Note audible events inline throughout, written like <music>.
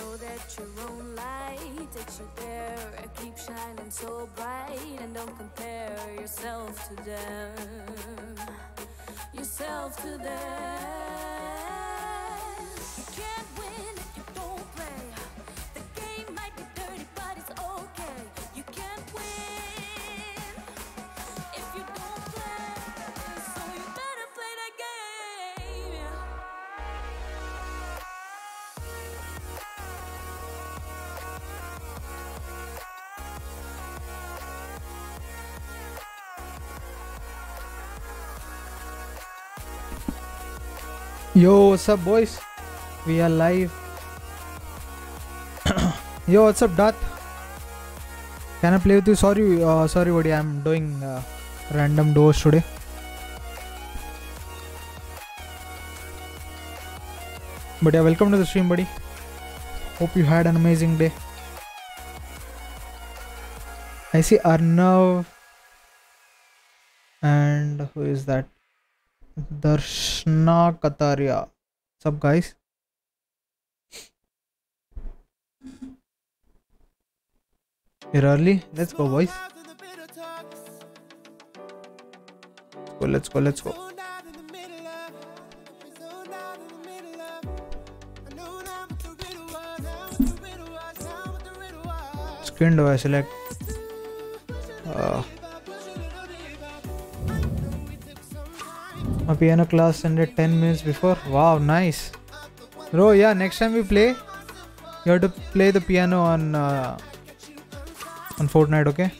Know that your own light takes you there. Keep shining so bright and don't compare yourself to them. Yourself to them. Yo, what's up, boys? We are live. <coughs> Yo, what's up, Dath? Can I play with you? Sorry, uh, sorry, buddy. I'm doing uh, random duos today. But yeah, welcome to the stream, buddy. Hope you had an amazing day. I see Arnav. And who is that? Darshana Kataria सब guys हिरली let's go boys let's go let's go screen device select my piano class ended 10 minutes before. Wow, nice. Bro, yeah, next time we play, you have to play the piano on uh, on Fortnite, okay?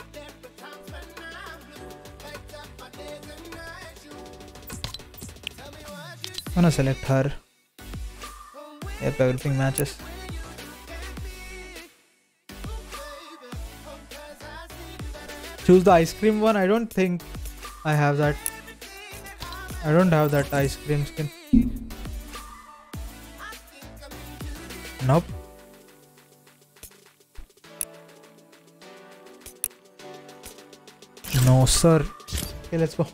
I'm gonna select her. Yep, everything matches. Choose the ice cream one. I don't think I have that. I don't have that ice cream skin. Nope. No, sir. Okay, let's go.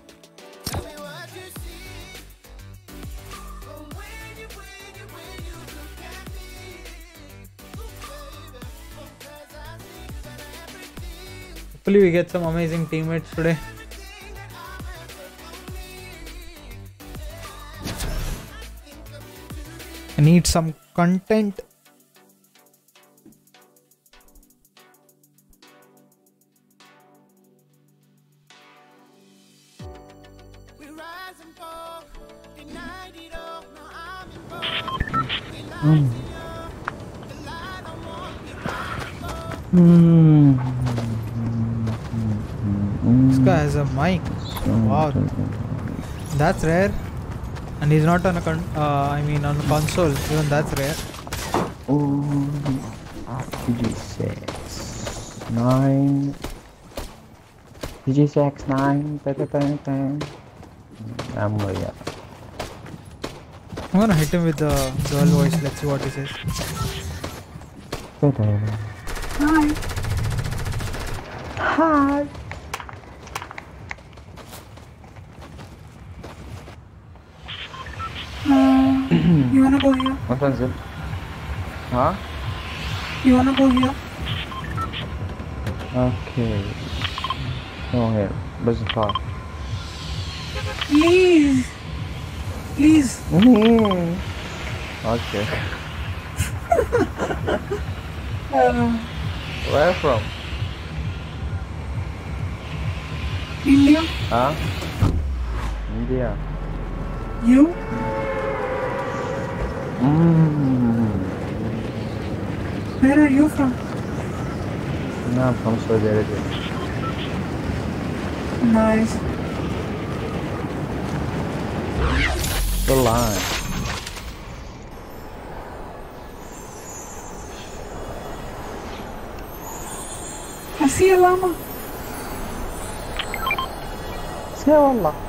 Hopefully, we get some amazing teammates today. Need some content. Hmm. Hmm. Hmm. This guy has a mic. Wow, that's rare. And he's not on a con- uh, I mean on console. Even that's rare. Oh, PG6 9 PG6 9 bang, bang, bang, bang. Ammo, yeah. I'm gonna hit him with the girl voice. Let's see what he says. Hi. Hi. You wanna go here? What was it? Huh? You wanna go here? Okay. Go ahead. Listen far. Please. Please. Okay. Uh, <laughs> Where from? India. Huh? India. You? Mm. Where are you from? No, I'm from Saudi Arabia. Nice. The line. I see a llama. Say Allah. Are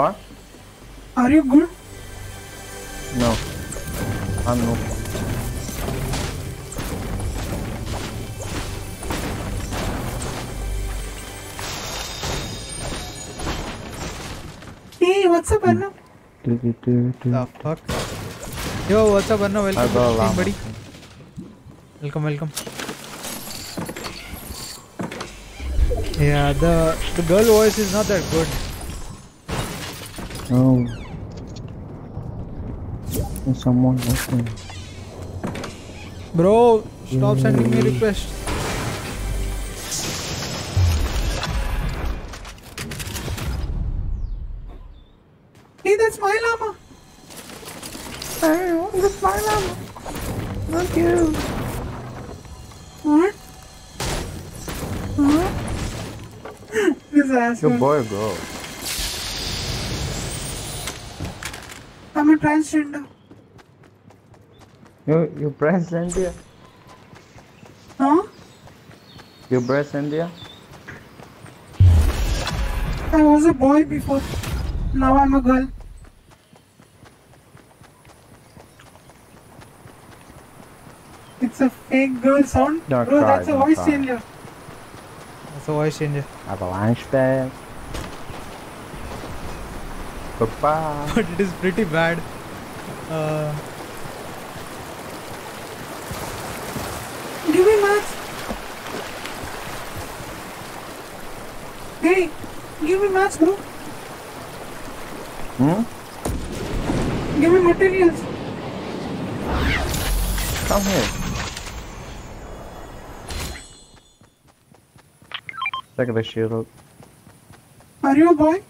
far? Are you good? No. I'm not. Hey, what's up, Arno? The fuck? Yo, what's up, Arno? Welcome to stream, buddy. Welcome, welcome. Yeah, the the girl voice is not that good. Oh. There's someone listening. Bro, stop sending me requests. Hey, that's my llama. Hey, that's my llama. Thank you. What? Huh? this asshole. Good boy or girl? I'm a transgender. You, you breast India? Huh? You breast India? I was a boy before. Now I'm a girl. It's a fake girl sound. Don't Bro, cry, that's a voice cry. changer. That's a voice changer. Avalanche pad. Goodbye. But it is pretty bad. Uh, Give me max. Hey, give me max, bro. Hmm? Give me materials. Come here. Look at the shield. Are you a boy?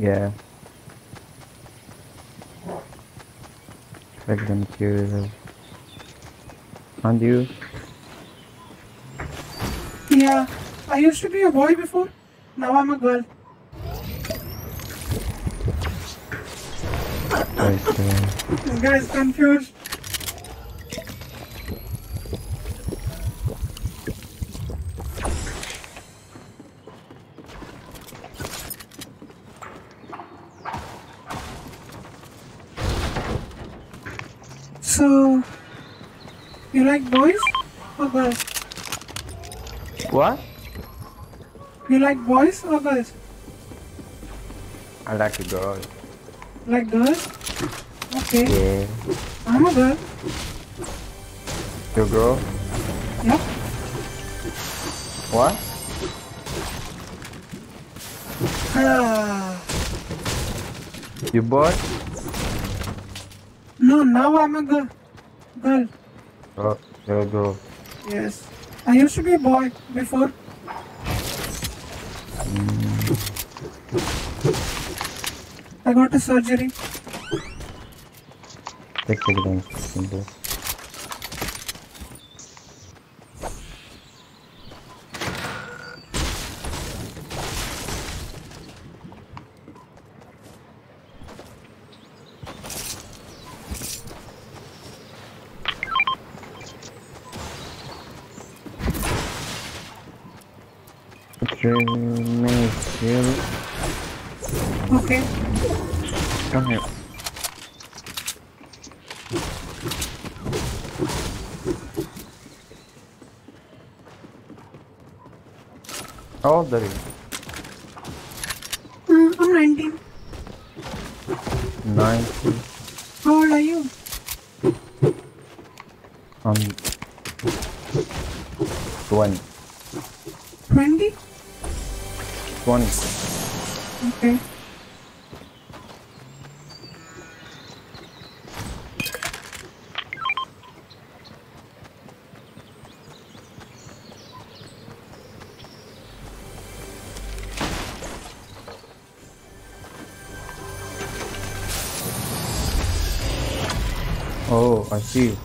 Yeah. Check the material. And you? Yeah. I used to be a boy before. Now I'm a girl. This guy is confused. So, you like boys or girls? What? You like boys or girls? I like a girl. Like girls? Okay, Yeah. I'm a girl. Your girl? Yep. What? Ah. You boy? no, now I'm a girl. Girl. Oh, you're a girl. Yes. I used to be a boy before. I got a surgery. Take it again. See you.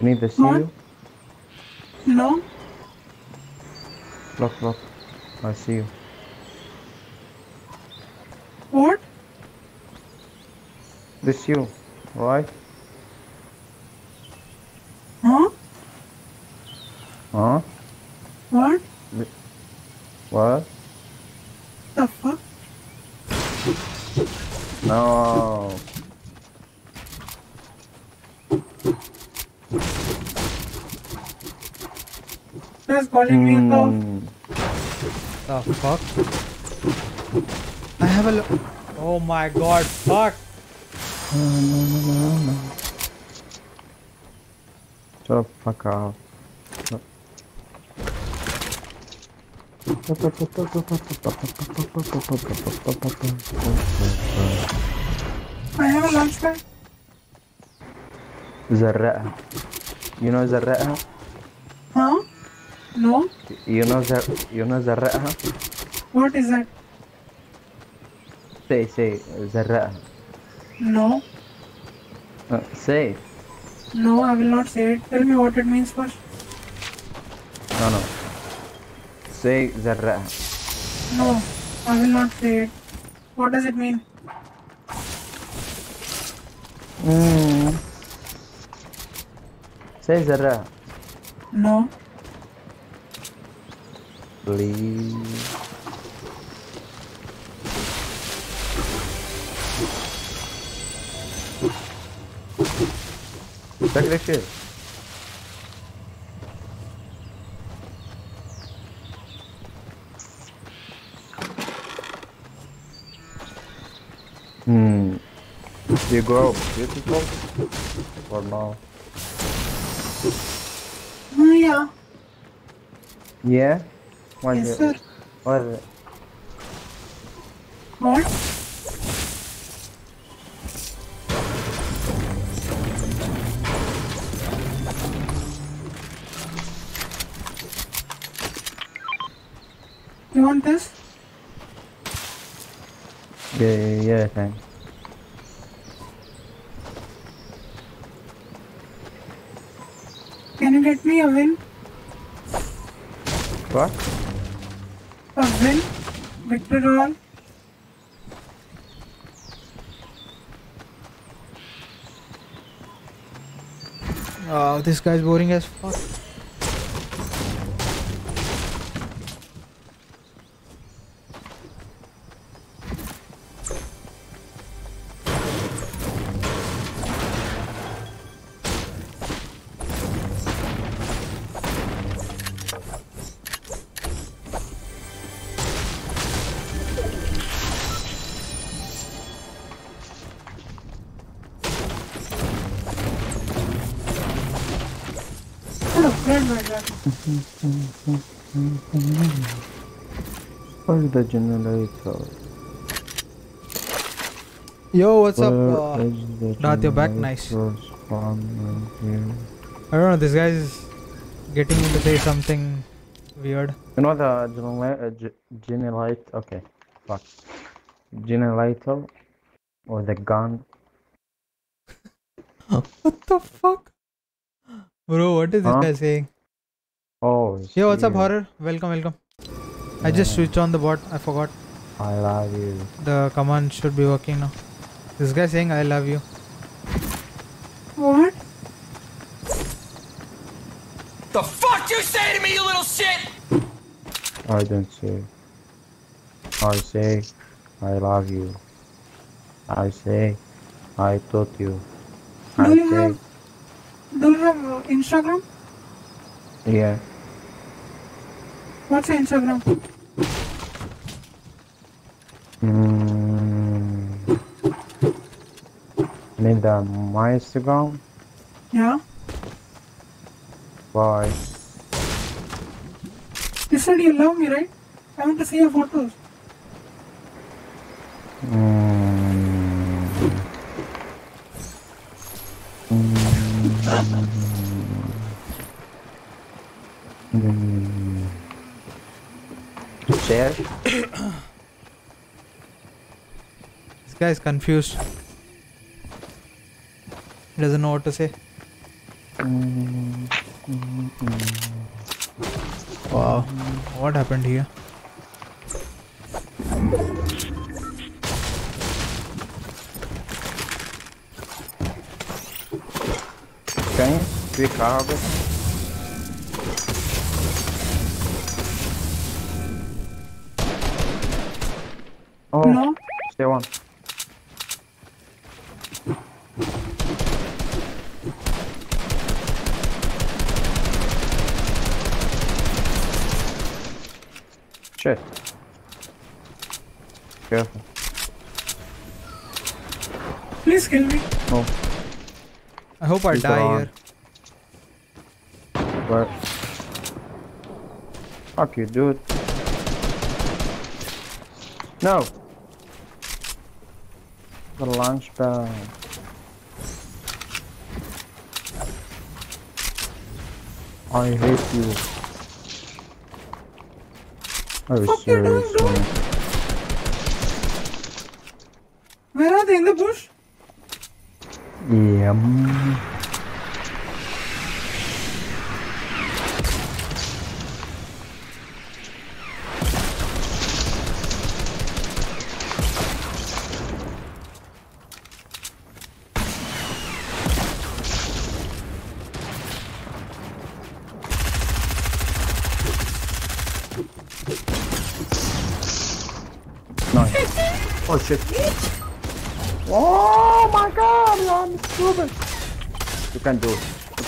You need to see What? you? No? Look, look. I see you. What? This you, right? Huh? Huh? What? What? The fuck? No. Just calling me a cow. Hmm. the fuck? I have a. Lo- oh my god! Fuck! No, no, no, no, no. Shut the fuck up. I have a launch pad. زرقها. You know زرقها? Huh? No? You know زر... You know زرقها? What is that? say say Zarra. No. Ah, uh, say. No, I will not say it. Tell me what it means first. No, no. Say Zarra. No, I will not say it. What does it mean? Mm. Say Zarra. No. Please. Pega ele aqui. Hum. Igual, é? Normal. não yeah. Yeah? What yes, is it? Yeah, yeah. Can you get me a win? What? A win? Victory Royale? Oh, this guy's boring as fuck. Where's the generator? Yo, what's up? Where Uh, is the you're back, nice. generator spawn right here? I don't know. This guy is getting me to say something weird. You know the generator, uh, generator? Okay, fuck. Generator or the gun? <laughs> what the fuck? Bro, what is this guy saying? Oh, Yo, what's up, horror? Welcome, welcome. I just switched on the bot. I forgot. I love you. The command should be working now. This guy saying I love you. What? The fuck you say to me, you little shit? I don't say. I say, I love you. I say, I taught you. I Do you say, have Do you have uh, Instagram? yeah. What's your Instagram? Mm. Need the my Instagram? Yeah. Why? You said you love me, right? I want to see your photos. Share? <coughs> This guy is confused. He doesn't know what to say. Wow. What happened here? Can you speak No? stay one. Shit. careful. Please kill me. No, I hope I He's die here. but fuck you, dude. No. Launch pad. I hate you. Are you serious? Where are they in the bush? Yeah.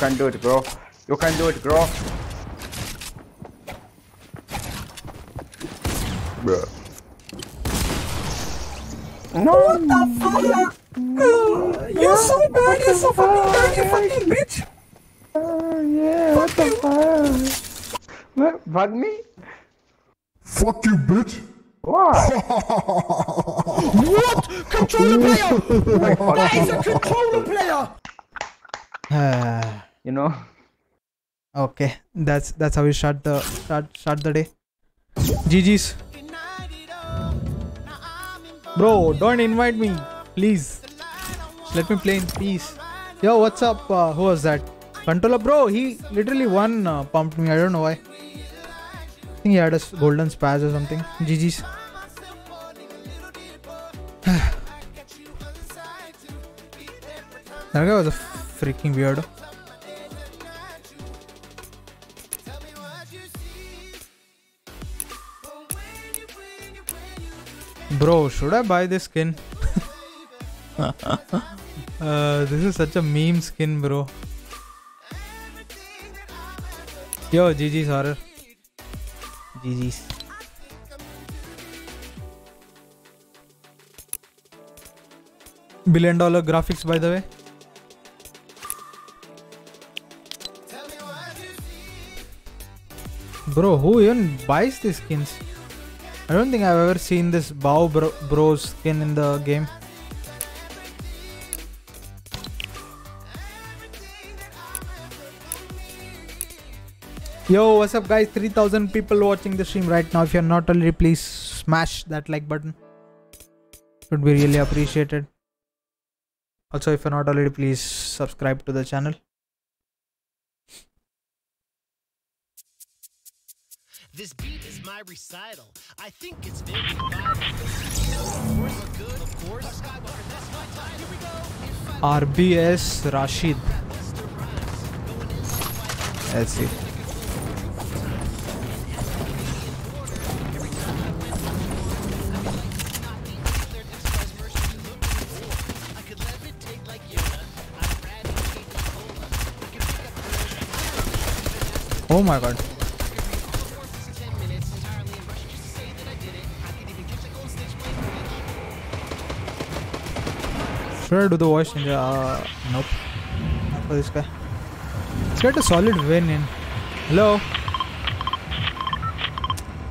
Can do it, bro. You can do it, bro. Bro. No. What the fuck? Uh, you're so bad, you're so fucking bad, you fucking bitch. Oh, yeah, what the fuck? What? Bug me? Fuck you, bitch. What? What? Controller player! that is a controller player! Ah, You know? Okay, that's that's how we start the start start the day. GG's. Bro, don't invite me, please. Let me play in peace. Yo, what's up? Uh, who was that? Controller, bro. He literally one uh, pumped me. I don't know why. I think he had a golden spaz or something. GG's. <sighs> that guy was a freaking weirdo. Bro, should I buy this skin? <laughs> uh, this is such a meme skin, bro. Yo, GG's horror. GG's. Billion dollar graphics, by the way. Bro, who even buys these skins? I don't think I've ever seen this Bow bro- Bros skin in the game. Yo, what's up, guys? 3000 people watching the stream right now. If you're not already, please smash that like button. It Would be really appreciated. Also, if you're not already, please subscribe to the channel. This beat is my recital. I think it's very vital. RBS Rashid. Let's see. Oh my levitate Should I do the voice ninja? Uh, nope. Not for this guy. Let's get a solid win in. Hello?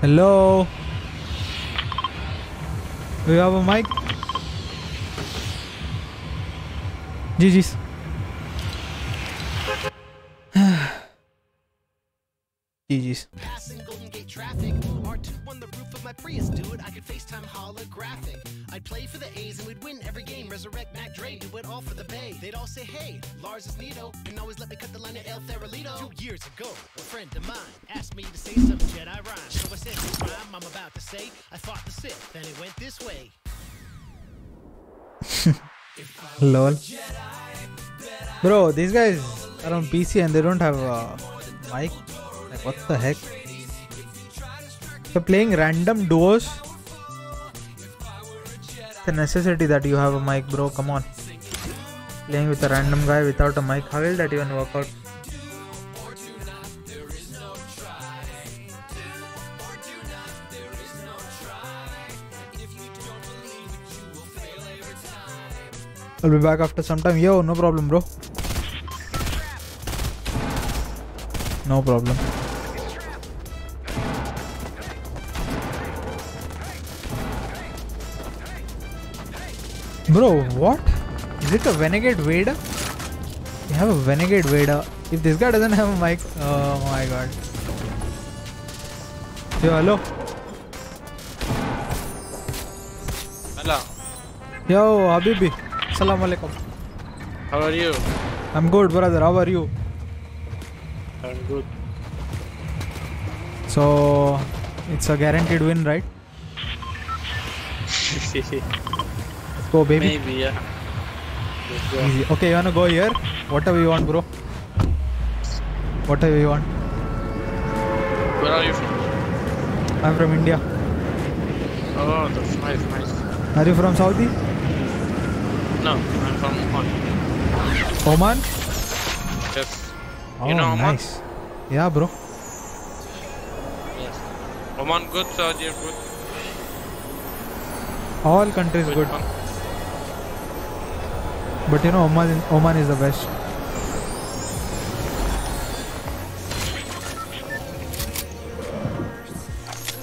Hello? Do you have a mic? GG's. <sighs> GG's. R2 on the roof of my Prius, dude. I could FaceTime holographic. I'd play for the A's and we'd win every game. Resurrect Mac Dre, do it all for the Bay. They'd all say, hey, Lars is Neato. And always let me cut the line of El Farolito. Two years ago, a friend of mine asked me to say some Jedi rhyme. So I said the rhyme I'm about to say. I fought the Sith, and it went this way. <laughs> Lol. Bro, these guys are on PC and they don't have a mic. Like, what the heck? You're playing random duos. the necessity that you have a mic, bro. Come on. Playing with a random guy without a mic. How will that even work out? I'll be back after some time. Yo, no problem, bro. No problem. Bro, what? Is it a Renegade Raider? You have a Renegade Raider. If this guy doesn't have a mic, oh my god. Yo, hello. Hello. Yo, Habibi. Assalamu alaikum. How are you? I'm good, brother. How are you? I'm good. So, it's a guaranteed win, right? <laughs> Go, baby. Maybe, yeah. Go. Easy. Okay, you wanna go here? Whatever you want, bro. Whatever you want. Where are you from? I'm from India. Oh, that's nice, nice. Are you from Saudi? No, I'm from Oman. Oman? Yes. Oh, You know Oman? nice. Yeah, bro. Yes. Oman good, Saudi good. All countries good, one? But you know Oman, Oman is the best.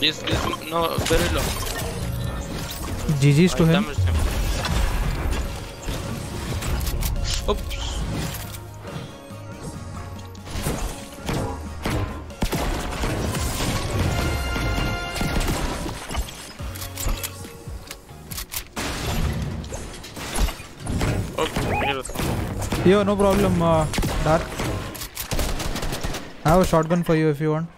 This is no very low. GG's to I him. Oops, Yo, no problem, uh, Dark. I have a shotgun for you if you want.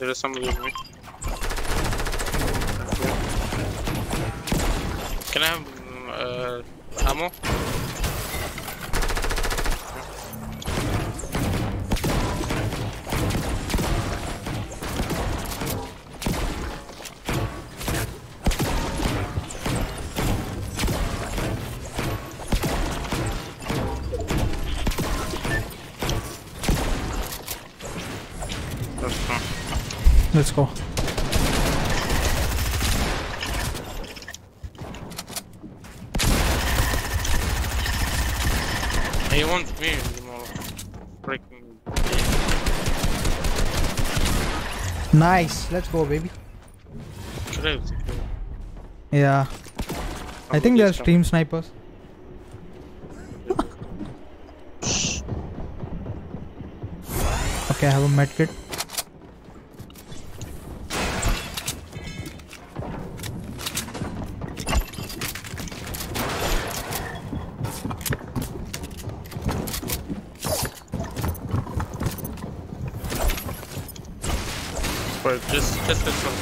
There is somebody with me. Can I have uh, ammo? Let's go. He wants me anymore. Freaking. Nice. Let's go, baby. Crazy. Yeah. I think they're stream snipers. <laughs> okay, I have a medkit. Wait, just this one.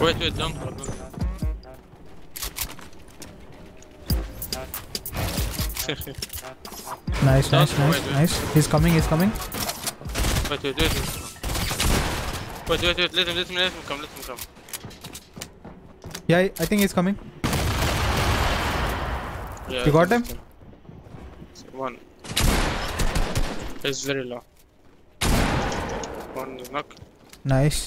Wait, wait, don't go, don't. Nice, Don't nice, go, nice, wait, wait. He's coming, he's coming. Wait, wait, wait, wait. Wait, wait, wait, let him, let him, let him come, let him come. Yeah, I I think he's coming. Yeah, You got him? One. It's very low. One knock. Nice.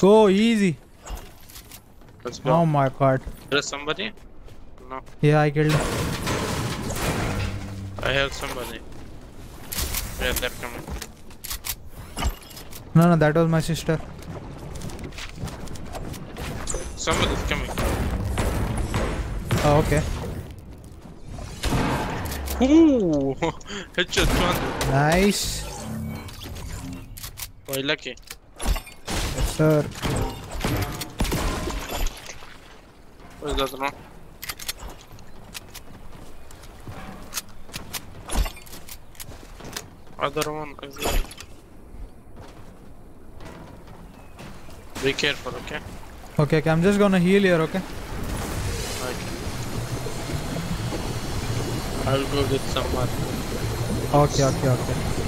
Go, easy. Let's go. Oh my god. There's somebody? No, Yeah, I killed him. I have somebody. Yeah, they're coming. No, no, that was my sister. Somebody's coming. Oh, okay. Ooh! <laughs> Headshot 200. Nice. Oh, lucky sir. Where is that Other one is there. Be careful, okay? Okay, okay, I'm just gonna heal here, okay? Okay. I'll go get someone. Okay, okay, okay.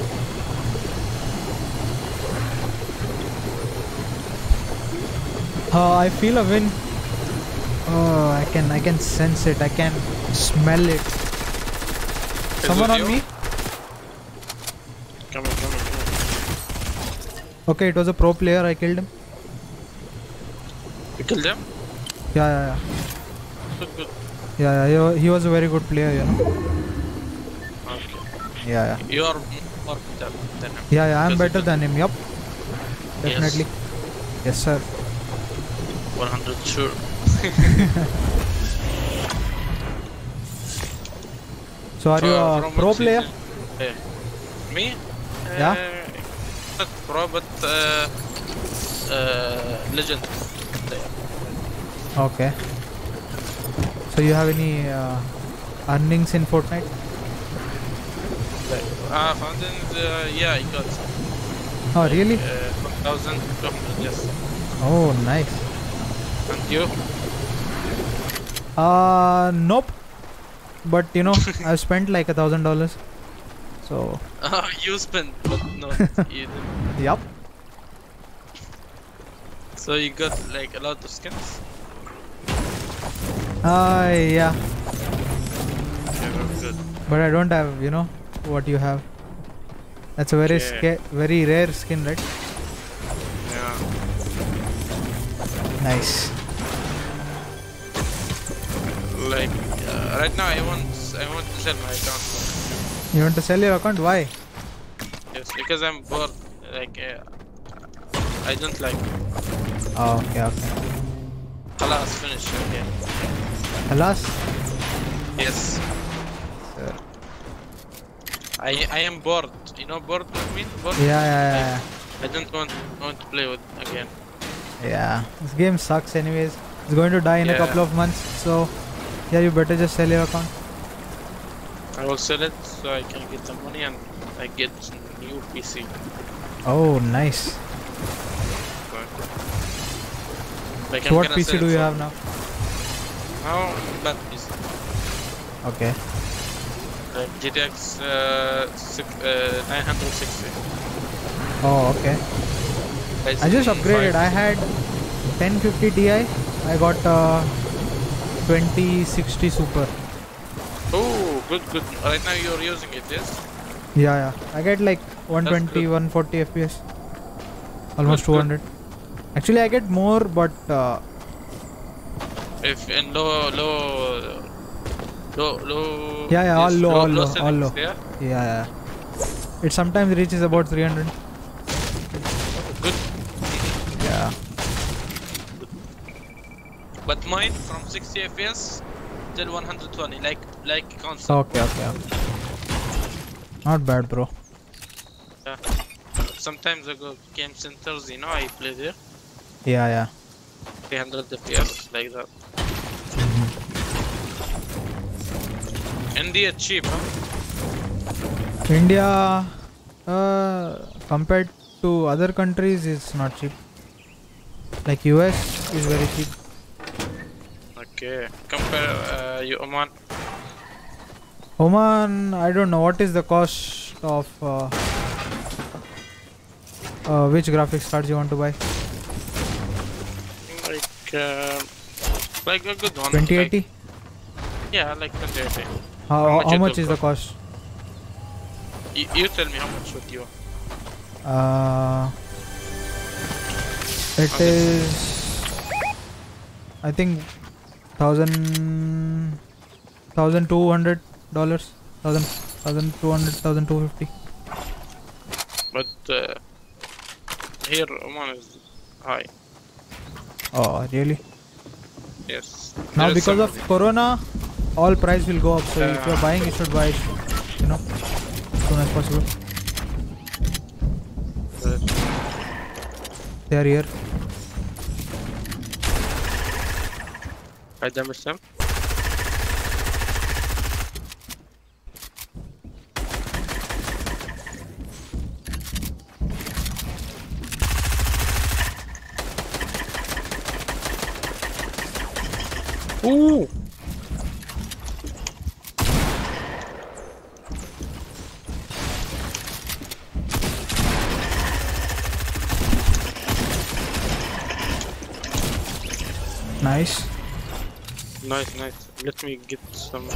Oh, I feel a wind. Oh, I can, I can sense it. I can smell it. Someone with on me? Come on, come on, come on. Okay, it was a pro player. I killed him. You killed them? Yeah, yeah, yeah. Good, good. Yeah, yeah. He, he was a very good player, you know. Okay. Yeah, yeah. You are more better than him. Yeah, yeah. I'm better than him. Yes. Definitely. Yes, sir. 100 sure. So, are you Uh, a pro player? Uh, me? Yeah. Uh, not pro, but uh, uh, legend player. Okay. So, you have any uh, earnings in Fortnite? Like, ah, fountains, uh, yeah, I got some. Oh, really? Uh, 1,200, yes. Oh, nice. And you? Uh, nope. But you know, <laughs> I've spent like a thousand dollars. So, Ah, <laughs> you spent, but not <laughs> you didn't. yup. So you got like a lot of skins? Uh, yeah. Okay, very good. But I don't have, you know, what you have. That's a very sca- very rare skin, right? Yeah. Nice. Like uh, right now, I want I want to sell my account. You want to sell your account? Why? Yes, because I'm bored. Like uh, I don't like. Oh, okay, okay. Halas, finish. Okay. Alas. Yes. Sir. I I am bored. You know bored what I mean? Bored. Yeah, yeah, yeah, I don't want want to play with again. yeah. Yeah. This game sucks, anyways. It's going to die in a couple of months, so yeah, you better just sell your account. I will sell it so I can get the money and I get new PC. Oh, nice. Like So what PC do you have now? Now that PC. Okay. Like GTX uh, six, uh, 960. Oh, okay. I just upgraded. I had 1050 Ti. I got uh, 2060 Super. Oh, good, good. Right now you're using it, yes? Yeah, yeah. I get like 120, 140 FPS. Almost Good, good. 200. Actually, I get more, but uh, If in low, low, low, low. Yeah, yeah, all low, all low, all low. Yeah, yeah, yeah. It sometimes reaches about 300. good. Yeah. But mine from 60 FPS till 120, like like constant. Okay, okay, okay. Not bad, bro. Yeah. Sometimes I go game centers, you know, I play there. Yeah, yeah. 300 FPS, like that. India cheap, huh? India, uh, compared to other countries, is not cheap. Like US is very cheap. Okay. Compare uh, you Oman. Oman, I don't know what is the cost of uh, uh, which graphics cards you want to buy. Like, uh, like a good one. 2080. Like, yeah, like 2080. How, How how, much how much is the cost? You, you tell me how much would you? Uh, it Okay. is, I think, thousand, thousand two hundred dollars, thousand, thousand two hundred, thousand two fifty. But uh, here one is high. Oh, really? Yes. Now There because of Corona, all price will go up. So if you're Uh. buying, you should buy it, you know, as soon as possible. uh, They are here. I damaged him. Ooh! Nice. Nice, nice. Let me get some.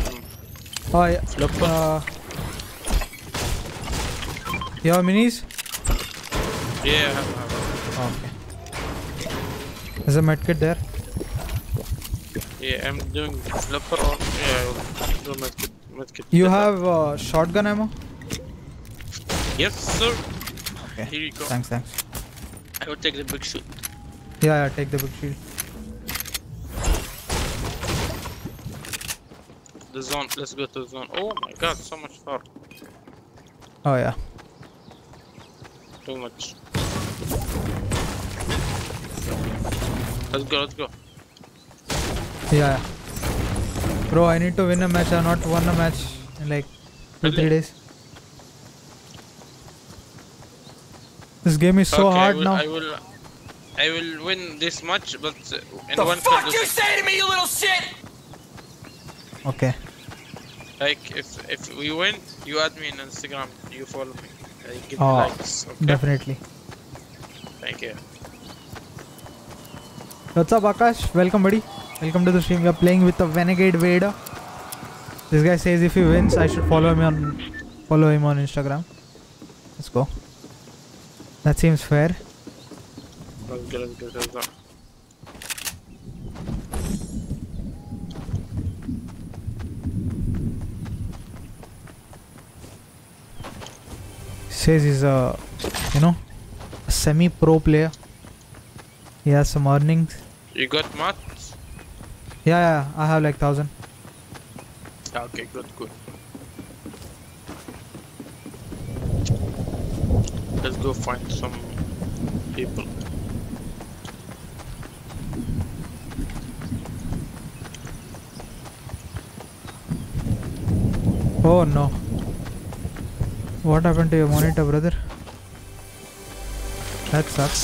Oh yeah. Flipper. Uh, you have minis? Yeah, I have, I have. Okay. There's a medkit there. Yeah, I'm doing flipper or. Yeah, I will do medkit. medkit. You Flipper. have uh, shotgun ammo? Yes, sir. Okay. Here you go. Thanks, thanks. I will take the big shoot. Yeah, yeah, take the big shield. The zone. Let's go to the zone. Oh my god, so much far. Oh yeah. Too much. Let's go, let's go. Yeah. Bro, I need to win a match. I have not won a match in like two, three Really? days. This game is so okay, hard I will, now. I will, I will win this match, but in The one fuck you say to me, you little shit? Okay. Like if if we win, you add me on Instagram. You follow me. I get Oh, likes. Okay. Definitely. Thank you. What's up, Akash? Welcome, buddy. Welcome to the stream. We are playing with the Renegade Raider. This guy says if he wins, I should follow him on follow him on Instagram. Let's go. That seems fair. Let's go, let's go, let's go. Says he's a, you know, a semi-pro player. He has some earnings. You got mats? Yeah, yeah. I have like thousand. Okay, good, good. Let's go find some people. Oh no. What happened to your monitor, brother? That sucks.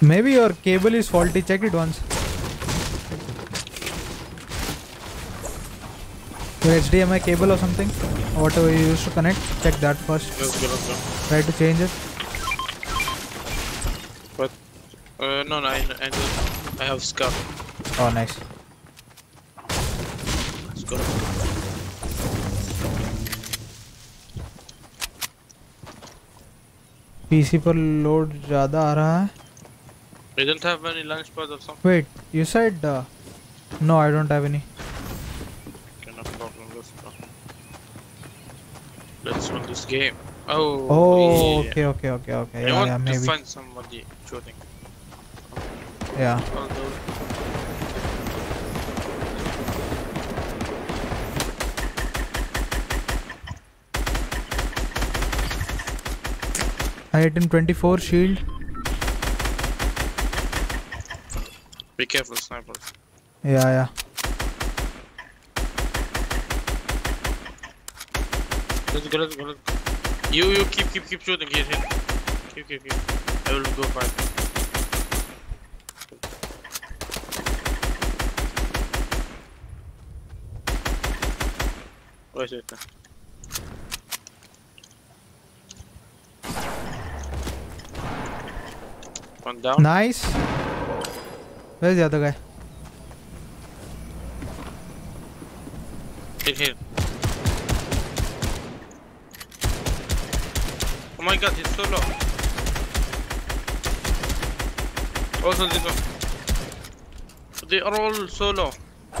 Maybe your cable is faulty. Check it once. Your HDMI cable or something, whatever you use to connect. Check that first. Let's go, let's go. Try to change it. no, no, I, I, I have scar. Oh, nice. Let's go. PC पर load ज्यादा आ hai. है Doesn't have any launch pads or something. Wait, you said uh, no, I don't have any. Okay, no problem. Let's go. Let's run this game. Oh. Oh, yeah, okay, okay, okay, okay. I yeah, want yeah, maybe. to find somebody shooting. Yeah. I hit in 24 shield. be careful, snipers. Yeah, yeah. Let's go, let's go, let's go. You, you keep, keep, keep shooting here, here. Keep, keep, keep. I will go fight. Wait, wait, wait. One down. Nice. Where's the other guy? Here, here. Oh my god, he's so low. Also, one. They are all so low.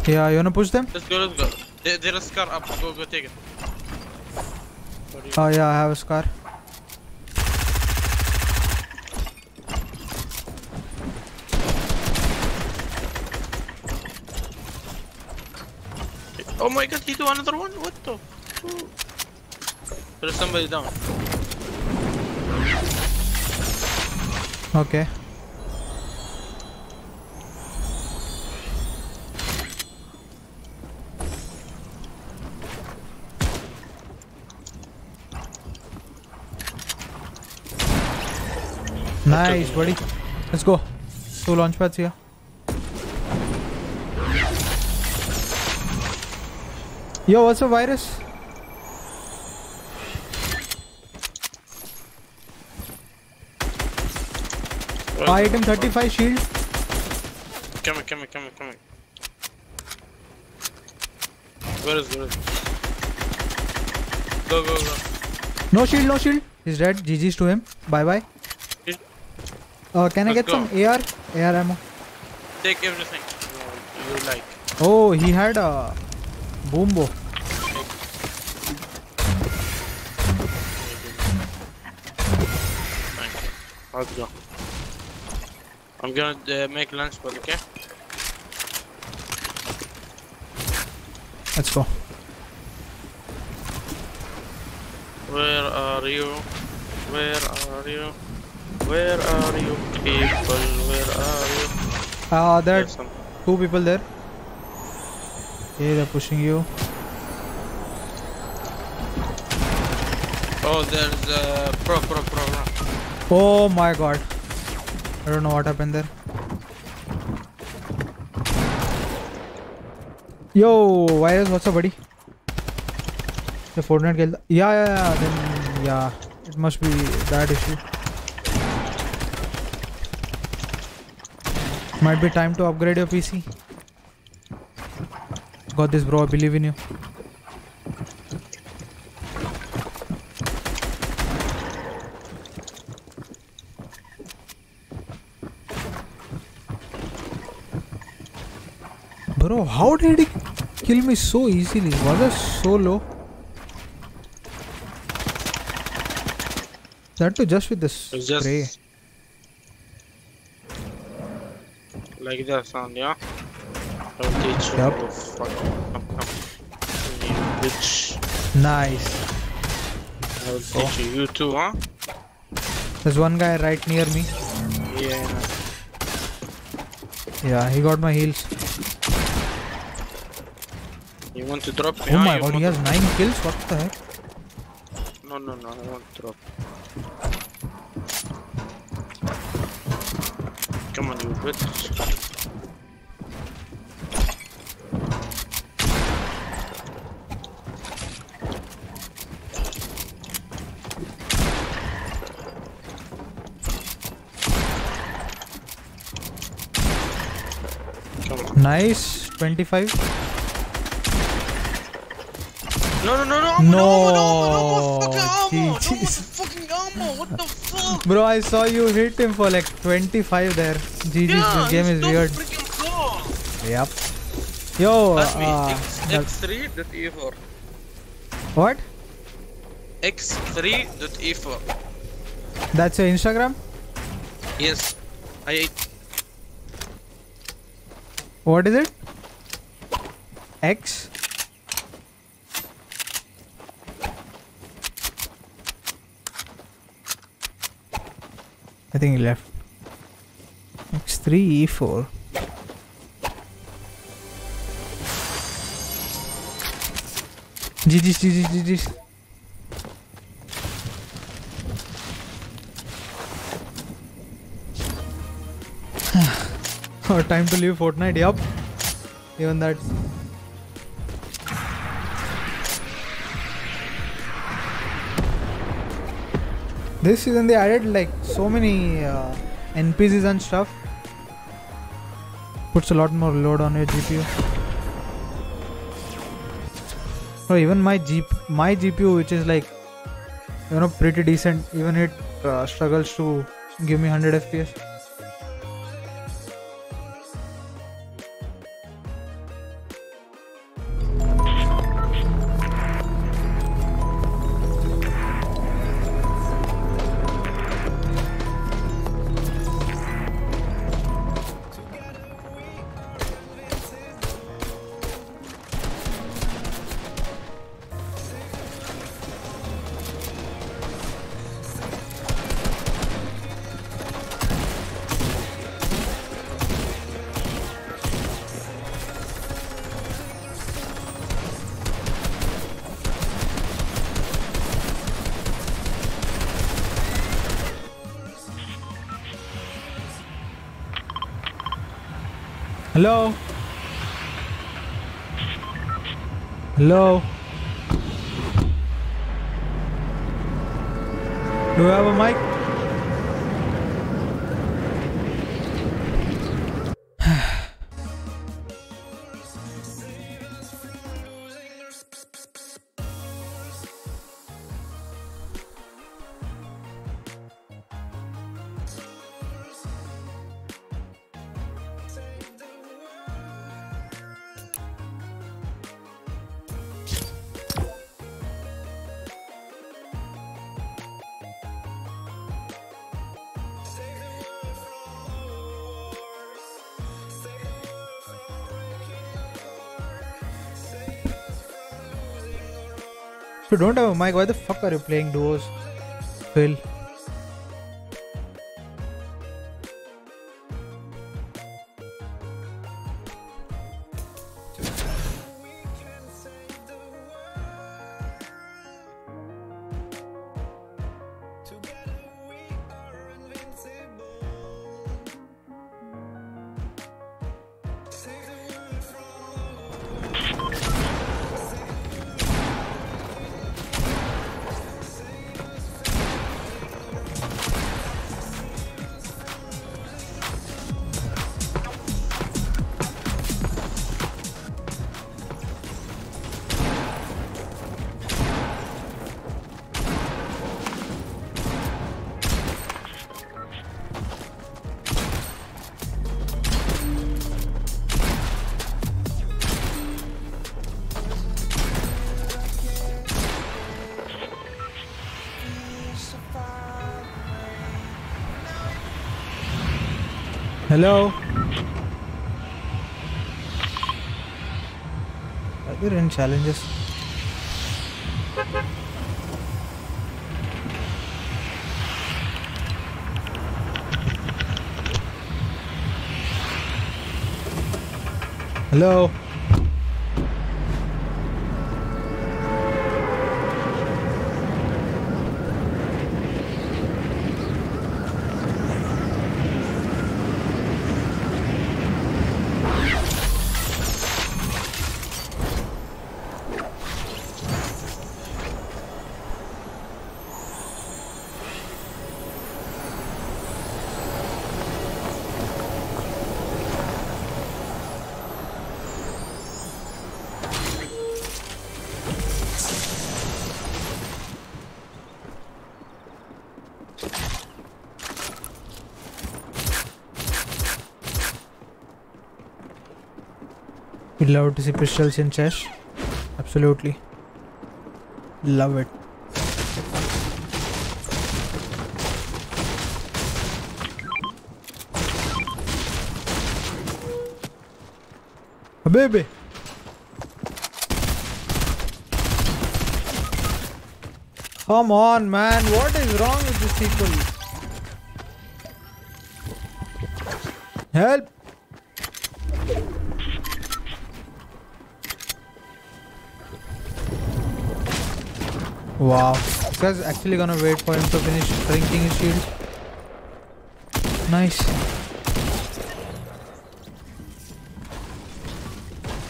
Yeah, you wanna push them? Let's go, let's go. There, there is car up. Go, go, take it. Oh yeah, I have a scar. Oh my god, he do another one? What the? Ooh. There's somebody down. Okay. Nice, buddy. Let's go. Two launch pads here. Yo, what's a virus? Item 35 shield. Come here, come here, come here, come here. Where is, where is? Go, go, go. No shield, no shield. He's dead. GG's to him. Bye bye. Uh, can I Let's get some AR? AR ammo. Take everything you, like. Oh, he had a boom bow. Let's go. I'm gonna uh, make lunch, but okay? Let's go. Where are you? Where are you? Where are you people? Where are you? Uh, there are two people there. Okay, they're pushing you. Oh, there's a pro, pro, pro, pro. Oh my god. I don't know what happened there. Yo, virus, what's up, buddy? The Fortnite kill. Yeah, yeah, yeah. Then, yeah. It must be that issue. Might be time to upgrade your PC. Got this, bro. I believe in you. Bro, how did he kill me so easily? Was I so low? That too just with this It's just spray. Like that sound, yeah? I will teach you. Yup. how to fuck up, up. You bitch. Nice. I will teach you. You too, huh? There's one guy right near me. Yeah. Yeah, he got my heals. You want to drop me? Oh my god, he has 9 kills? What the heck? No, no, no. I want to drop. Come on, you bitch. Nice. 25. No, no, no, no, No, no, no, no, fucking no, GG's. fucking ammo, what the fuck? Bro, I saw you hit him for like 25 there. Yeah, this game is so weird. Yep. Yo, That's me, uh, X, that's- X3.e4. what? X3.e4. That's your Instagram? Yes. I What is it? X? I think he left. X3, E4. GG's, GG's, GG's. Time to leave Fortnite, yup. Even that. This season they added like so many uh, NPCs and stuff. Puts a lot more load on your GPU. So even my G my GPU, which is like you know pretty decent, even it uh, struggles to give me 100 FPS. Hello? Hello? Do you have a mic? You don't have a mic, why the fuck are you playing duos? Phil. Hello? Are there any challenges? Hello? Love to see pistols in chess. Absolutely. Love it. Baby. Come on, man. What is wrong with this people? Help! Wow. This guy's actually gonna wait for him to finish drinking his shield. Nice.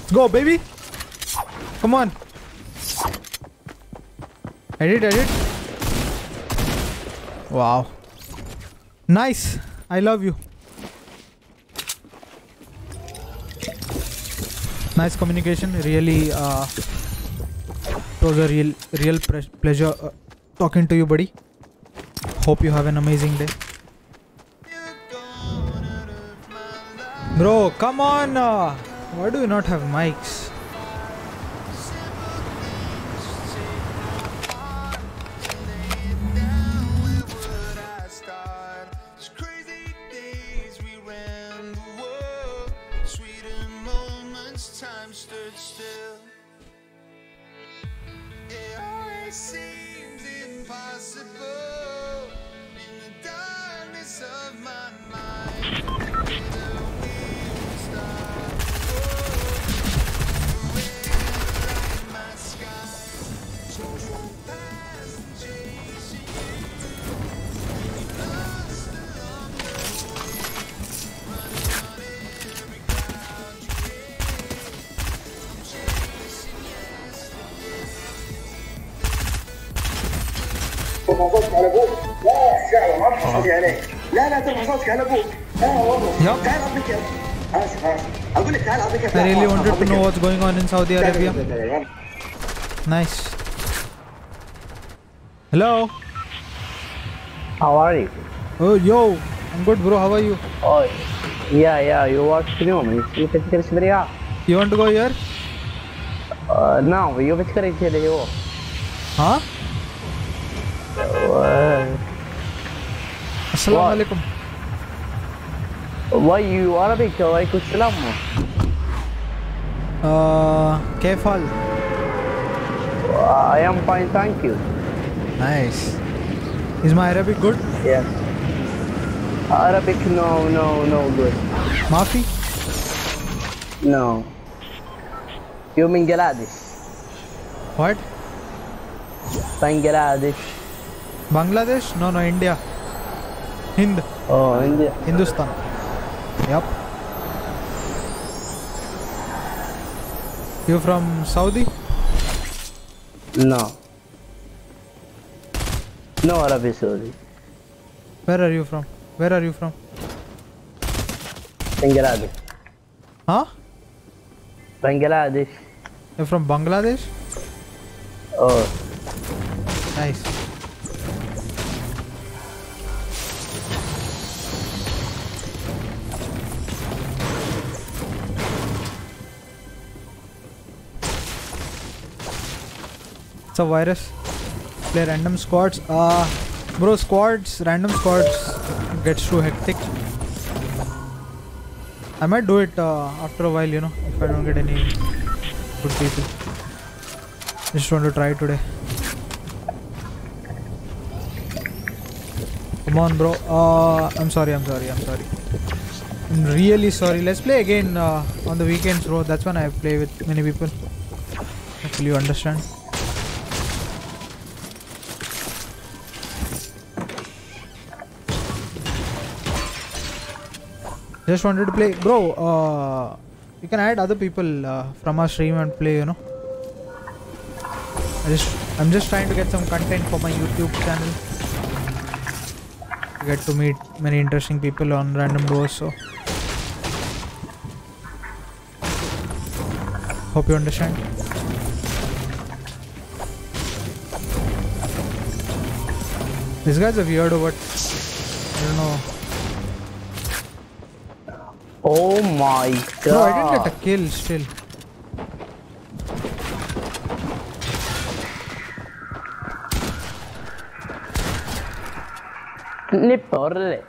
Let's go, baby. Come on. Edit, edit. Wow. Nice. I love you. Nice communication. Really, uh, was a real, real pleasure uh, talking to you, buddy. Hope you have an amazing day. Bro, come on. Uh, why do you not have mics? ترفع صوتك على ابوك لا يا شعر ما ارفع صوتي عليك لا لا ترفع صوتك على ابوك لا والله Yup. تعال اعطيك اسف اسف اقول لك تعال اعطيك I really wanted to know what's going on in Saudi Arabia. Nice. Hello. How are you? Oh, yo. I'm good, bro. How are you? Oh, yeah, yeah. You watch film. You physical seria. You want to go here? Uh, não, eu physical seria. Huh? Assalamu What? alaikum. why you Arabic? وعليكم السلام. Uh, كيف حال? I am fine, thank you. Nice. Is my Arabic good? Yes. Arabic, no, no, no good. Mafi? No. You Bangladesh. What? Bangladesh. Bangladesh? No, no, India. Hind. Oh, India. Hindustan. Yep. You from Saudi? No. No Arabic Saudi. Where are you from? Where are you from? Bangladesh. Huh? Bangladesh. You're from Bangladesh? Oh, Nice. It's a virus. Play random squads. Uh bro squads, random squads gets too hectic. I might do it uh, after a while, you know, if I don't get any good people. Just want to try today. Come on, bro. Uh, I'm sorry. I'm sorry. I'm sorry. I'm really sorry. Let's play again uh, on the weekends, bro. That's when I play with many people. Hopefully, you understand. Just wanted to play, bro. Uh, you can add other people uh, from our stream and play. You know. I just, I'm just trying to get some content for my YouTube channel get to meet many interesting people on random duos, so hope you understand this guy's a weirdo but I don't know oh my god. bro I didn't get a kill still Nippore.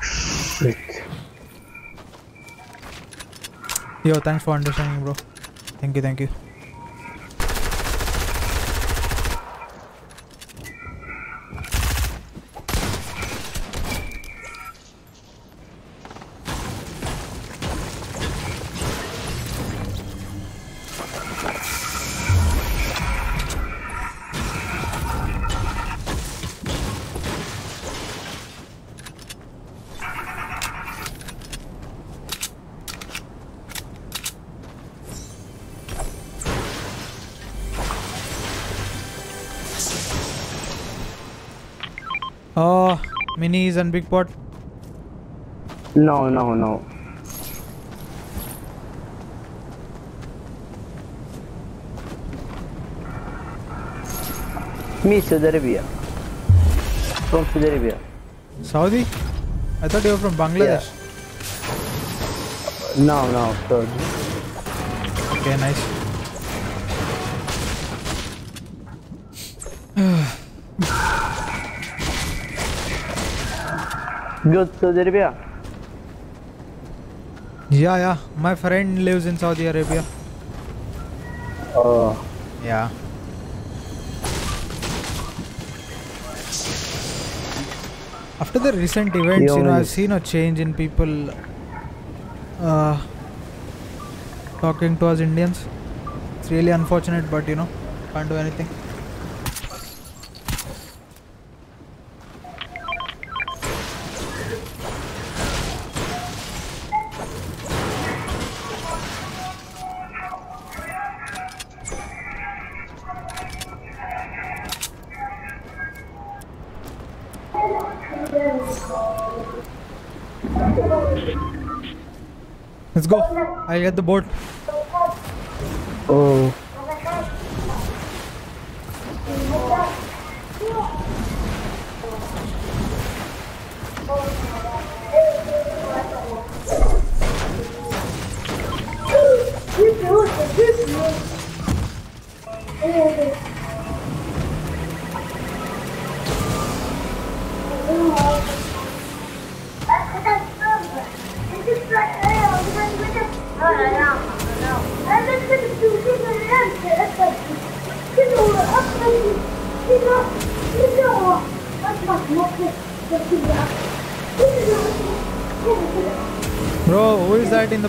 Shit. yo thanks for understanding bro thank you thank you minis and big pot No, no, no. Me, Saudi Arabia. From Saudi Arabia. Saudi I thought you were from Bangladesh No, no, Saudi. okay nice <sighs> <sighs> <sighs> Good. Saudi Arabia. yeah yeah. My friend lives in Saudi Arabia. Oh, yeah. After the recent events you know i've seen a change in people uh, talking to us indians. It's really unfortunate but you know can't do anything I'll get the boat. Oh.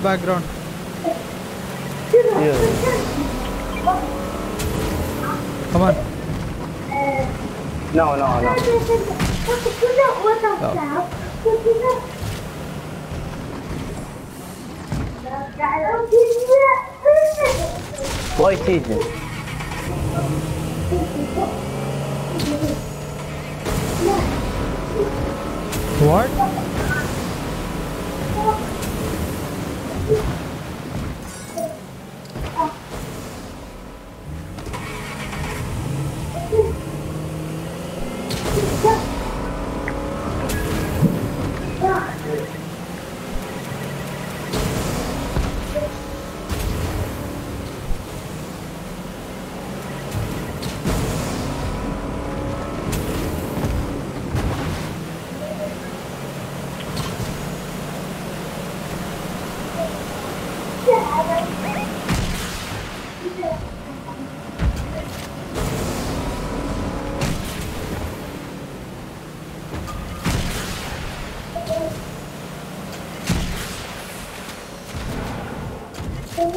Who is that in the background? Come on. No, no, no. Why season?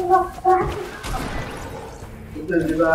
我我还是你们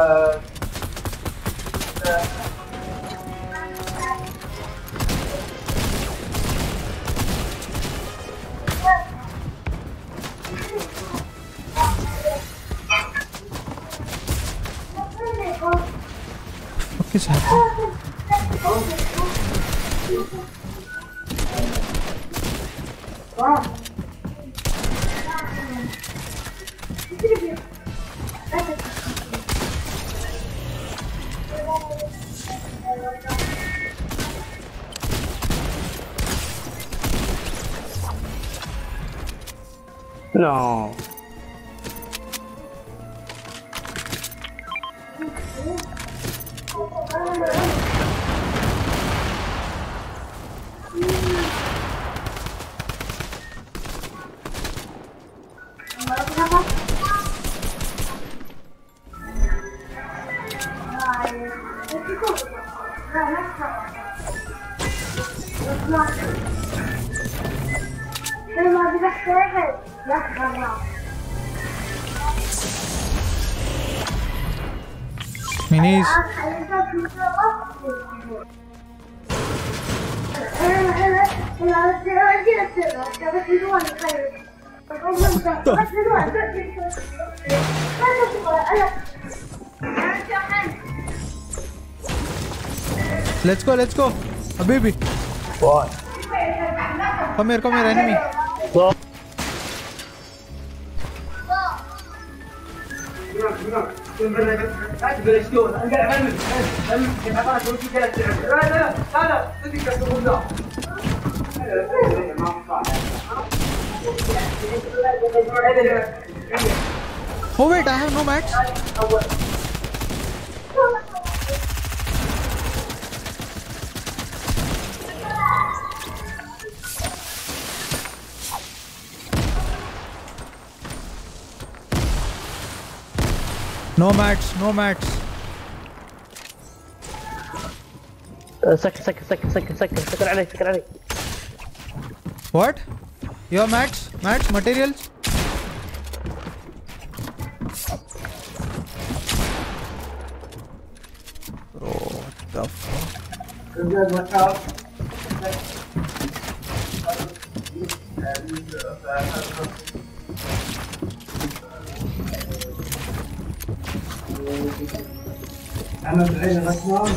Let's go, let's go. Habibi. What? Come here, come here, enemy. Go. Oh wait, I have no mats. No mats, no mats. Uh, سكر سكر سكر سكر سكر سكر عليك سكر عليك What? Your mats? Mats? Materials? Bro, what the fuck? Nice.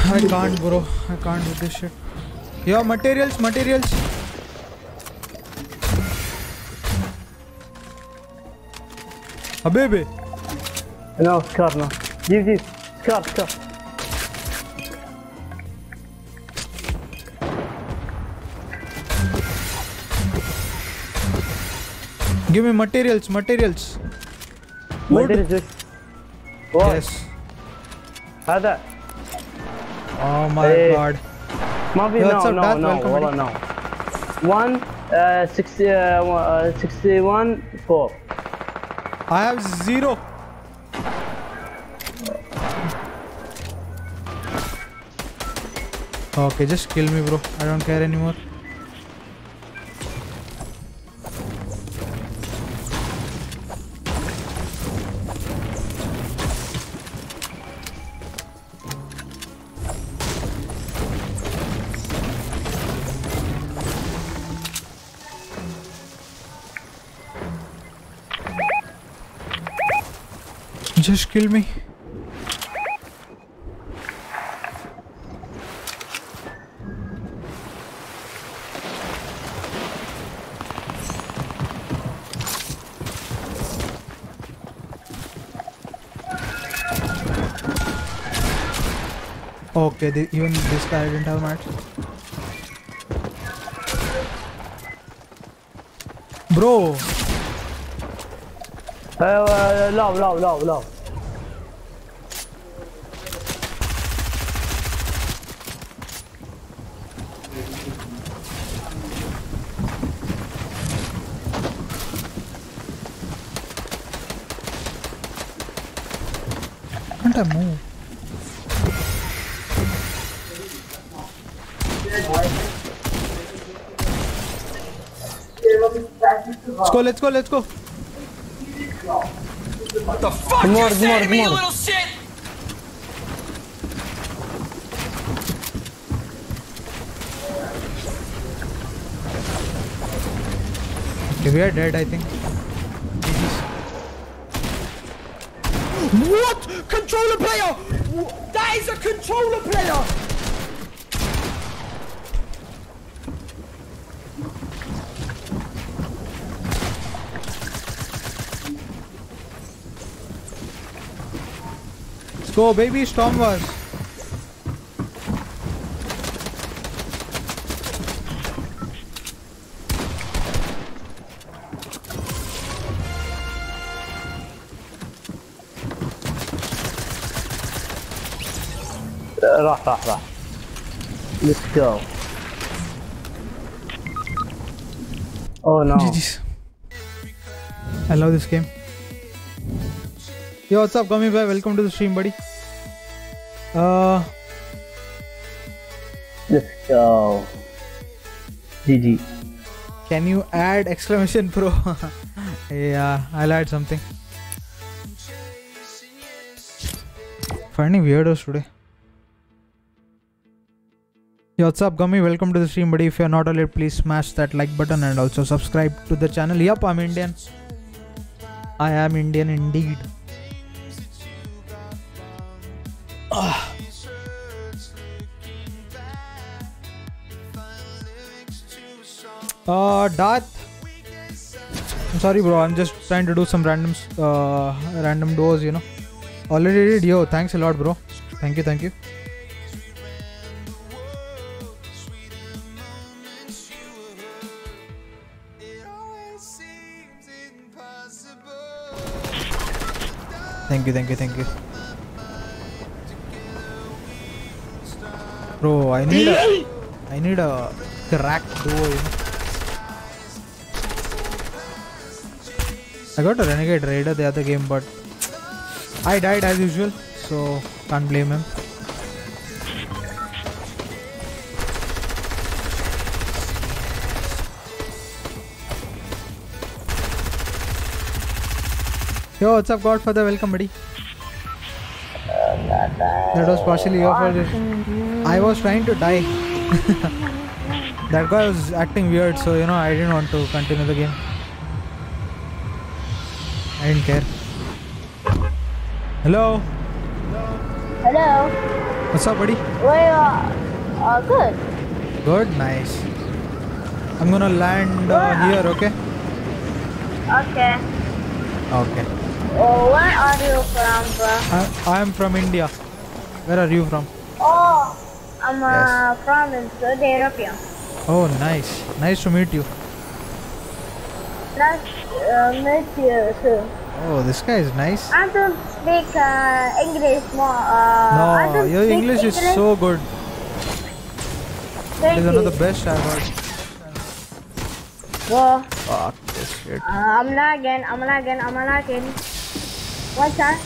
I can't bro, I can't do this shit. Yo, materials, materials. Habibi. No, Scar now. Give this. Scar, Scar. Give me materials, materials. Wood. Materials. Oh. Yes. Ada. Oh my hey. god. Mavi, no, no, no, no, welcome, no. One, uh, 60, uh, uh, 61, 4. I have zero. Okay, just kill me, bro. I don't care anymore. Just kill me. Okay, they, even this guy didn't have mats. Bro! Uh, uh, uh love, love, love, love. Quanta move! Go, let's go, let's go. What the fuck Come you on, say come on, to me, come on. little shit? Okay, we are dead, I think. What? Controller player! That is a controller player! go, baby, Storm Wars. راح راح راح Let's go Oh no GG's. I love this game. Yo, what's up, Gummy Boy? Welcome to the stream, buddy. Uh, Let's go GG can you add exclamation pro? <laughs> yeah, I'll add something. Finding weirdos today. Yo, what's up, Gummy? Welcome to the stream, buddy. If you're not already, please smash that like button and also subscribe to the channel. Yup, I'm Indian. I am Indian indeed. Ah. Uh, Darth. I'm sorry, bro. I'm just trying to do some random, uh, random duos. You know. Already did. Yo, thanks a lot, bro. Thank you, thank you. Thank you, thank you, thank you. Bro, I need a, I need a cracked know. I got a Renegade Raider the other game, but I died as usual, so can't blame him. Yo, what's up, Godfather? Welcome, buddy. That was partially your fault. I was trying to die. <laughs> that guy was acting weird, so you know, I didn't want to continue the game. I didn't care. Hello? Hello. What's up, buddy? Where uh, uh good. Good, nice. I'm gonna land uh, here, okay? Okay. Okay. Oh, where are you from, bro? I, I am from India. Where are you from? Oh, I'm uh, from Saudi Arabia. Oh, nice. Nice to meet you. Nice uh, meet you too. Oh, this guy is nice. I don't speak uh, English more. Uh, No, your speak English is so good. Thank It's one of the best I've heard. Bro, Fuck this shit. uh, I'm lagging, I'm lagging, I'm lagging. What's that?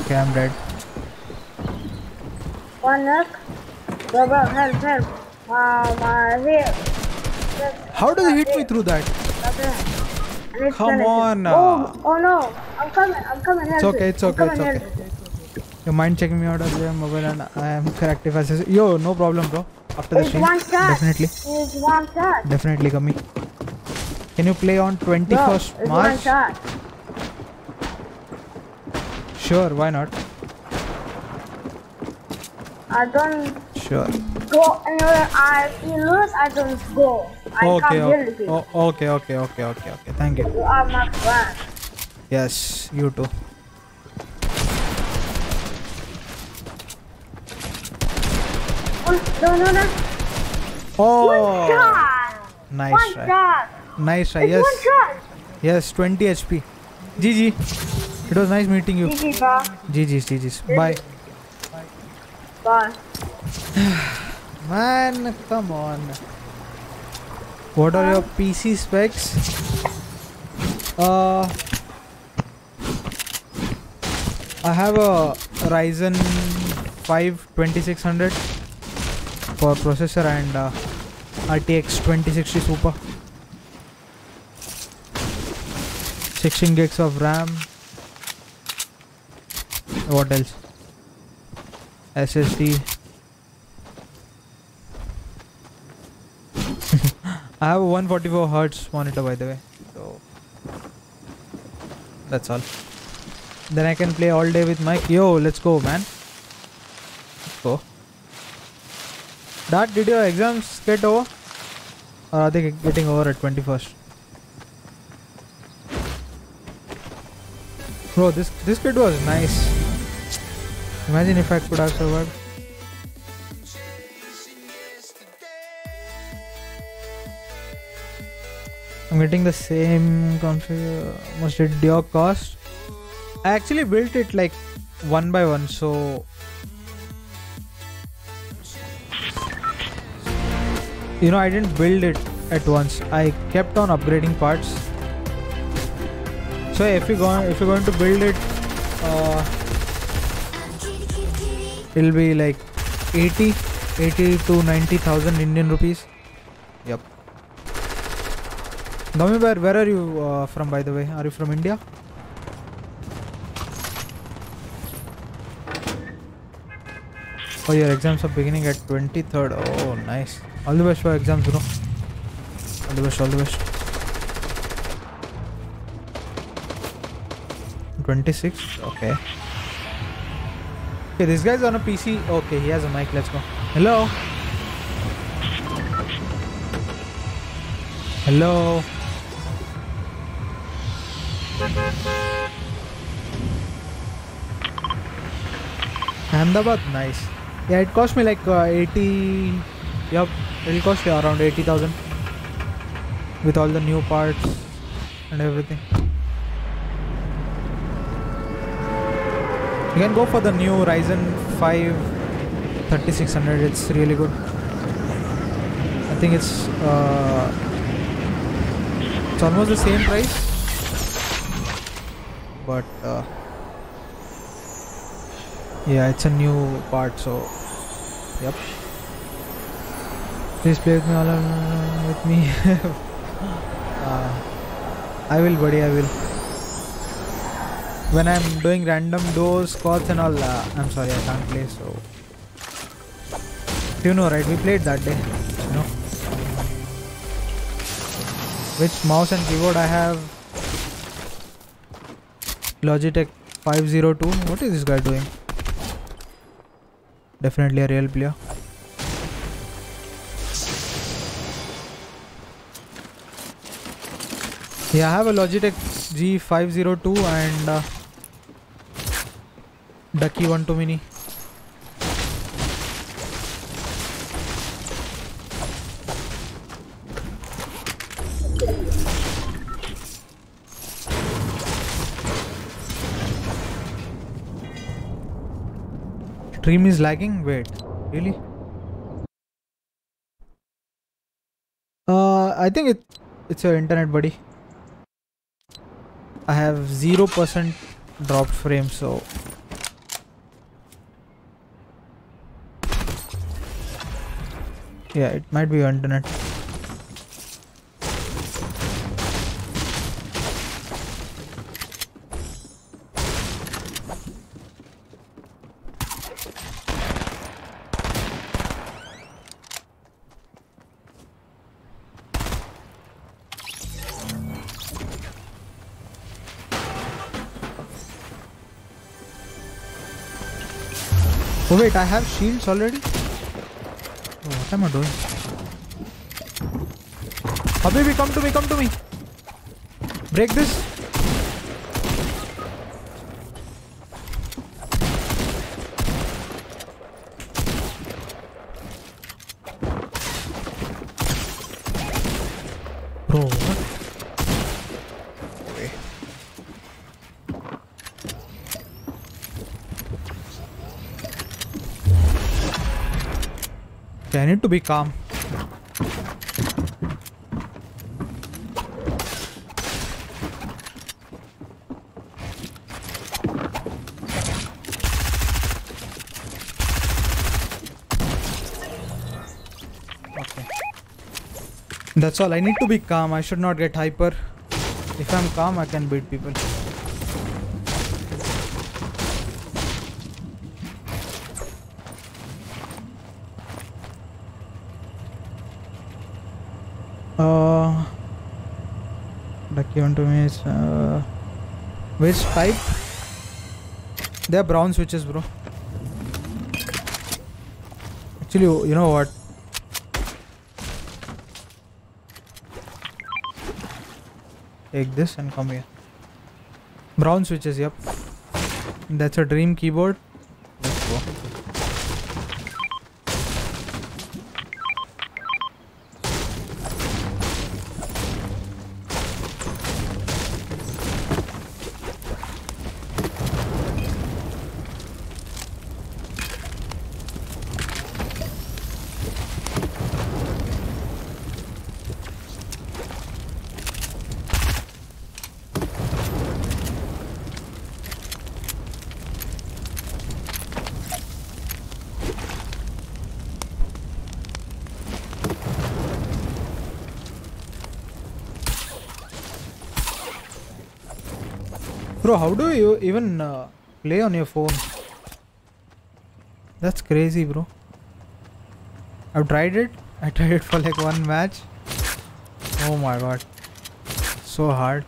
Okay, I'm dead. One knock. Bro, bro, help, help. Um, here. How does he hit me through that? Come on. Oh, oh no. I'm coming, I'm coming. It's help okay, you. it's okay, it's coming, okay. You mind checking me out as a mobile and I am correct if I say. Yo, no problem, bro. After the It's stream, definitely, It's one shot. definitely, Kami. Can you play on 21st it's March? Sure, why not? I don't Sure. go anywhere. I you lose, I don't go. I Okay, come here okay, you. oh, okay, okay, okay, okay, okay. Thank you. You are my friend. Yes, you too. Oh, no, no, no. Oh, nice one try. shot. Nice try. It's Yes, one shot. yes, 20 HP. GG. It was nice meeting you. GG. GG's, GG's. Bye. Bye. <sighs> Man, come on. What are your PC specs? Uh, I have a Ryzen 5 2600 for processor and uh, RTX 2060 Super. 16 gigs of RAM. What else? SSD. <laughs> I have a 144 hertz monitor by the way. So that's all. Then I can play all day with Mike. Yo, let's go, man. Let's go. Dad, did your exams get over? Or are they getting over at 21st? Bro, this this kid was nice. Imagine if I could have survived. I'm getting the same config. Must it your cost? I actually built it like one by one, so you know I didn't build it at once. I kept on upgrading parts. So if you're going if you're going to build it, uh, it'll be like 80, 80 to 90,000 Indian rupees. Yep. Bear, where are you uh, from by the way? Are you from India? Oh, your exams are beginning at 23rd. Oh, nice. All the best for exams, bro. All the best, all the best. 26? Okay. Okay, this guy's on a PC. Okay, he has a mic. Let's go. Hello? Hello? Ahmedabad, nice. Yeah, it cost me like uh, 80. Yup, it'll cost you around 80,000 with all the new parts and everything. You can go for the new Ryzen 5 3600. It's really good. I think it's uh, it's almost the same price, but uh, yeah, it's a new part. So, yep. Please play with me, all with me. <laughs> uh, I will, buddy. I will. When I'm doing random duos, squads, and all, uh, I'm sorry, I can't play. So, you know, right? We played that day. You know. Which mouse and keyboard I have? Logitech 502. What is this guy doing? Definitely a real player. Yeah, I have a Logitech G502 and uh, Ducky 12 Mini. Stream is lagging? Wait, really? Uh, I think it it's your internet, buddy. I have zero percent dropped frame, so yeah, it might be your internet. Oh wait, I have shields already? What am I doing? Habibi, come to me, come to me. Break this. Bro, what? Okay. Okay, I need to be calm. That's all. I need to be calm. I should not get hyper. If I'm calm, I can beat people. On to me is uh, which type? They are brown switches, bro. Actually, you know what? Take this and come here. Brown switches, yep. That's a dream keyboard. How do you even uh, play on your phone? That's crazy, bro. I've tried it. I <laughs> tried it for like one match. Oh my god. So hard.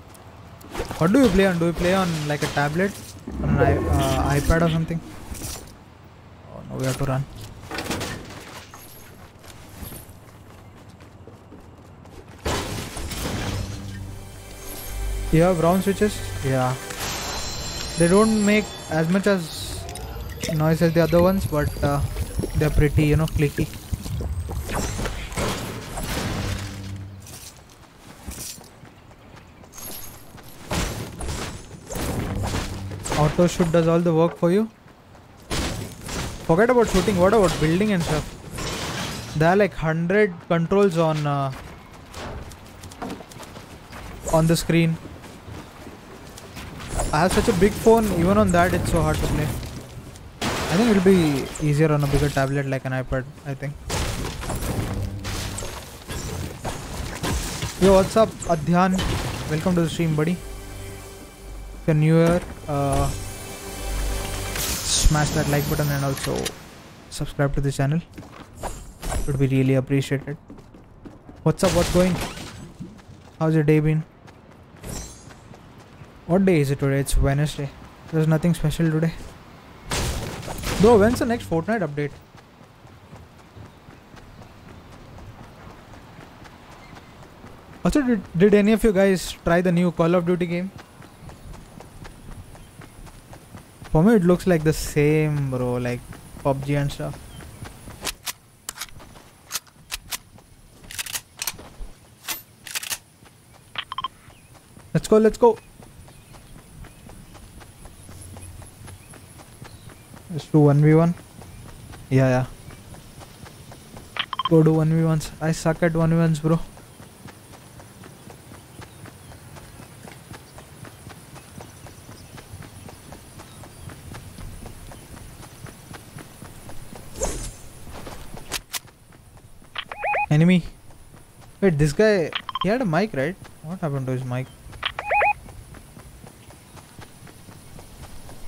What do you play on? Do you play on like a tablet? On an I uh, iPad or something? Oh no, we have to run. You have brown switches? Yeah. They don't make as much as noise as the other ones, but uh, they're pretty, you know, clicky. Auto shoot does all the work for you. Forget about shooting. What about building and stuff? There are like hundred controls on uh, on the screen. I have such a big phone. Even on that, it's so hard to play. I think it'll be easier on a bigger tablet like an iPad. I think. Yo, what's up, Adhyan? Welcome to the stream, buddy. If you're new here, uh, smash that like button and also subscribe to the channel. It would be really appreciated. What's up? What's going? How's your day been? What day is it today? It's Wednesday. There's nothing special today. Bro, when's the next Fortnite update? Also, did, did any of you guys try the new Call of Duty game? For me, it looks like the same, bro. Like PUBG and stuff. Let's go, let's go. Do 1v1. Yeah, yeah. Go do 1v1s. I suck at 1v1s, bro. Enemy. Wait, this guy, he had a mic, right? What happened to his mic?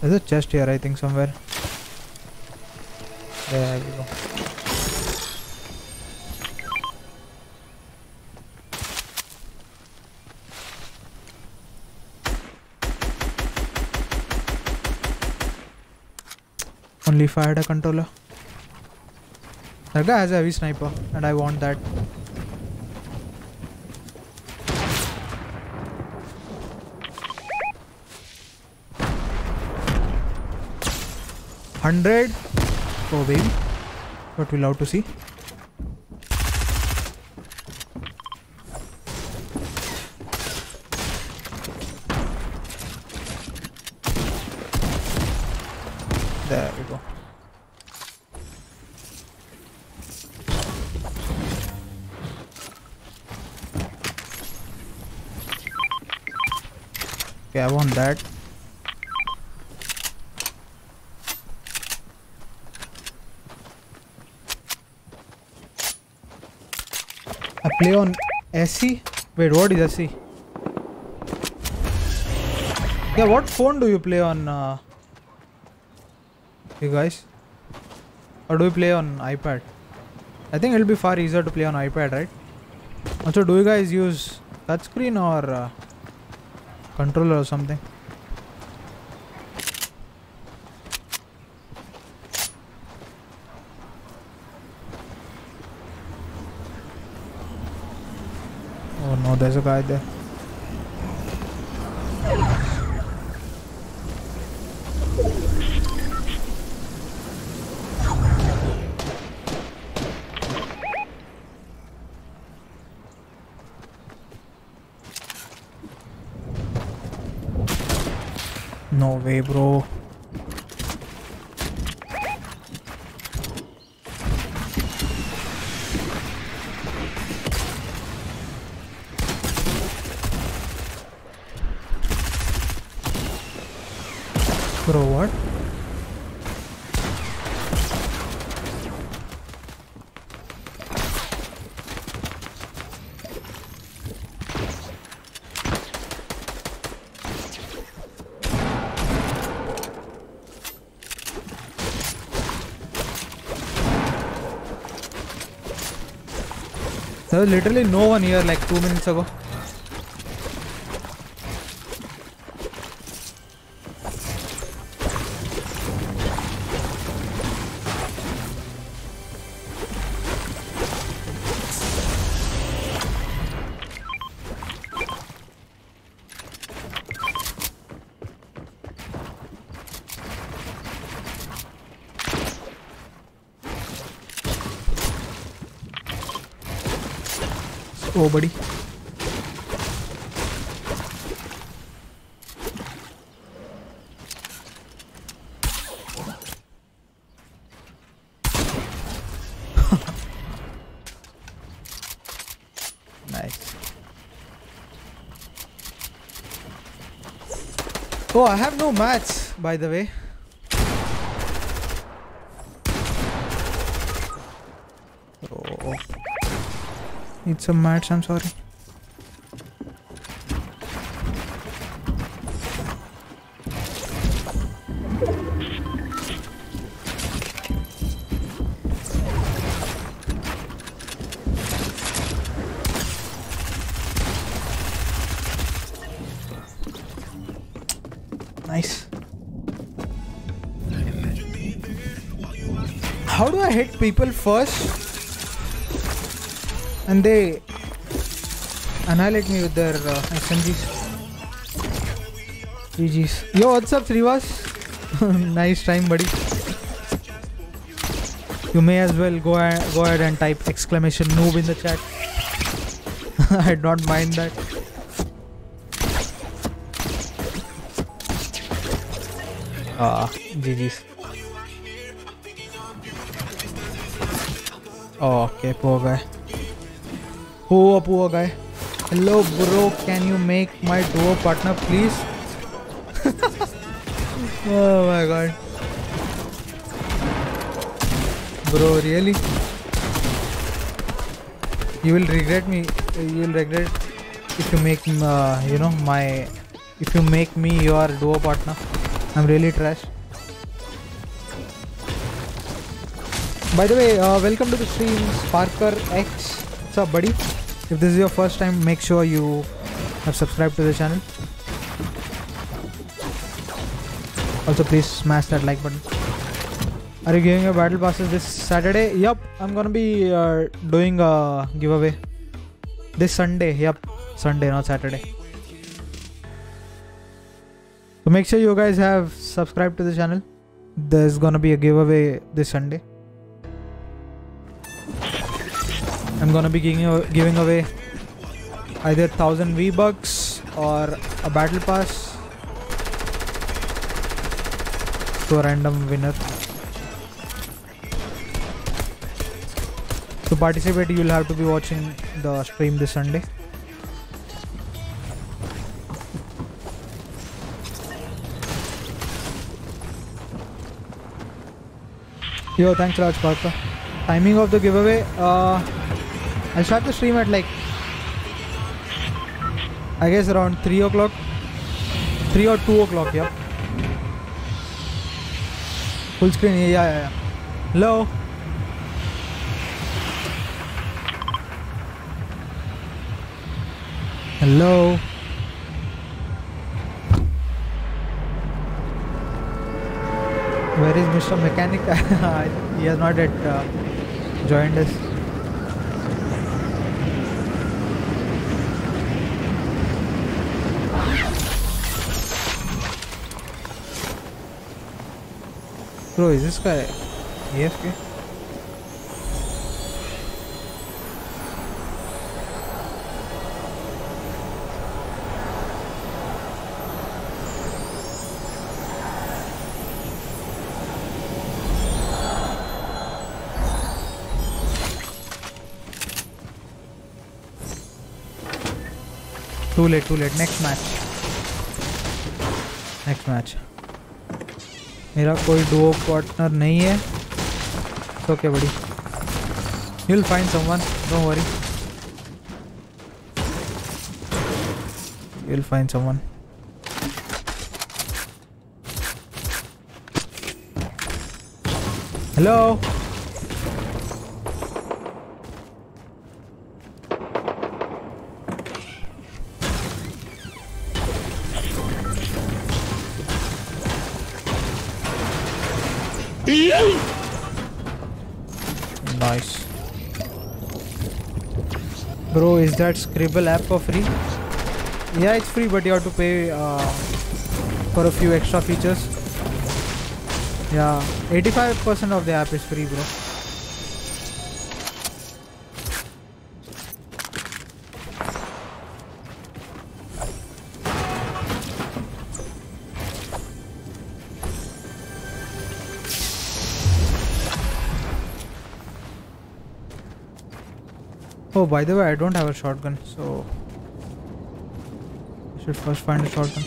There's a chest here, I think, somewhere. There we go. Only had a controller. That guy has a heavy sniper, and I want that. Hundred. Oh baby. What we love to see. There we go. Okay, I want that. I play on SE. Wait, what is SE? Yeah, what phone do you play on? Uh, you guys? Or do you play on iPad? I think it'll be far easier to play on iPad, right? Also, do you guys use touchscreen or uh, controller or something? Oh no, There was literally no one here like 2 minutes ago. I have no mats, by the way. Oh. Need some mats, I'm sorry. People first? And they annihilate me with their uh, SMGs. GG's. Yo, what's up, Srivas? <laughs> nice time, buddy. You may as well go go ahead and type exclamation noob in the chat. <laughs> I don't mind that. Ah, GG's. Okay, poor guy. Poor, poor guy. Hello, bro. Can you make my duo partner, please? <laughs> oh my god. Bro, really? You will regret me. You will regret if you make, uh, you know, my. If you make me your duo partner. I'm really trash. By the way, uh, welcome to the stream, Sparker X. What's up, buddy? If this is your first time, make sure you have subscribed to the channel. Also, please smash that like button. Are you giving a battle passes this Saturday? Yup, I'm gonna be uh, doing a giveaway this Sunday. Yup, Sunday, not Saturday. So make sure you guys have subscribed to the channel. There's gonna be a giveaway this Sunday. I'm gonna be giving, giving away either 1000 V bucks or a battle pass to a random winner. To participate, you'll have to be watching the stream this Sunday. Yo, thanks Raj Parka. Timing of the giveaway, uh, I'll start the stream at like, I guess around 3 o'clock. 3 or 2 o'clock, yeah. Full screen, yeah, yeah, yeah. Hello? Hello? Where is Mr. Mechanic? <laughs> he has not yet uh, joined us. Bro, is this guy AFK? Too late, too late. Next match. Next match. मेरा कोई dough partner नहीं है। तो क्या buddy you'll fine find someone worry you'll fine find someone hello that Scribble app for free? Yeah, it's free, but you have to pay uh, for a few extra features. Yeah, 85% of the app is free, bro. By the way, I don't have a shotgun, so I should first find a shotgun.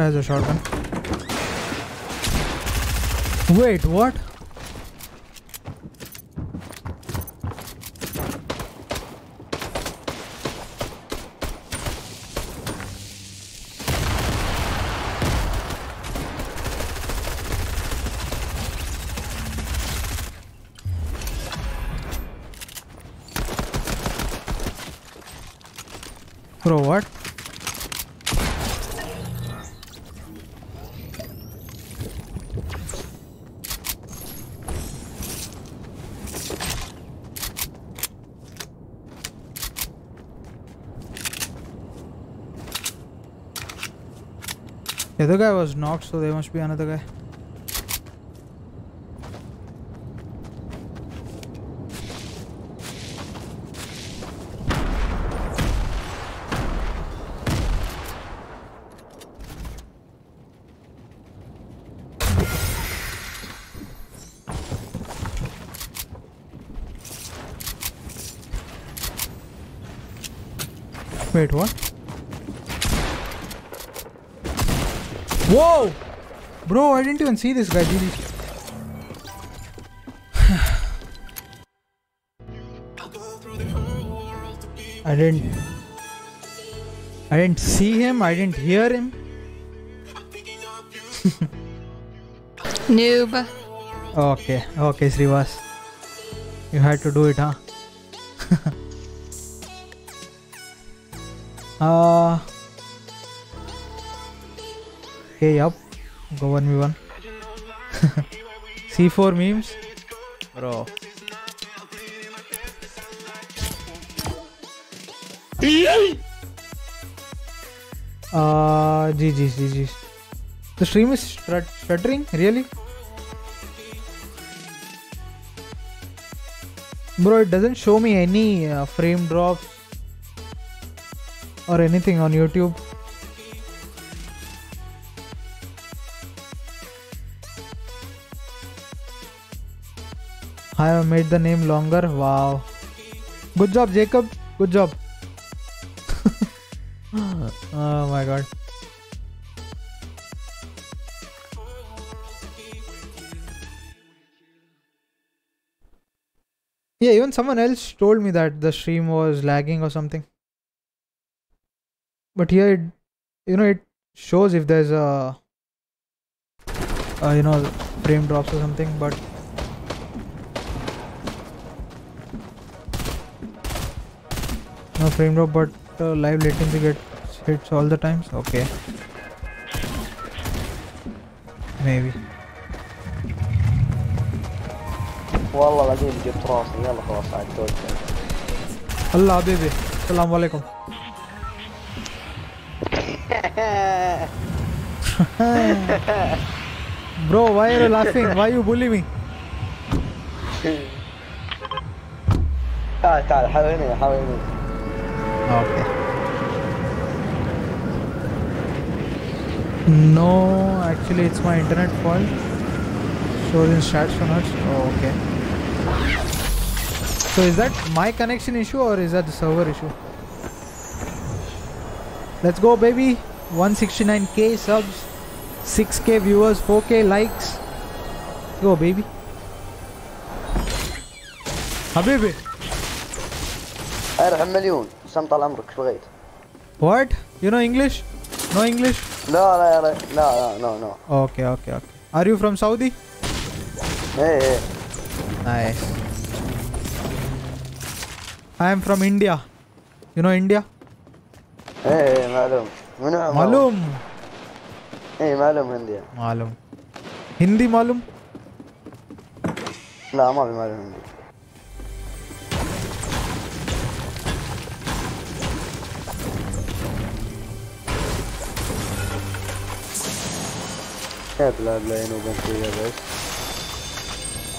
Has a shotgun. Wait, what? Bro, what? The other guy was knocked, so there must be another guy. Wait, what? Whoa! Bro, I didn't even see this guy. GG. I didn't. I didn't see him. I didn't hear him. Noob. Okay, okay, Srivas. You had to do it, huh? <laughs> uh. Okay, yup. Go 1v1. C4 memes? Bro. Uh, GG's, GG's. The stream is stuttering? Really? Bro, it doesn't show me any uh, frame drops or anything on YouTube. Made the name longer. Wow. Good job, Jacob. Good job. <laughs> oh my god. Yeah, even someone else told me that the stream was lagging or something. But here, it, you know, it shows if there's a, you know, frame drops or something. But no frame drop, but uh, live latency gets hits all the times. Okay, maybe. والله العظيم جبت راسي يلا خلاص عاد توكل Allah habibi. Assalamu alaikum. Bro, why are you laughing? Why you bully me? تعال تعال حاولني حاولني Okay. No, actually it's my internet fault. Shows in stats for us. Oh, okay. So is that my connection issue or is that the server issue? Let's go baby. 169k subs, 6k viewers, 4k likes. Go baby. حبيبي ارحم مليون سم طال عمرك ايش بغيت؟ What? You know English? No English? لا لا يا ري- لا لا نو نو Okay, okay, okay. Are you from Saudi? ايه ايه Nice. I am from India. You know India? ايه ايه معلوم منو Malum. ايه معلوم هندي Malum. Hindi malum? لا ما في معلوم هندي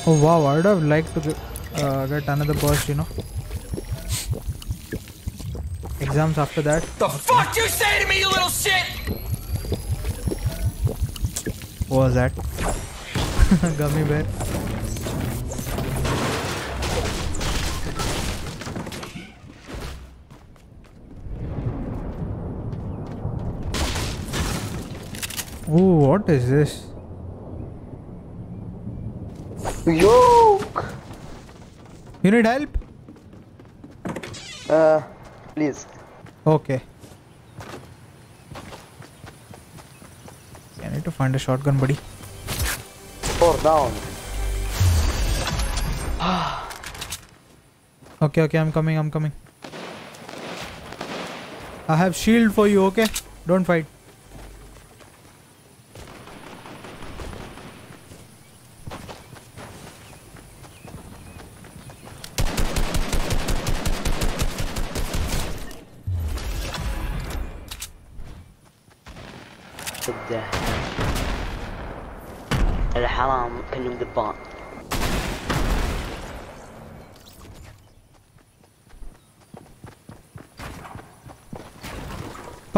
Oh wow, I would have liked to get, uh, another boss. you know. Exams after that. The fuck you say to me, you little shit! What was that? <laughs> Gummy bear. Ooh, what is this? Yo! You need help? Uh, please. Okay. I need to find a shotgun, buddy. Four down. <sighs> Okay, okay, I'm coming, I'm coming. I have shield for you, okay? Don't fight.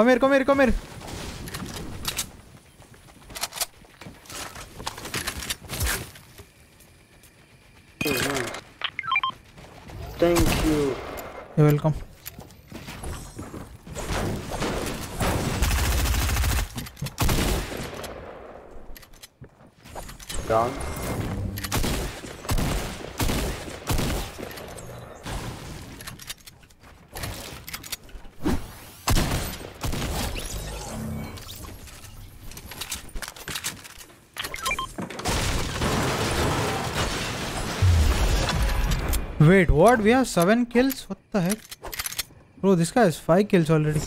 Come here, come here, come here. Thank you. You're welcome. Down. Wait, what? We have seven kills? What the heck? Bro, this guy has five kills already.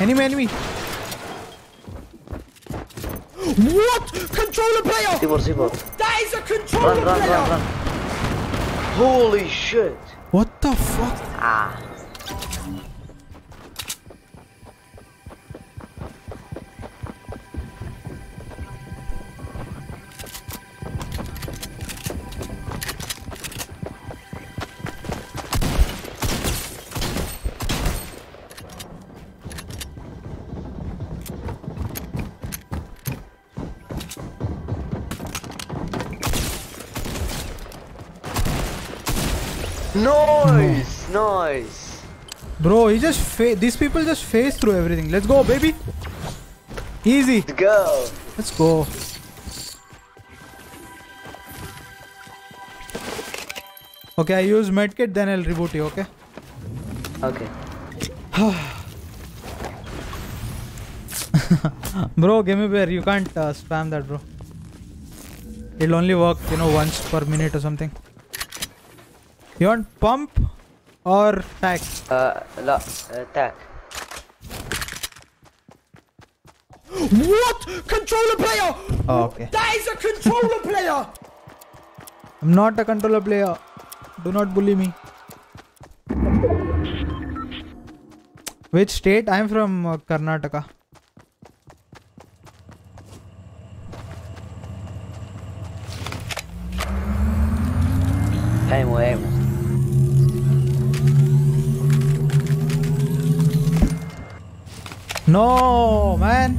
Enemy, enemy. What? Controller player! Sibor, Sibor. That is a controller run, player! run, run. Holy shit. What the fuck? Ah. These people just phase through everything. Let's go, baby. Easy. Let's go. Let's go. Okay, I use medkit, then I'll reboot you, okay? Okay. <sighs> bro, give me bear. You can't uh, spam that, bro. It'll only work, you know, once per minute or something. You want pump or tack? Uh, لا attack. What? Controller player! Oh, okay. That is a controller <laughs> player! I'm not a controller player. Do not bully me. Which state? I'm from uh, Karnataka. Aim, aim. No, man.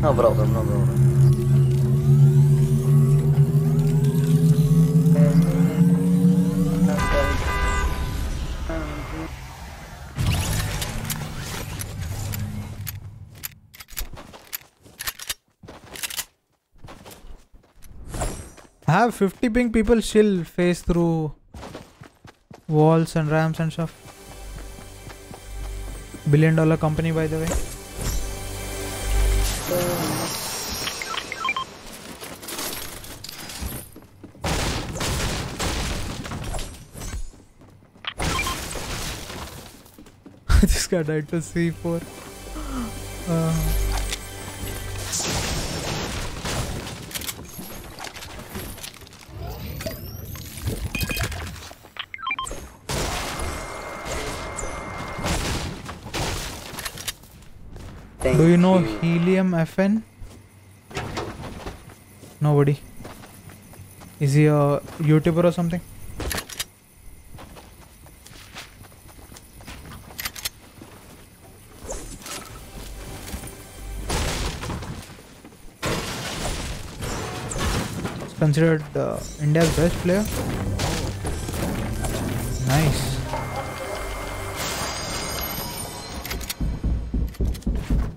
No problem, no problem. I have 50 ping people still face through walls and ramps and stuff. Billion dollar company, by the way. <laughs> this guy died to C4. Uh, do you know. Helium FN? Nobody. Is he a YouTuber or something? He's considered uh, India's best player. Nice.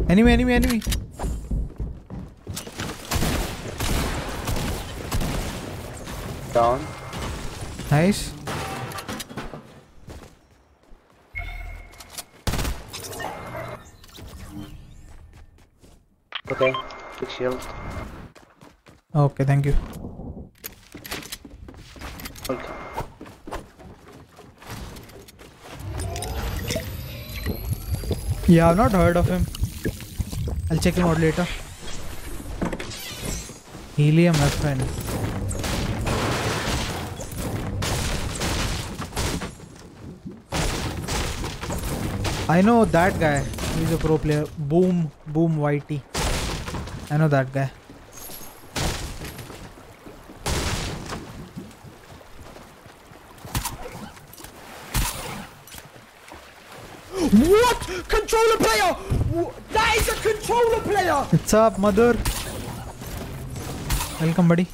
Enemy, enemy, enemy. Down. Nice. Okay, good shield. Okay, thank you. Okay. Yeah, I've not heard of him. I'll check him out later. Helium my friend. I know that guy. He's a pro player. Boom, boom, Whitey. I know that guy. What's up, mother? Welcome, buddy.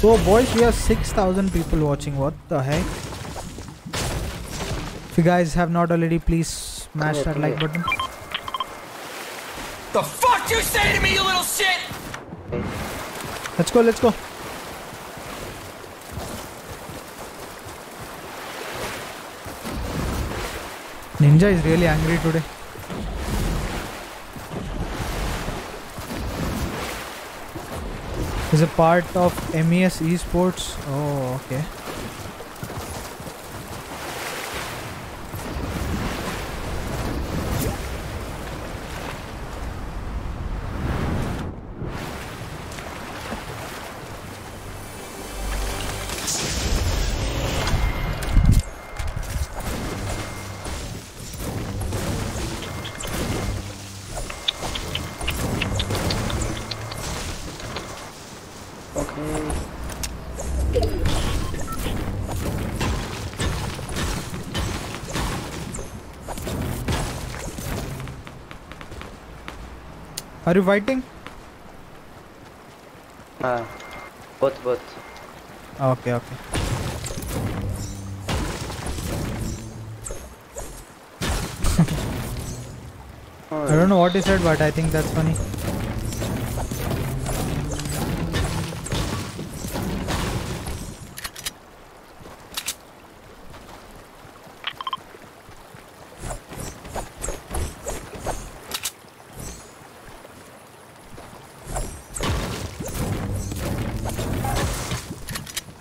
So, boys, we have 6,000 people watching. What the heck? If you guys have not already, please smash that like button. The fuck you say to me, you little shit? Let's go, let's go. Ninja is really angry today. Is a part of MES Esports. Oh, okay. Are you fighting? Ah. Bot, bot. Okay, okay. <laughs> I don't know what he said, but I think that's funny.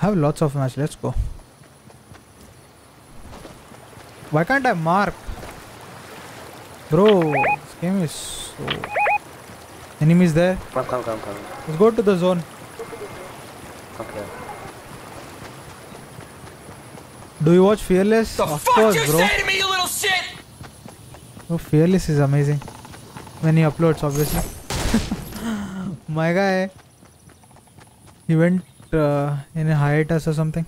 Have lots of match. Let's go. Why can't I mark? Bro, this game is so... Enemies there. Come, come, come, come. Let's go to the zone. Okay. Do you watch Fearless? The of fuck course, you bro. say to me, you little shit? Oh, Fearless is amazing. When he uploads, obviously. <laughs> My guy, he went uh, in a hiatus or something.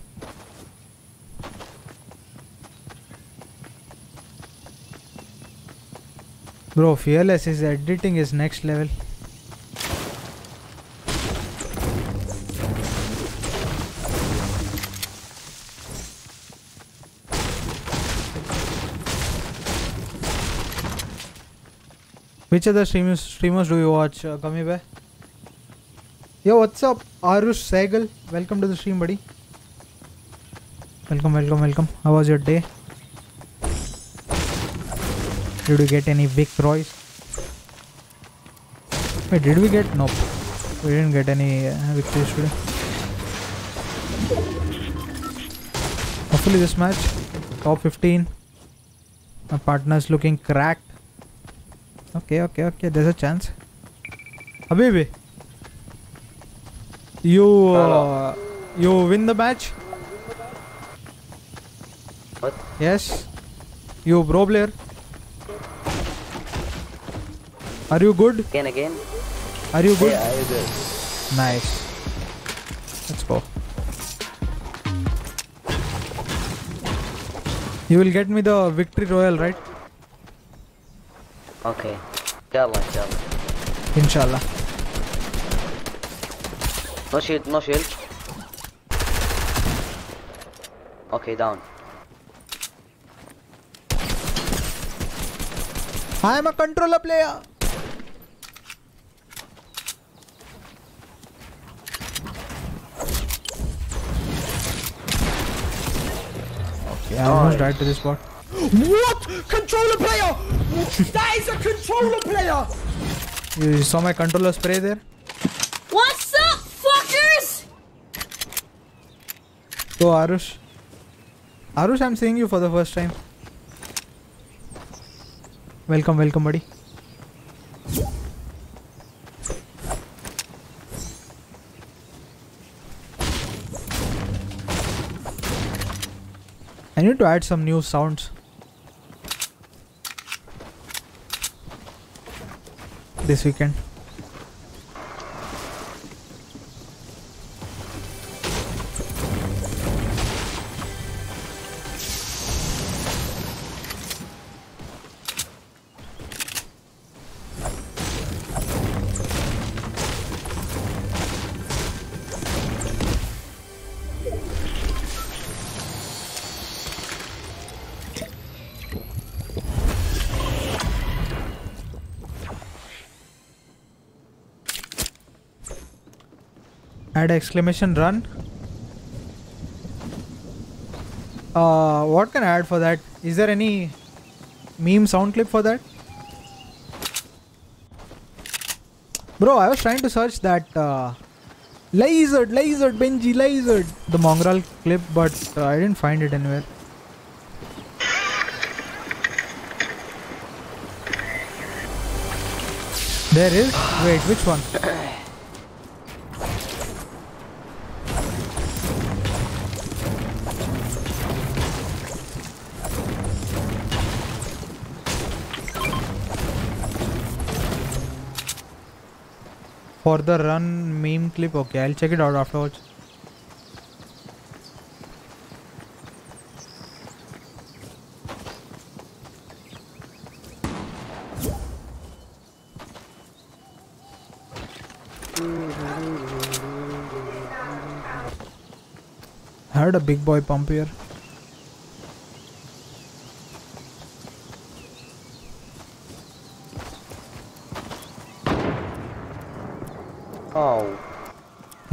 Bro, Fearless, is editing is next level. Which other streamers streamers do you watch, uh, Gummy Bear? Yo, what's up, Arush Sehgal? Welcome to the stream, buddy. Welcome, welcome, welcome. How was your day? Did you get any Vicroys? Wait, did we get? Nope. We didn't get any uh, victories today. Hopefully this match, top 15. My partner's looking cracked. Okay, okay, okay. There's a chance. Habibi. You uh, you win the match. What? Yes. You bro player. Are you good? Again, again. Are you good? Yeah, I good. Nice. Let's go. You will get me the Victory Royale, right? Okay. Inshallah, inshallah. Inshallah. No shield, no shield. Okay, down. I am a controller player. Okay, I almost died to this spot. What? Controller player! that is a controller player! You saw my controller spray there? Go Arush. Arush, I'm seeing you for the first time. Welcome, welcome, buddy. I need to add some new sounds. This weekend. Exclamation run. Uh, what can I add for that? Is there any meme sound clip for that? Bro, I was trying to search that uh, lizard, lizard, Benji, lizard, the mongrel clip, but uh, I didn't find it anywhere. There is. Wait, which one? For the run meme clip, okay, I'll check it out afterwards. I heard a big boy pump here.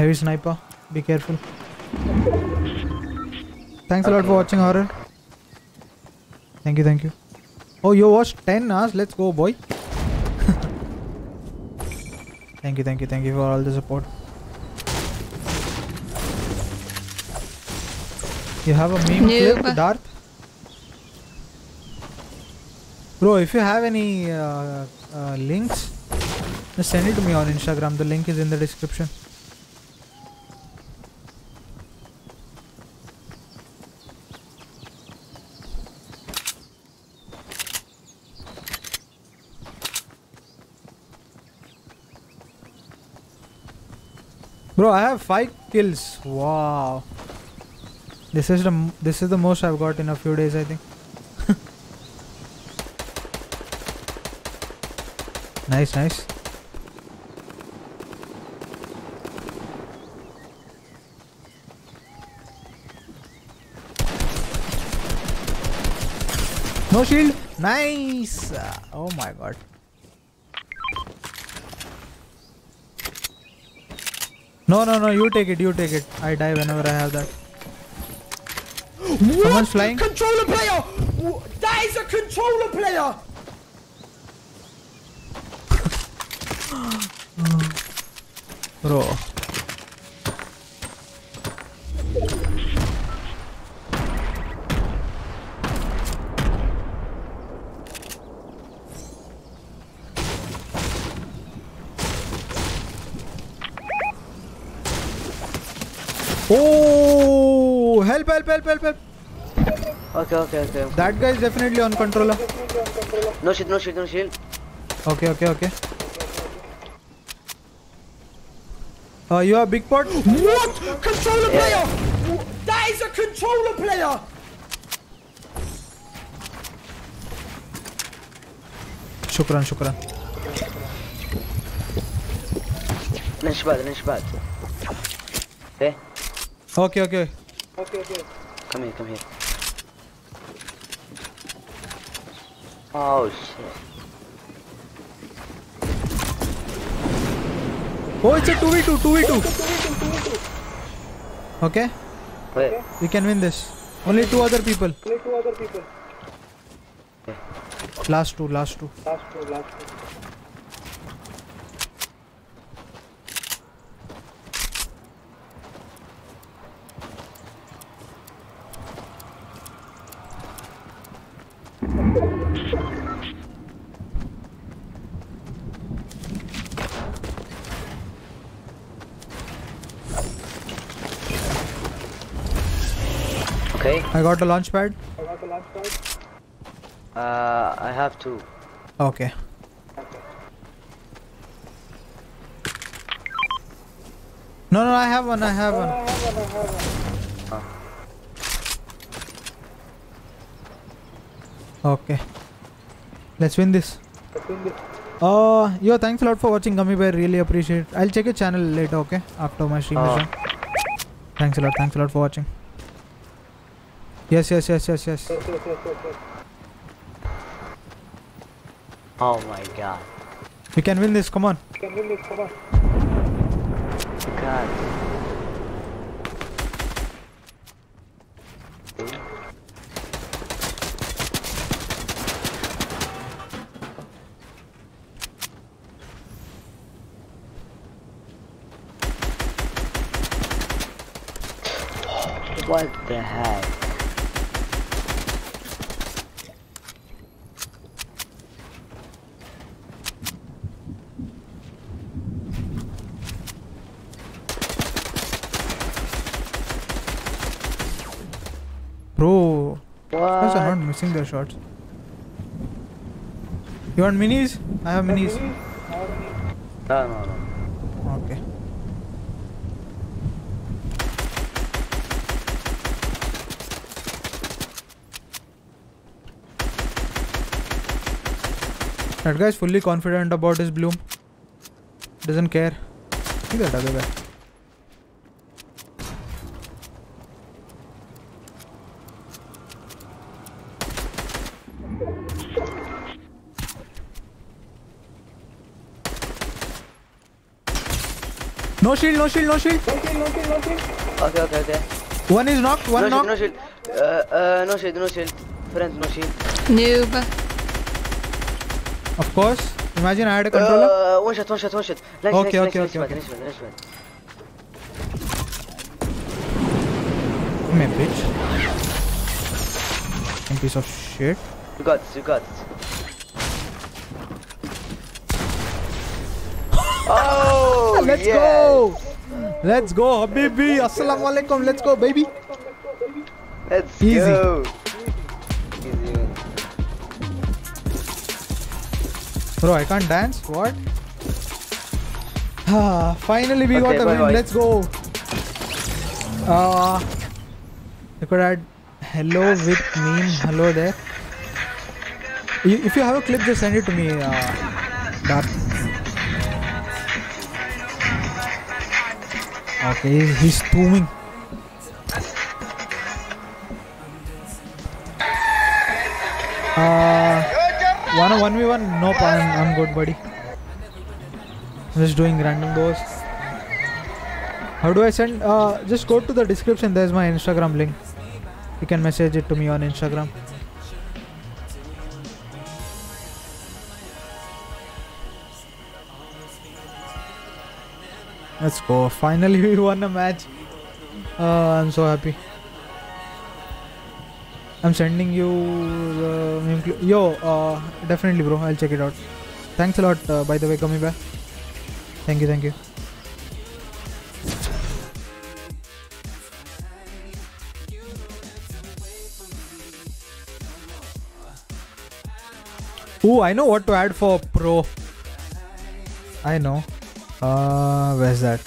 Heavy sniper. Be careful. Thanks a lot for watching horror. Thank you, thank you. Oh, you watched 10 hours? Let's go, boy. <laughs> thank you, thank you, thank you for all the support. You have a meme Noob. clip, Darth? Bro, if you have any uh, uh, links, just send it to me on Instagram. The link is in the description. Five kills. Wow. This is the this is the most I've got in a few days, I think. <laughs> nice, nice. No shield. Nice. Oh my god. No, no, no. You take it. You take it. I die whenever I have that. Someone's flying. Controller player! That is a controller player! Bro. Oh, help, help, help, help, help. Okay, okay, okay. That guy is definitely on controller. No shield, no shield, no shield. Okay, okay, okay. Uh, you have big pot? What? Controller player! W- That is a controller player! Shukran, shukran. ليش بعد ليش بعد ايه Okay, okay. Okay, okay. come here come here oh shit Oh, it's a 2v2, 2v2. Okay, wait we can win this. Only two other people. Only two other people. Last two, last two. Last two, last two. Okay. I got a launch pad. I got the launch pad. Uh, I have two. Okay. No, no, I have one. I have one. I have one. Okay. Let's win this. Uh, yo, thanks a lot for watching, Gummy Bear. Really appreciate it. I'll check your channel later, okay? After my stream Oh. Thanks a lot. Thanks a lot for watching. Yes, yes, yes, yes, yes. Oh my god. We can win this. Come on. You can win this, come on. God. What the heck? Bro. Guys are What? not missing their shots. You want minis? I have minis. No, no, no. Okay. That guy is fully confident about his bloom. Doesn't care. See that other guy. No shield, no shield, no shield. no Okay, okay, okay. One is knocked, one no knocked. shield, no shield. Uh, uh, no shield, no shield. Friends, no shield. Noob. Of course. Imagine I had a controller. Uh, one shot, one shot, one shot. Nice, Okay, nice, okay, nice, okay, nice, okay. Nice, nice, nice. Come here, bitch. Some piece of shit. You got this, you got this. Let's yes. go. Let's go, Habibi. Assalamu alaikum. Let's go, baby. Let's Easy. go. Easy. Bro, I can't dance. What? Ah, finally we Okay, got a win. Let's go. Uh, you could add hello with meme. Hello there. You, if you have a clip, just send it to me. Uh, Okay, he's, booming. Uh, one one v one. Nope, I'm I'm good, buddy. I'm just doing random goes. How do I send? Uh, just go to the description. There's my Instagram link. You can message it to me on Instagram. Let's go. Finally, <laughs> we won a match. Uh, I'm so happy. I'm sending you the meme Yo, uh, definitely, bro. I'll check it out. Thanks a lot, uh, by the way, coming back. Thank you, thank you. Ooh, I know what to add for pro. I know. Uh, where's that?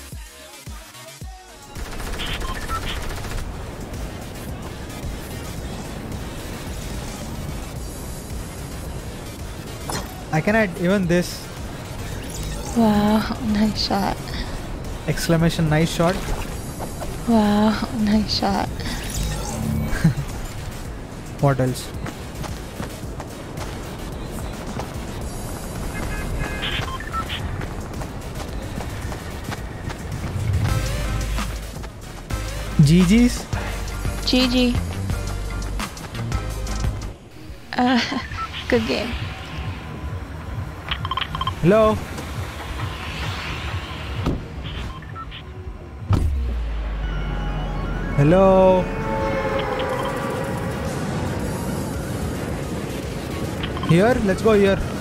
I can add even this Wow, nice shot. exclamation nice shot. Wow, nice shot. <laughs> What else? GG's? Gigi. Uh, <laughs> good game. Hello? Hello? Here? Let's go here.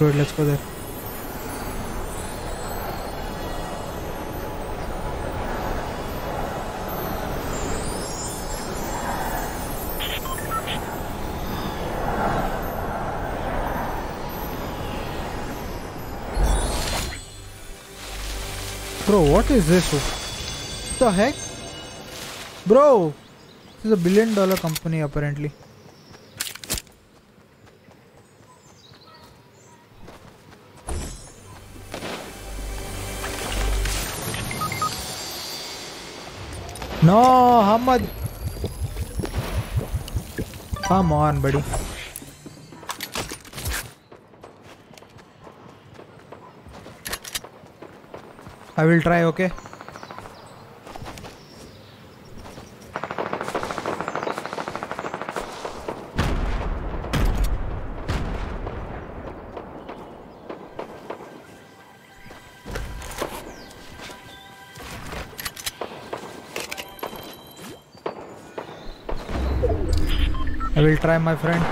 Go, let's go there. Bro, what is this? What the heck? Bro, this is a billion dollar company apparently. No, Hamad. Come on, buddy. I will try, okay? Try, my friend.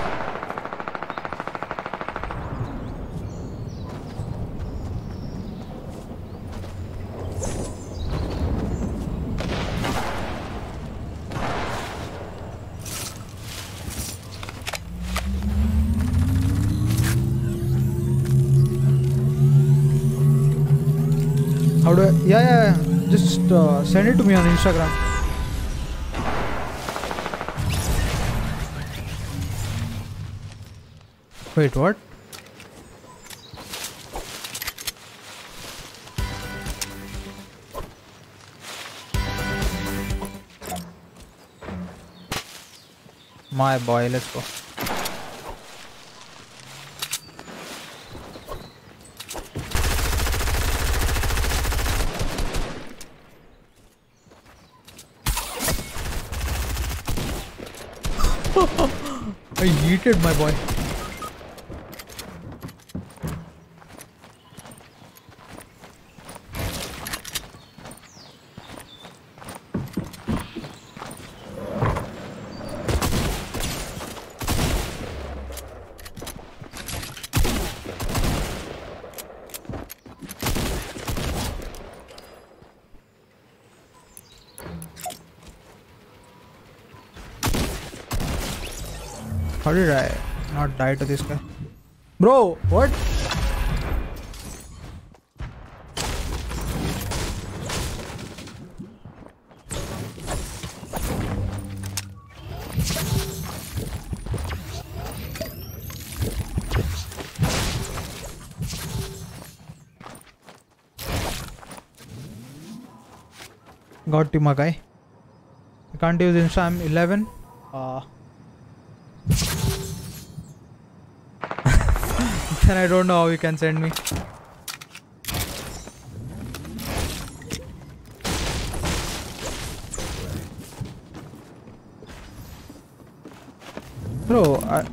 How do I? Yeah, yeah. Just uh, send it to me on Instagram. Wait, what? My boy, let's go. <laughs> I yeeted my boy. How did I not die to this guy? Bro, what? Got to my guy. I can't use Insta. I'm 11. Uh, then I don't know how you can send me. Bro, I,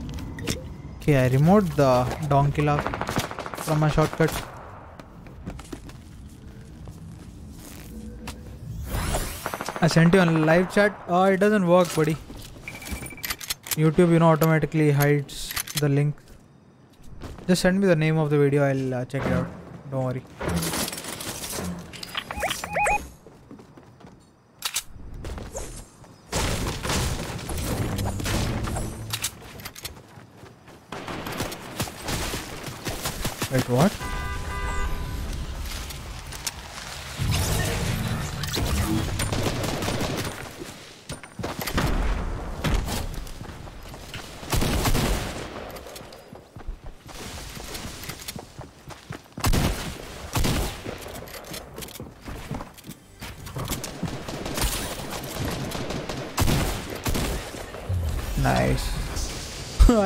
okay, I removed the donkey lock from my shortcuts. I sent you on live chat. Uh, it doesn't work, buddy. YouTube, you know, automatically hides the link. Just send me the name of the video. I'll uh, check it out. Don't worry.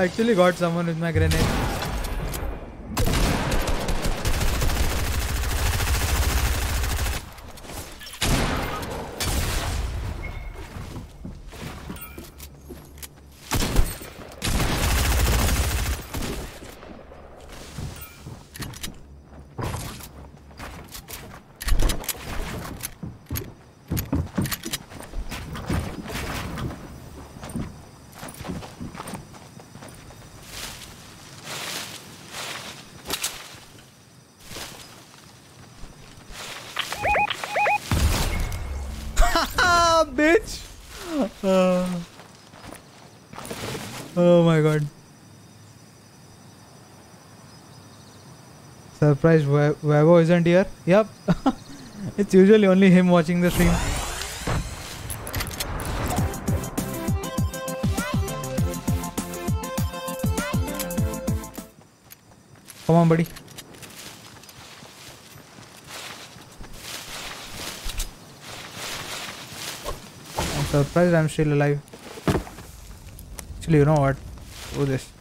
Actually got someone with my grenade. bitch. Uh, oh my god. Surprised Ve- isn't here? Yep. <laughs> it's usually only him watching the stream. Come on, buddy. I'm surprised I'm still alive. Actually, you know what? Do this.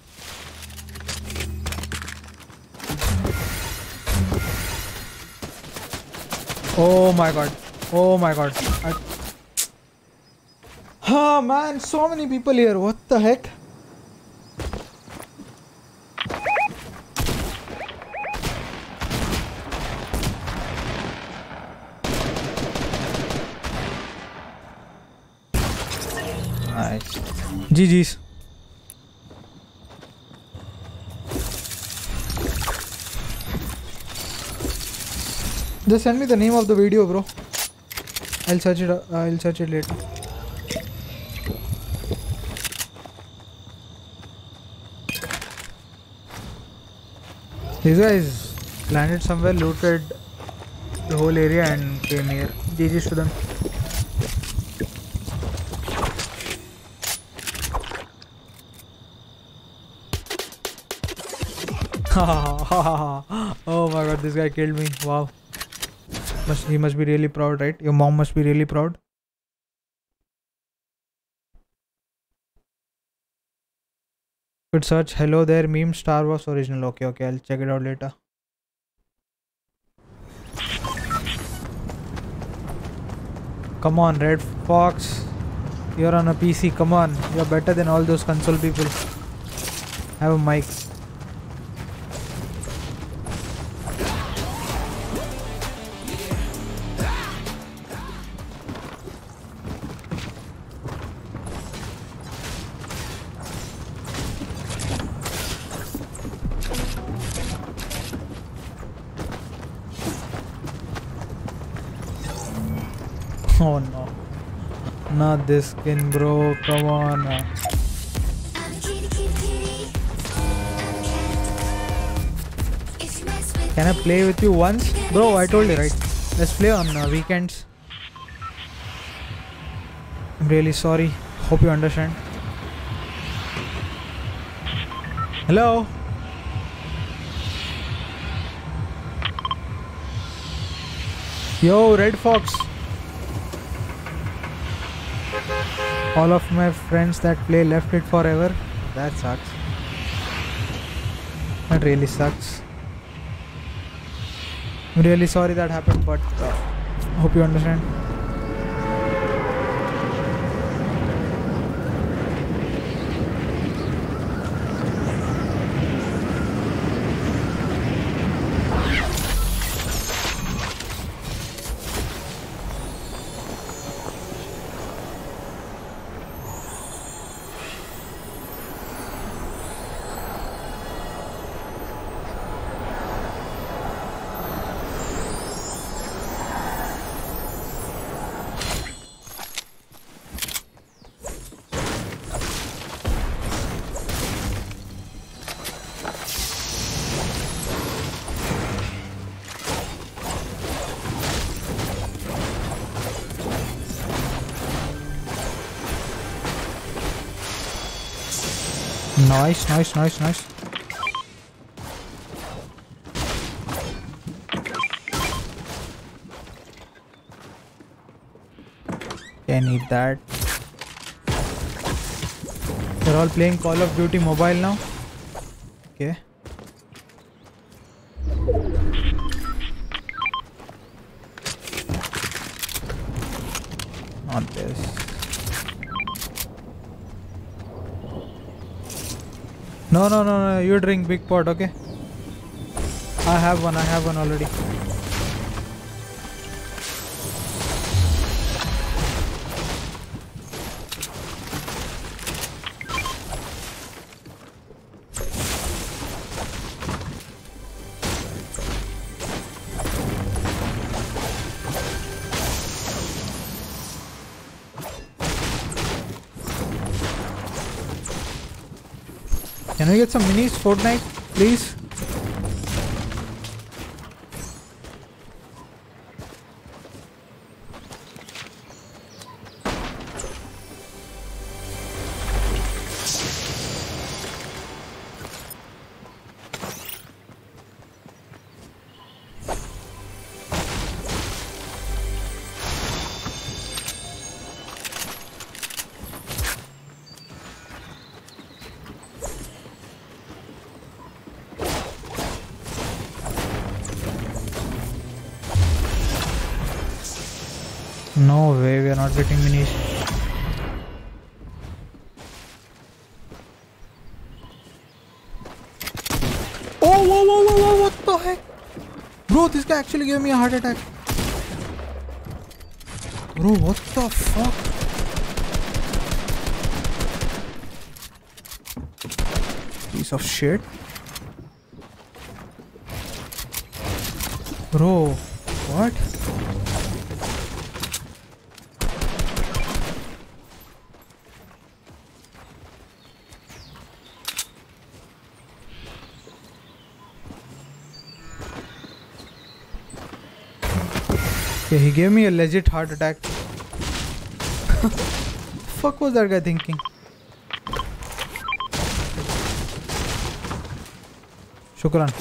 Oh my god. Oh my god. I... Oh man, so many people here. What the heck? Nice. GG's. Just send me the name of the video, bro. I'll search it. uh, I'll search it later. These guys landed somewhere, looted the whole area, and came here. GG's to them. oh my god, this guy killed me. Wow. Must he must be really proud, right? Your mom must be really proud. Could search hello there meme Star Wars original. Okay, okay, I'll check it out later. Come on, Red Fox. You're on a PC. Come on. You're better than all those console people. Have a mic. Skin, bro. Come on. Can I play with you once? Bro, I told you, right? Let's play on uh, weekends. I'm really sorry. Hope you understand. Hello? Yo, Red Fox. All of my friends that play left it forever. That sucks. That really sucks. I'm really sorry that happened, but uh, hope you understand. Nice, nice, nice, nice. Can eat that. They're all playing Call of Duty mobile now. No, no, no. You drink big pot, okay? I have one. I have one already. Can we get some minis Fortnite, please? No way, we are not getting minis. Oh, whoa, whoa, whoa, whoa, what the heck? Bro, this guy actually gave me a heart attack. Bro, what the fuck? Piece of shit. Bro, what? Okay, he gave me a legit heart attack. <laughs> Fuck was that guy thinking? Shukran.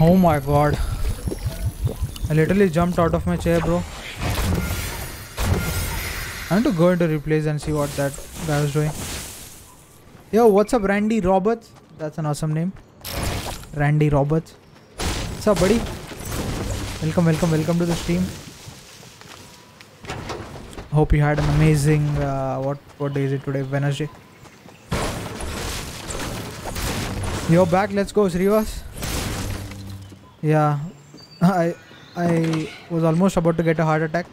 Oh my god. I literally jumped out of my chair, bro. I want to go into replays and see what that guy was doing. Yo, what's up, Randy Roberts? That's an awesome name. Randy Roberts. What's up, buddy? Welcome, welcome, welcome to the stream. Hope you had an amazing. Uh, what what day is it today? Wednesday. You're back. Let's go, Srivas. Yeah, <laughs> I I was almost about to get a heart attack.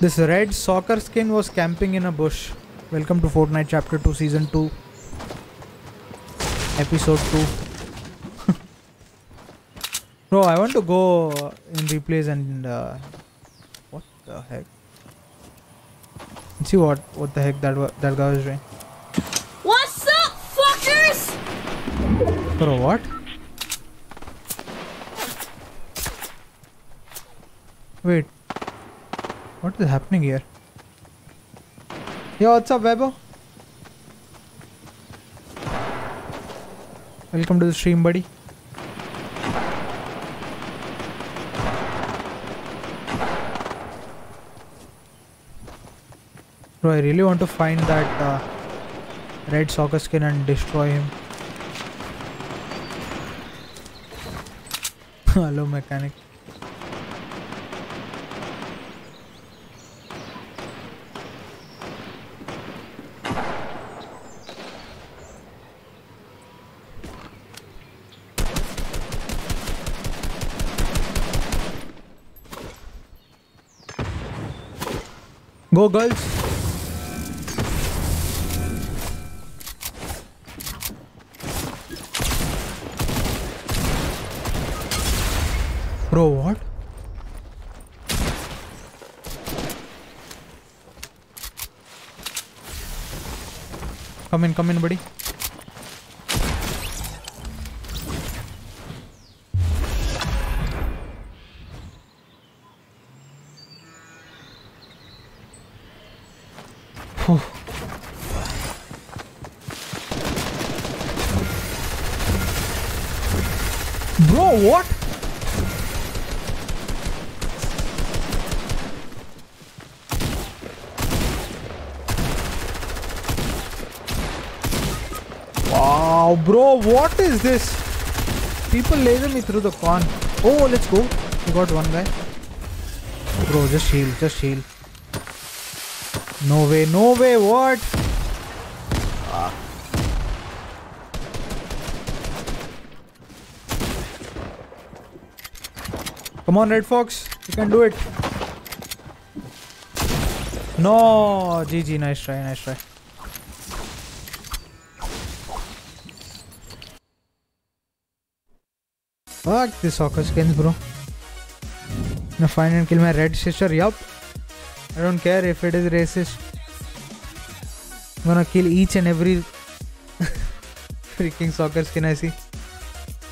This red soccer skin was camping in a bush. Welcome to Fortnite Chapter 2 Season 2 Episode 2 <laughs> Bro, I want to go in replays and uh, what the heck? Let's see what what the heck that that guy was doing. What's up, fuckers? Bro, what? Wait. What is happening here? Yo, what's up, Webo? Welcome to the stream, buddy. Bro, I really want to find that uh, red soccer skin and destroy him. <laughs> Hello, mechanic. Go, girls. Bro, what? Come in, come in, buddy. Phew. Bro, what? Wow, bro, what is this? people laser me through the con. Oh, let's go. We got one guy. Bro, just heal, just heal. No way, no way, what? Come on, Red Fox. You can do it. No, GG. Nice try, nice try. Fuck this soccer skins, bro. Now find and kill my red sister. Yup. I don't care if it is racist. I'm gonna kill each and every <laughs> freaking soccer skin I see.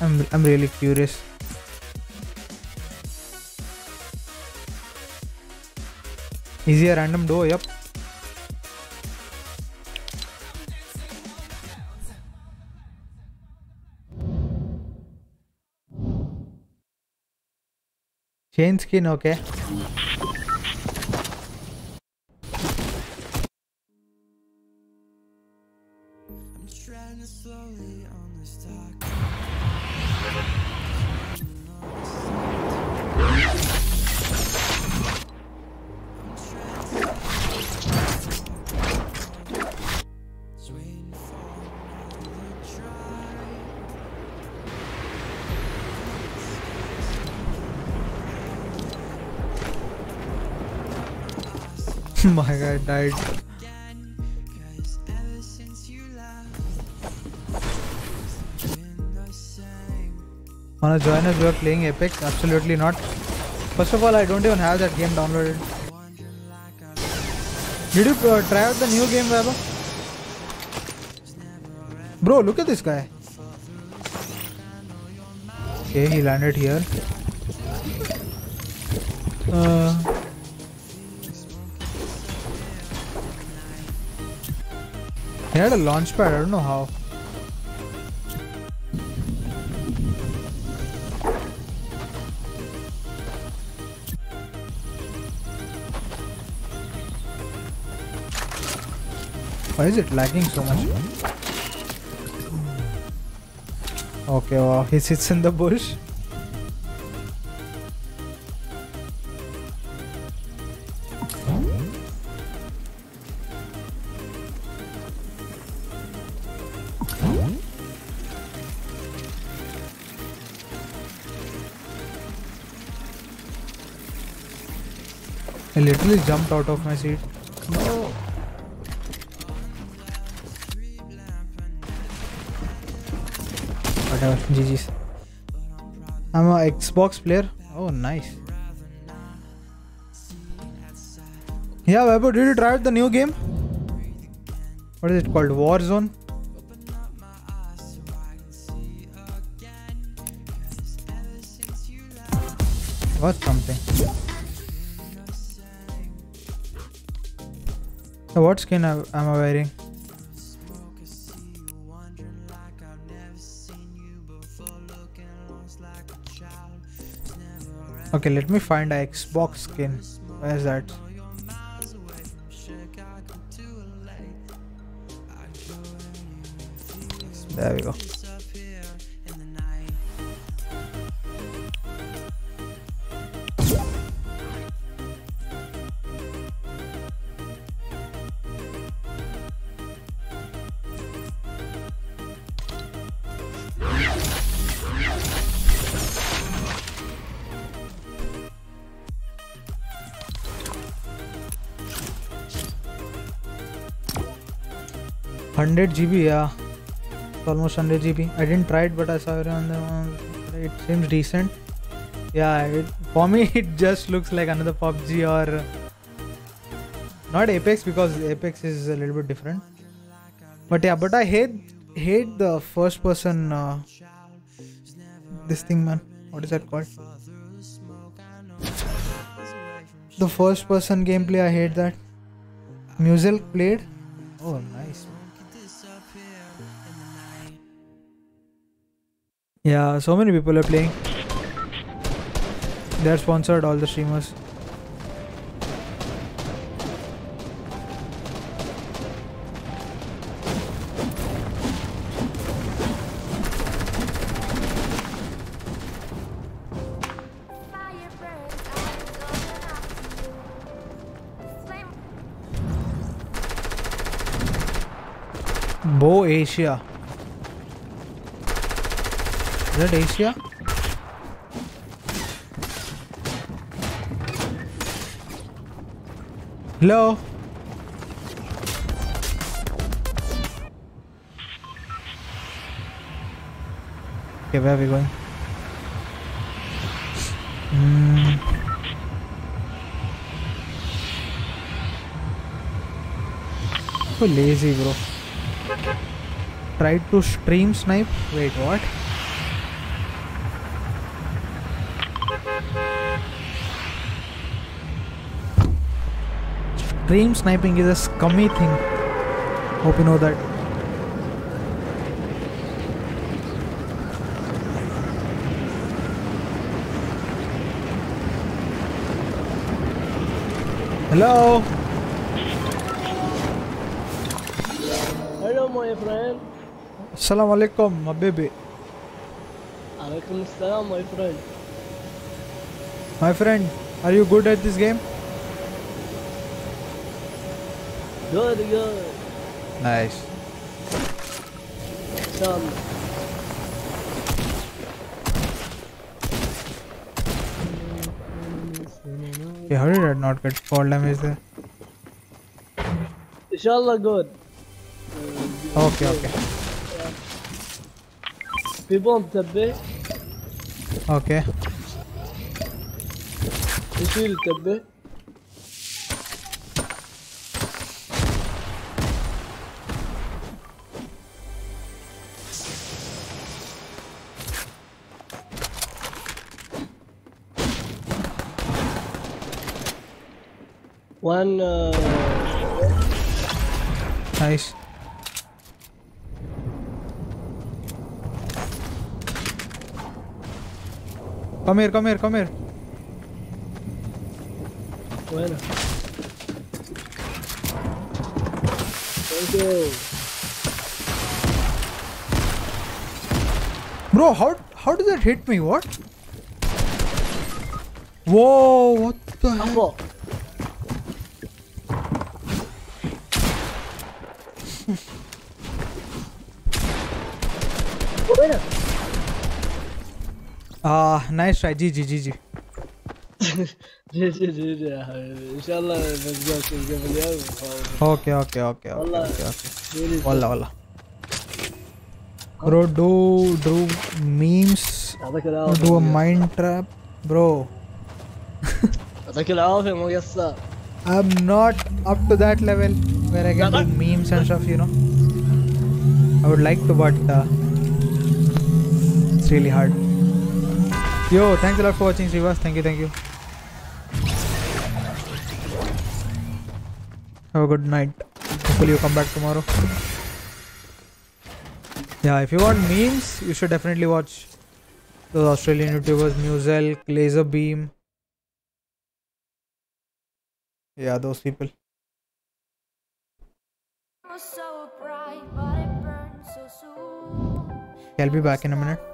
I'm I'm really curious. Is he a random duo? Yup. Chain skin okay Guy died. Wanna join us? We are playing Apex? Absolutely not. First of all, I don't even have that game downloaded. Did you uh, try out the new game, Vaibhav? Bro, look at this guy. Okay, he landed here. Uh, had a launch pad, I don't know how. Why is it lagging so much? Okay, wow, he sits in the bush. I literally jumped out of my seat. No. Whatever, GG's. I'm a Xbox player. Oh, nice. Yeah, Vaibhav, did you try out the new game? What is it called? Warzone? What something? So what skin am I wearing? Okay, let me find a Xbox skin. Where's that? There we go. Hundred GB, yeah, It's almost hundred GB. I didn't try it, but I saw it on the. uh, It seems decent. Yeah, it, for me <laughs> it just looks like another PUBG or not Apex because Apex is a little bit different. But yeah, but I hate hate the first person. Uh, this thing, man. What is that called? The first person gameplay. I hate that. Musel played. Oh, nice. Yeah, so many people are playing. They're sponsored, all the streamers. Bo Asia. That Asia? Hello? Okay, where are we going? Hmm. So lazy, bro. Tried to stream snipe. Wait, what? Stream sniping is a scummy thing. Hope you know that. Hello? Hello, my friend. Assalamu alaikum, my baby. Alaikum assalam, my friend. My friend, are you good at this game? Good, good. Nice. Some. Okay, how did I not get fall damage there? Inshallah, good. Uh, okay, okay. People on the bay. Okay. Shield the bay. one. Uh... Nice. Come here, come here, come here. Bueno. Thank you. Bro, how how did that hit me? What? Whoa, what the hell? nice try. GG, GG. جي جي جي جي يا حبيبي ان شاء الله نلقاك قبل اليوم Okay, okay, okay, okay, والله okay, okay. really Wallah, wallah. Bro, do do memes. يعطيك Do العافيه a mind trap, bro. يعطيك العافيه مو قصار I'm not up to that level where I can do memes and stuff, you know. I would like to, but uh, it's really hard. Yo, thanks a lot for watching, Srivas. Thank you, thank you. Have a good night. Hopefully, you come back tomorrow. Yeah, if you want memes, you should definitely watch those Australian YouTubers, Muzel, LazarBeam. Yeah, those people. Was so bright, but it burned so soon. I'll be back in a minute.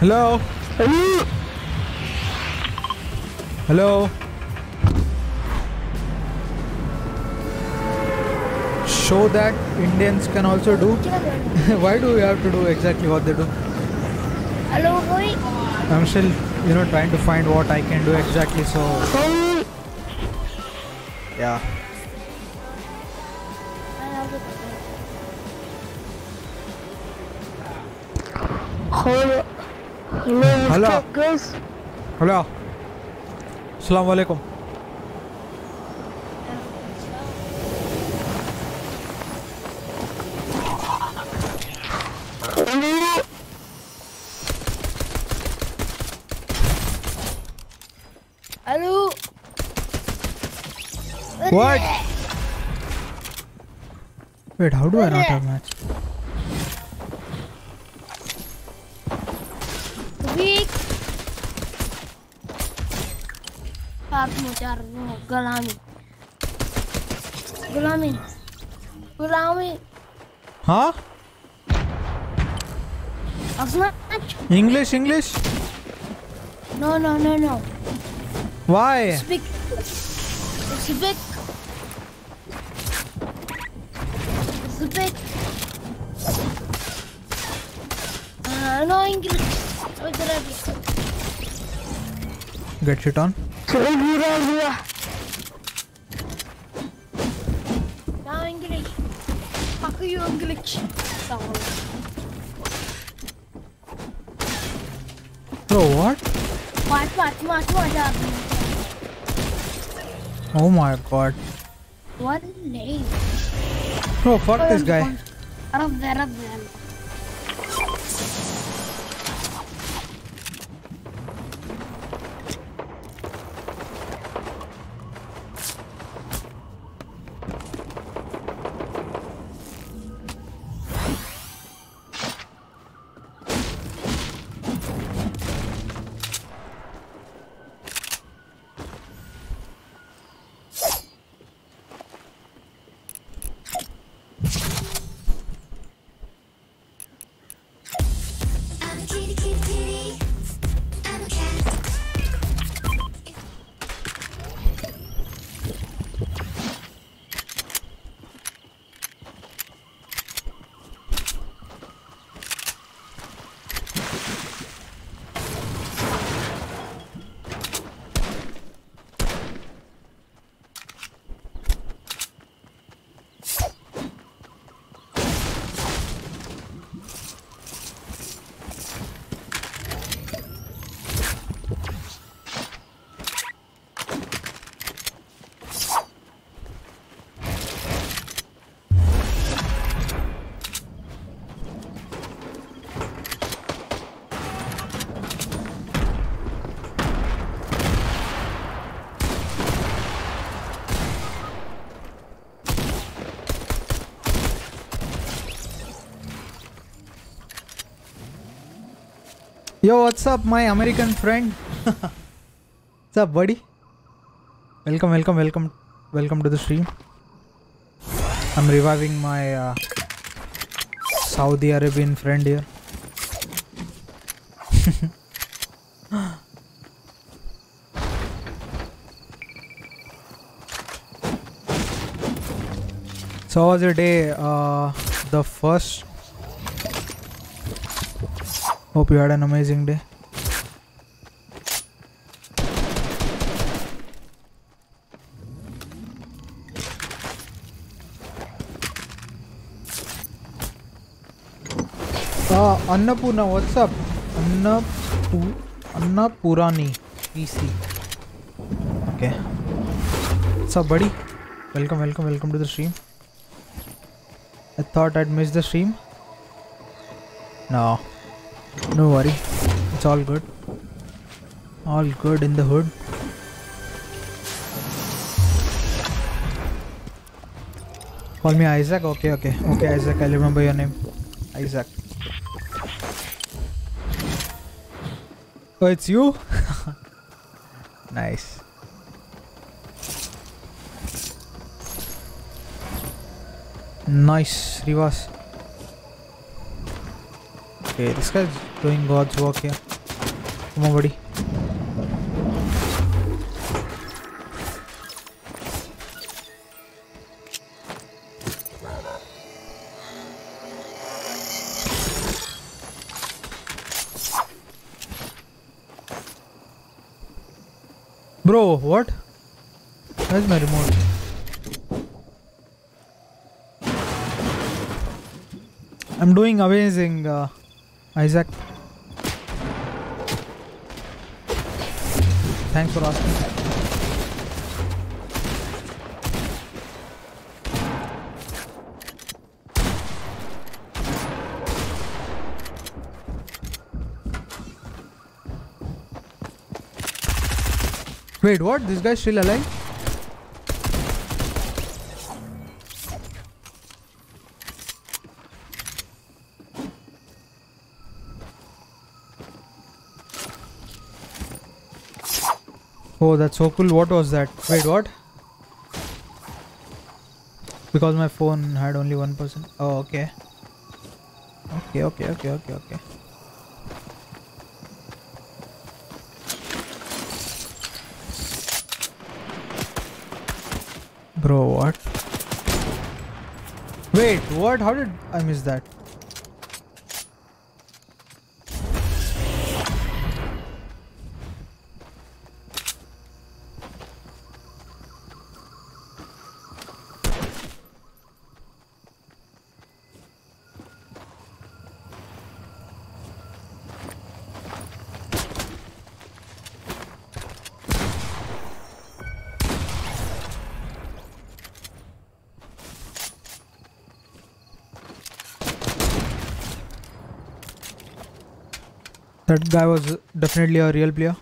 Hello? Hello? Hello? Show that Indians can also do? <laughs> Why do we have to do exactly what they do? Hello, boy. I'm still, you know, trying to find what I can do exactly, so... Yeah. Hello. Hello. Hello what's up, guys? Hello. Assalamu alaikum. Hello. Hello. What? Wait, how do I not have match? Gulami. Gulami. Gulami. Huh? English, English? No, no, no, no. Why? Speak. Speak. Speak. Uh, no English. Get shit on. God. what name Bro, fuck this guy. Arab Arab Yo, what's up, my American friend? what's up, buddy? Welcome, welcome, welcome, welcome to the stream. I'm reviving my uh, Saudi Arabian friend here. <laughs> so, how was your day? Uh, the first Hope you had an amazing day. Uh, Annapurna, what's up? Annapu Annapurani PC. Okay. What's up, buddy? Welcome, welcome, welcome to the stream. I thought I'd miss the stream. No. No worry. It's all good. All good in the hood. Call me Isaac? Okay, okay. Okay, Isaac, I'll remember your name. Isaac. Oh, it's you? <laughs> nice. Nice, Rivas. Okay, this guy's doing God's work here. Come on, buddy. Bro, what? Where's my remote? I'm doing amazing, uh, Isaac. Thanks for asking. Wait, what? This guy's still alive? Oh, that's so cool. What was that? Wait, what? Because my phone had only one person. Oh, okay. Okay, okay, okay, okay, okay. Bro, what? Wait, what? How did I miss that? That guy was definitely a real player.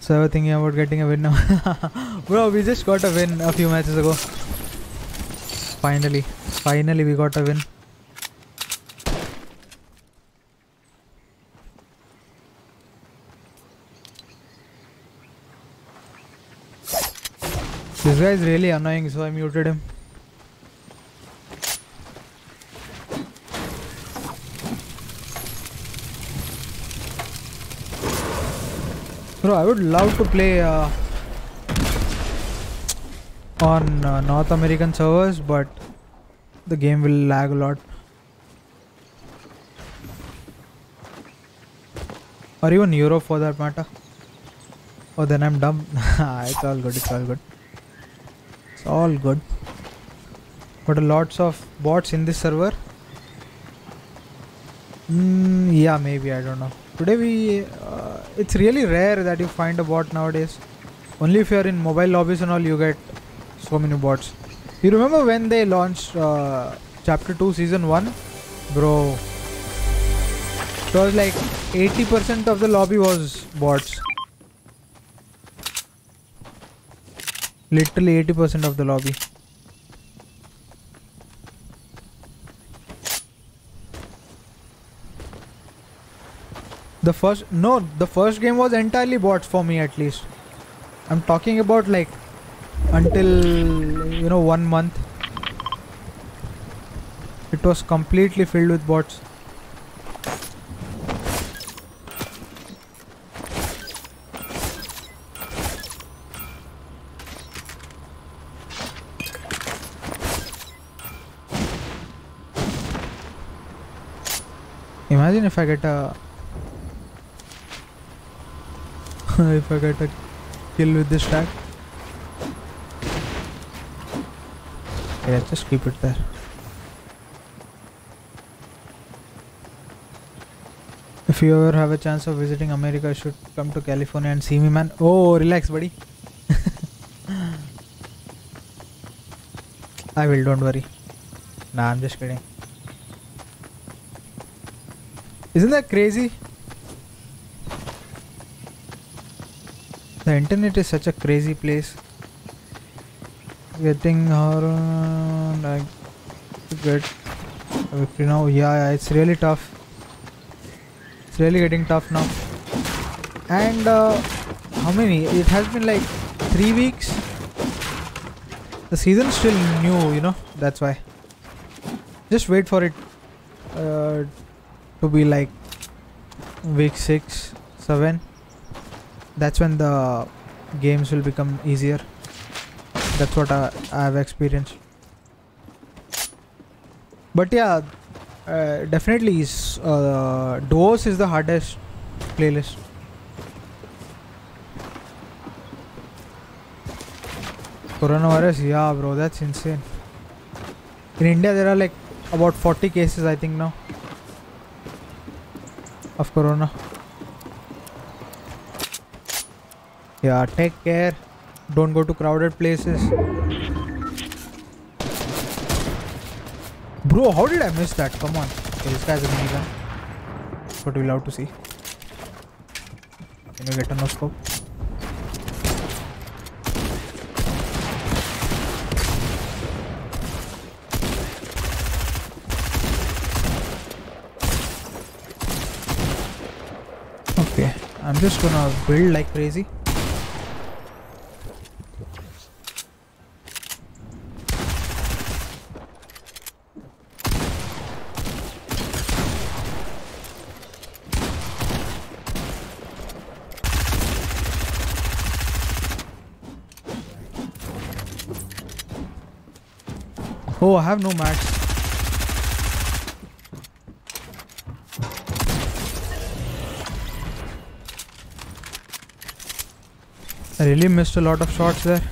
So I was thinking about getting a win now. <laughs> Bro, we just got a win a few matches ago. Finally. Finally we got a win. This guy is really annoying so I muted him. Bro, I would love to play uh, on uh, North American servers, but the game will lag a lot. Or even Europe for that matter. Oh, then I'm dumb. <laughs> it's all good, it's all good. It's all good. But lots of bots in this server. Mm, yeah, maybe, I don't know. Today we... It's really rare that you find a bot nowadays. Only if you're in mobile lobbies and all you get so many bots. You remember when they launched uh, Chapter 2 Season 1? Bro. It was like 80% of the lobby was bots. Literally 80% of the lobby. The first no, the first game was entirely bots for me at least. I'm talking about like until you know one month. It was completely filled with bots. Imagine if I get a <laughs> if I get a kill with this tag. Yeah, just keep it there. If you ever have a chance of visiting America, you should come to California and see me, man. Oh, relax, buddy. <laughs> I will, don't worry. Nah, I'm just kidding. Isn't that crazy? The internet is such a crazy place. Getting her like to get a victory now. Yeah, yeah, it's really tough. It's really getting tough now. And uh, how many? It has been like three weeks. The season's still new, you know. That's why. Just wait for it uh, to be like week six, seven that's when the games will become easier. That's what I, I have experienced. But yeah uh, definitely is uh, duos is the hardest playlist. Coronavirus yeah bro that's insane. In india there are like about 40 cases i think now of Corona. Yeah, take care. Don't go to crowded places. Bro, how did I miss that? Come on. Okay, this guy's a minigun. What we'll have to see. Can you get a no scope? Okay, I'm just gonna build like crazy. Have no mats. I really missed a lot of shots there.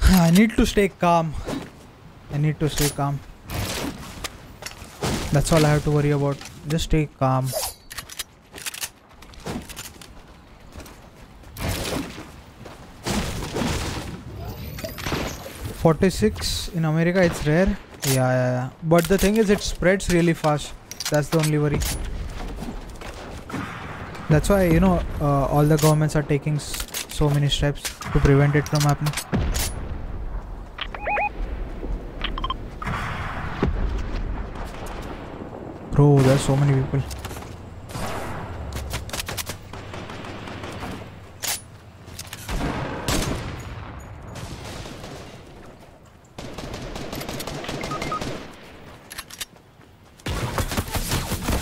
<sighs> I need to stay calm. I need to stay calm. That's all I have to worry about. Just stay calm. Forty-six in America, it's rare. Yeah, yeah, yeah. But the thing is, it spreads really fast. That's the only worry. That's why you know uh, all the governments are taking so many steps to prevent it from happening. Bro, there's so many people.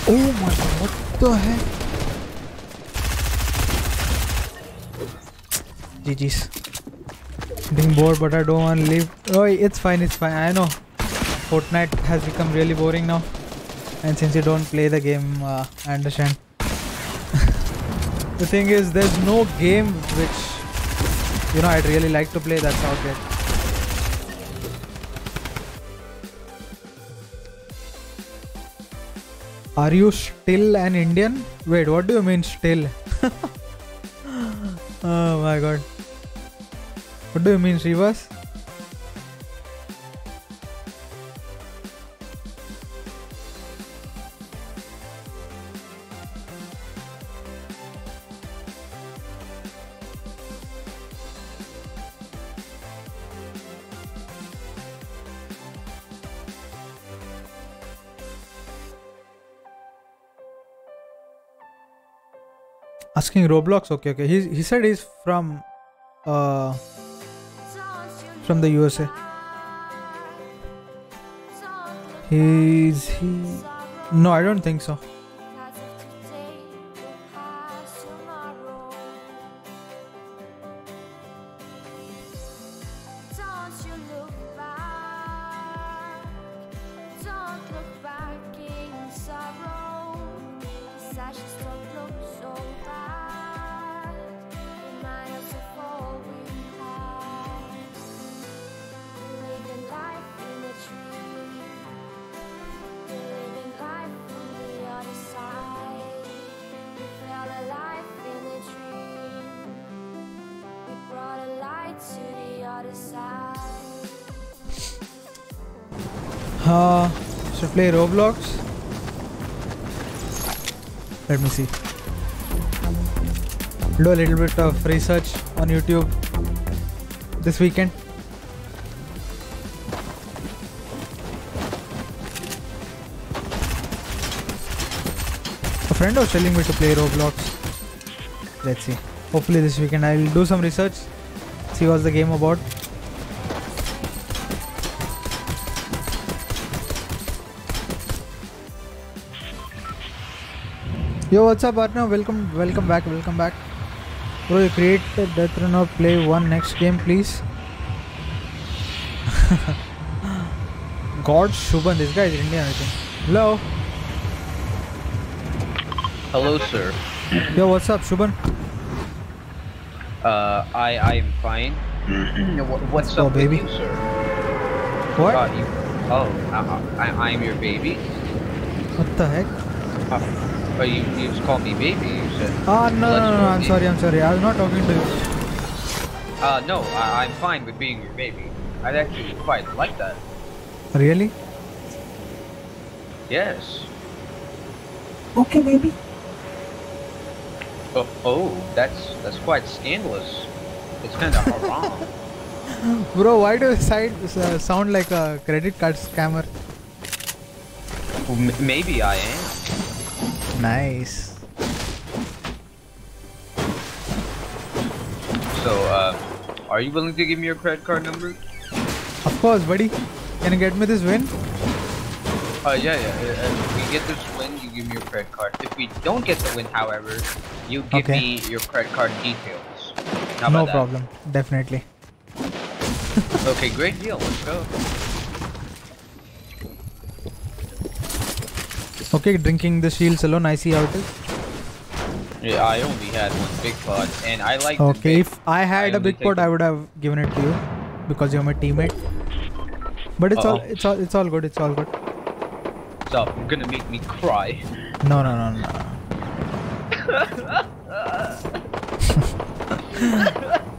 Oh my god, what the heck? GG's. Being bored, but I don't want to leave. Oh, it's fine, it's fine. I know. Fortnite has become really boring now. And since you don't play the game, uh, I understand. <laughs> the thing is, there's no game which, you know, I'd really like to play that's out there. Are you still an Indian? Wait, what do you mean still? <laughs> oh my god. What do you mean, Srivas? Asking Roblox. Okay, okay. He he said he's from uh from the USA. He's he. No, I don't think so. Roblox. Let me see. Do a little bit of research on YouTube this weekend. A friend was telling me to play Roblox. Let's see. Hopefully this weekend I'll do some research, see what's the game about. Yo, what's up, Arnav? Welcome, welcome back, welcome back. Bro, you create death run or play one next game, please. <laughs> God Shubhan, this guy is Indian, I think. Hello. Hello, sir. Yo, what's up, Shubhan? Uh, I I'm fine. <clears throat> Wha- What's Oh, up baby. you, sir? What? God, you, oh, I, I, I'm your baby. What the heck? Uh, but you, you just called me baby, you said. Ah, no, no, no, no, I'm eat. sorry, I'm sorry. I was not talking to you. Uh, no, I, I'm fine with being your baby. I'd actually quite like that. Really? Yes. Okay, baby. Oh, oh that's that's quite scandalous. It's kind of <laughs> haram. Bro, why do you side, uh, sound like a credit card scammer? Well, maybe I am. Nice. So, uh, are you willing to give me your credit card number? Of course, buddy. Can you get me this win? Uh, yeah, yeah. uh, uh, If we get this win, you give me your credit card. If we don't get the win, however, you give Okay. me your credit card details. How no problem. Definitely. <laughs> Okay, great deal. Let's go. Okay, drinking the shields alone. I see how it is. Yeah, I only had one big pot, and I like. Okay, if I had a big pot, I would have given it to you because you're my teammate. But it's all, Uh-oh. it's all, it's all good. It's all good. Stop! You're gonna make me cry. No, no, no, no. <laughs>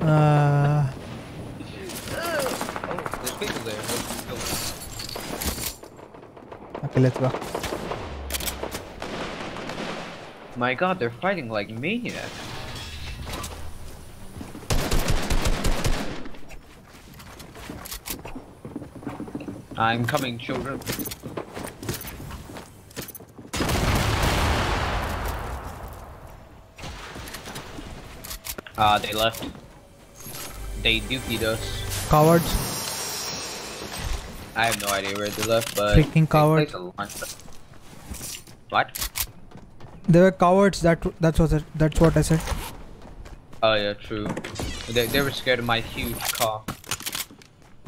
Uh, Oh, there's people there. Let's kill them. okay, let's go. My God, they're fighting like maniacs. I'm coming, children. Ah, they left. They dookied us. Cowards. I have no idea where they left, but Freaking cowards. placed a launch pad. What? They were cowards. That that's what I, that's what I said. Oh yeah, true. They, they were scared of my huge car.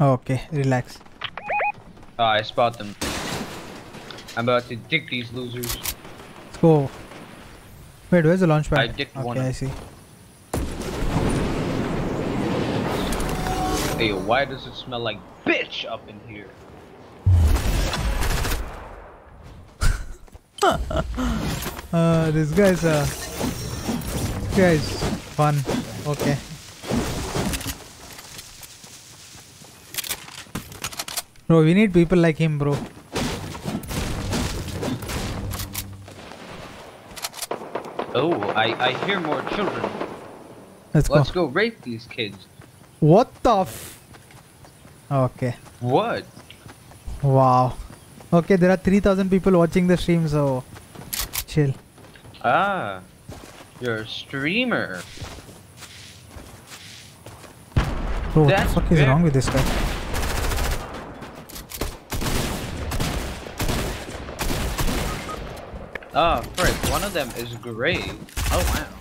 Okay, relax. Ah, I spot them. I'm about to dick these losers. Let's go. Wait, where's the launch pad? I dicked okay, one. I see. Hey, why does it smell like bitch up in here? Uh, this guy's uh, this guy's fun. Okay. Bro, we need people like him, bro. Oh, I, I hear more children. Let's go. Let's go rape these kids. What the f? Okay. What? Wow. Okay, there are 3000 people watching the stream, so chill. Ah, you're a streamer. Bro, what That's the fuck is wrong with this guy? Ah, frick, one of them is gray. Oh wow.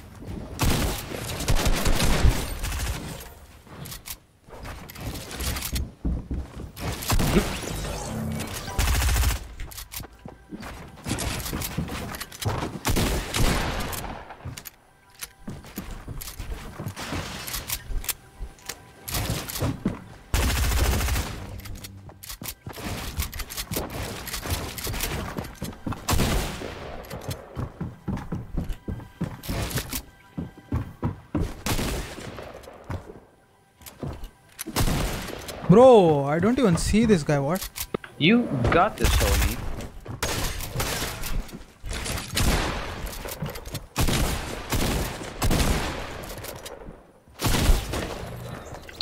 Bro, I don't even see this guy. What? You got this, homie.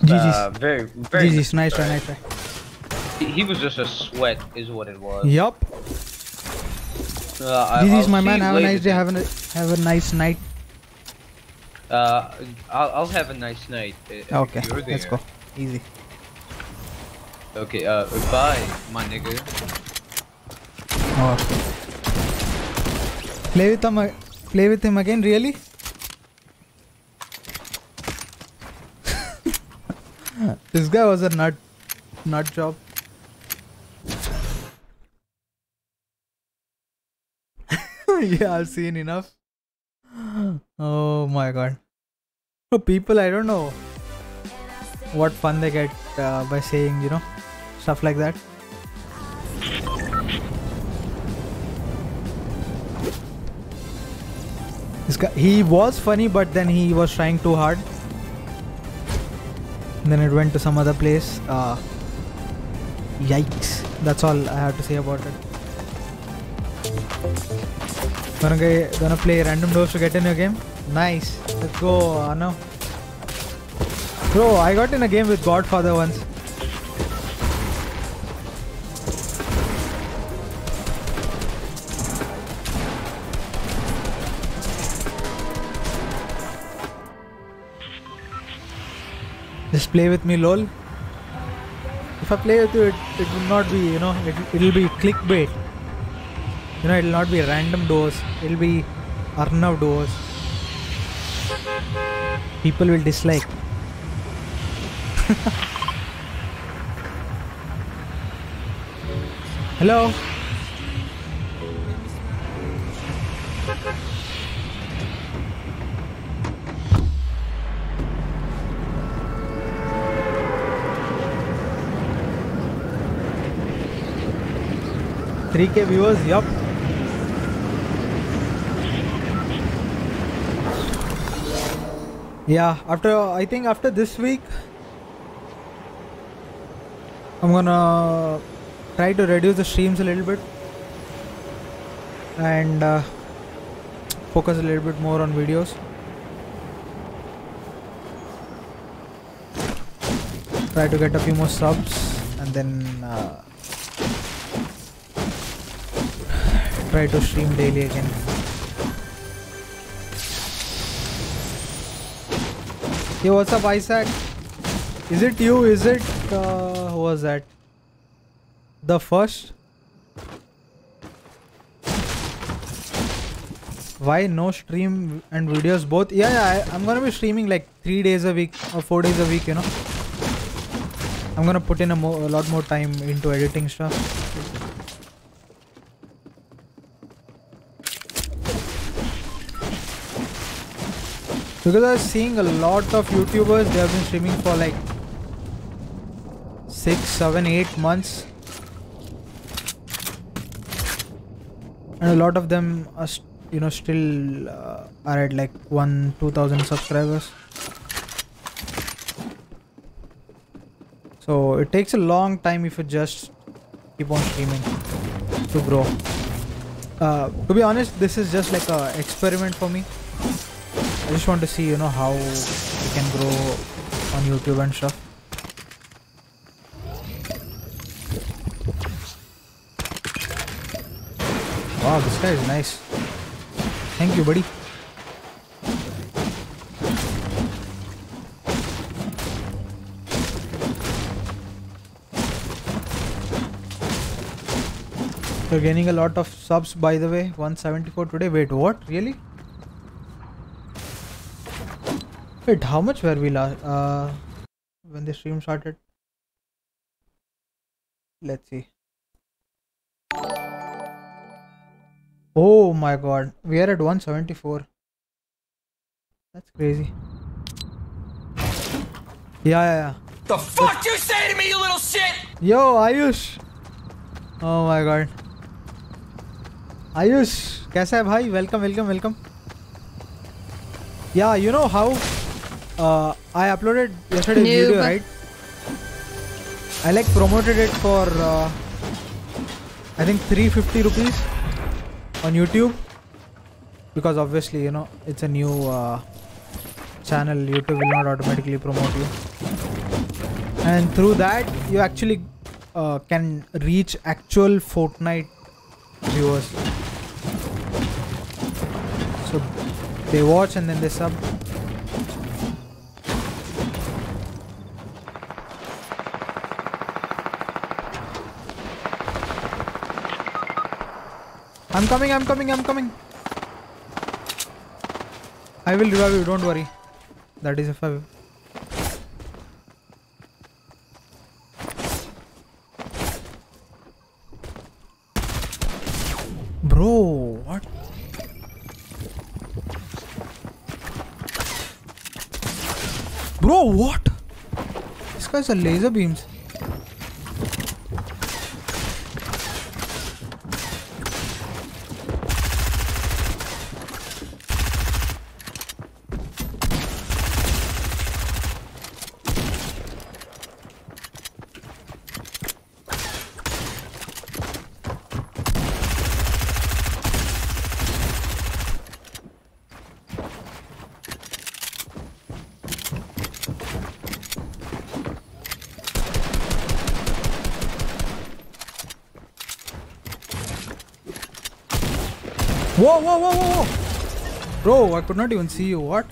GG's. Uh, very, very. GG's. Nice try, nice try. He, he was just a sweat, is what it was. Yup. Uh, GG's, my man. Have a nice day. Have a have a nice night. Uh, I'll, I'll have a nice night. uh, Okay, let's go. Easy. Okay, uh, bye, my nigga. Oh. Play with him. Play with him again. Really? <laughs> this guy was a nut, nut job. <laughs> yeah, I've seen enough. Oh my god. So people, I don't know what fun they get uh, by saying, you know, stuff like that. This guy, he was funny, but then he was trying too hard. then it went to some other place. Uh, yikes! That's all I have to say about it. Gonna gonna play random duos to get in your game. Nice. Let's go. Bro, I got in a game with Godfather once. Play with me, lol. If I play with you, it, it will not be, you know, it, it'll be clickbait. You know, it'll not be random duos. It'll be Arnav duos. People will dislike. <laughs> Hello? Three K viewers, yup. Yeah, after I think after this week I'm gonna try to reduce the streams a little bit and uh, focus a little bit more on videos. Try to get a few more subs and then uh, try to stream daily again. Hey, what's up, Isaac? Is it you? Is it uh, who was that? The first? Why no stream and videos both? Yeah, yeah I, I'm gonna be streaming like three days a week or four days a week. You know, I'm gonna put in a, mo a lot more time into editing stuff. Because I was seeing a lot of YouTubers, they have been streaming for like six, seven, eight months. And a lot of them are, you know, still uh, are at like one, two thousand subscribers. So it takes a long time if you just keep on streaming to grow. Uh, to be honest, this is just like a experiment for me. I just want to see, you know, how we can grow on YouTube and stuff. Wow, this guy is nice. Thank you, buddy. You're gaining a lot of subs, by the way. 174 today. Wait, what? Really? Wait, how much were we last uh when the stream started? Let's see. Oh my god, we are at 174. That's crazy. Yeah, yeah, yeah. The fuck you say to me, you little shit? Yo, Ayush. Oh my god. Ayush, कैसा है भाई? Welcome, welcome, welcome. Yeah, you know how uh, I uploaded yesterday Noob. video, right? I like promoted it for uh, I think 350 rupees on YouTube because obviously you know it's a new uh, channel. YouTube will not automatically promote you, and through that you actually uh, can reach actual Fortnite viewers. So they watch and then they sub. I'm coming, I'm coming, I'm coming. I will revive you, don't worry. That is if I Bro, what? Bro, what? This guy's a laser beams. Whoa, whoa, whoa, whoa, whoa! Bro, I could not even see you. What?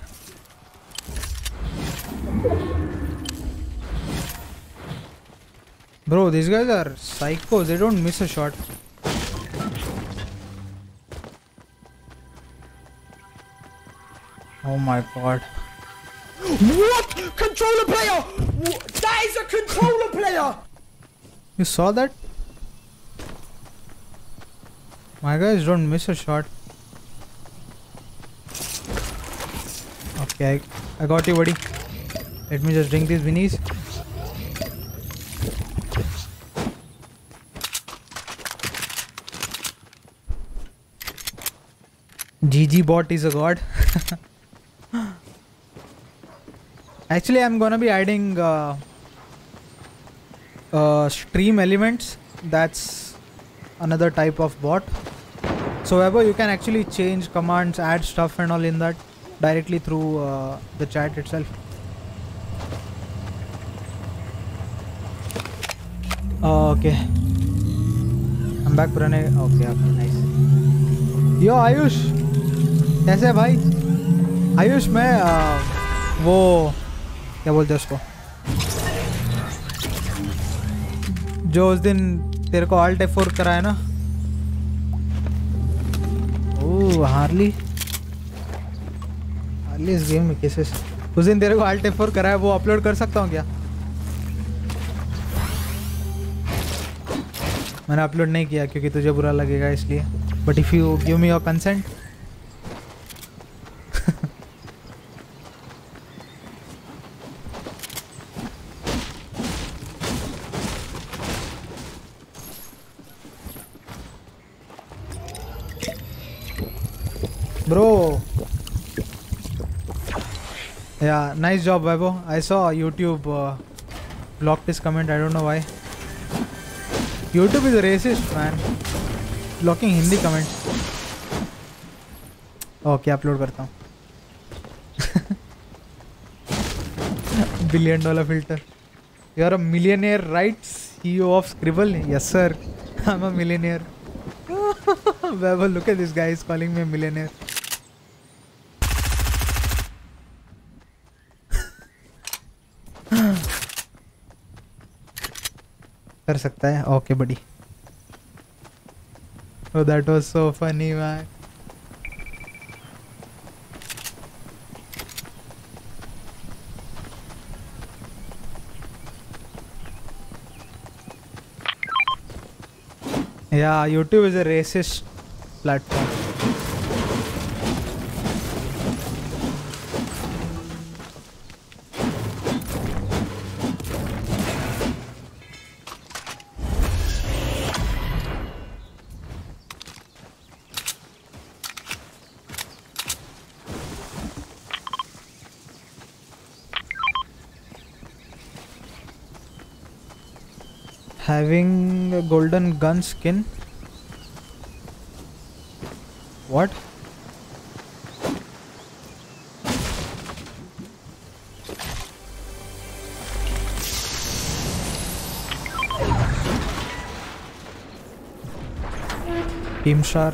Bro, these guys are psychos. They don't miss a shot. Oh my god. What? Controller player! That is a controller player! You saw that? My guys don't miss a shot. Okay, I, got you, buddy. Let me just drink these minis. GG bot is a god. <laughs> Actually, I'm gonna be adding uh, uh, StreamElements. That's another type of bot. So, Weber, you can actually change commands, add stuff, and all in that directly through uh, the chat itself. Oh, okay. I'm back, Pranay. Okay, okay, nice. Yo, Ayush कैसे है भाई आयुष मैं आ, वो क्या बोलते हैं उसको जो उस दिन तेरे को आल्ट एफ़ फोर करा है ना ओह हार्ली इस गेम में केसेस उस दिन तेरे को आल्ट एफ़ करा है, वो अपलोड कर सकता हूँ क्या? मैंने अपलोड नहीं किया क्योंकि तुझे बुरा लगेगा इसलिए। But if you give me your consent Yeah, nice job, Vaibhav. I saw YouTube uh, blocked this comment. I don't know why. YouTube is a racist, man. Blocking Hindi comments. Okay, upload करता हूँ. <laughs> Billion dollar filter. You are a millionaire, right? CEO of Scribble? Yes, sir. <laughs> I'm a millionaire. Vaibhav, <laughs> look at this guy. He's calling me a millionaire. कर सकता है? Okay buddy that was so funny man yeah YouTube is a racist platform golden gun skin. What? Teamshar.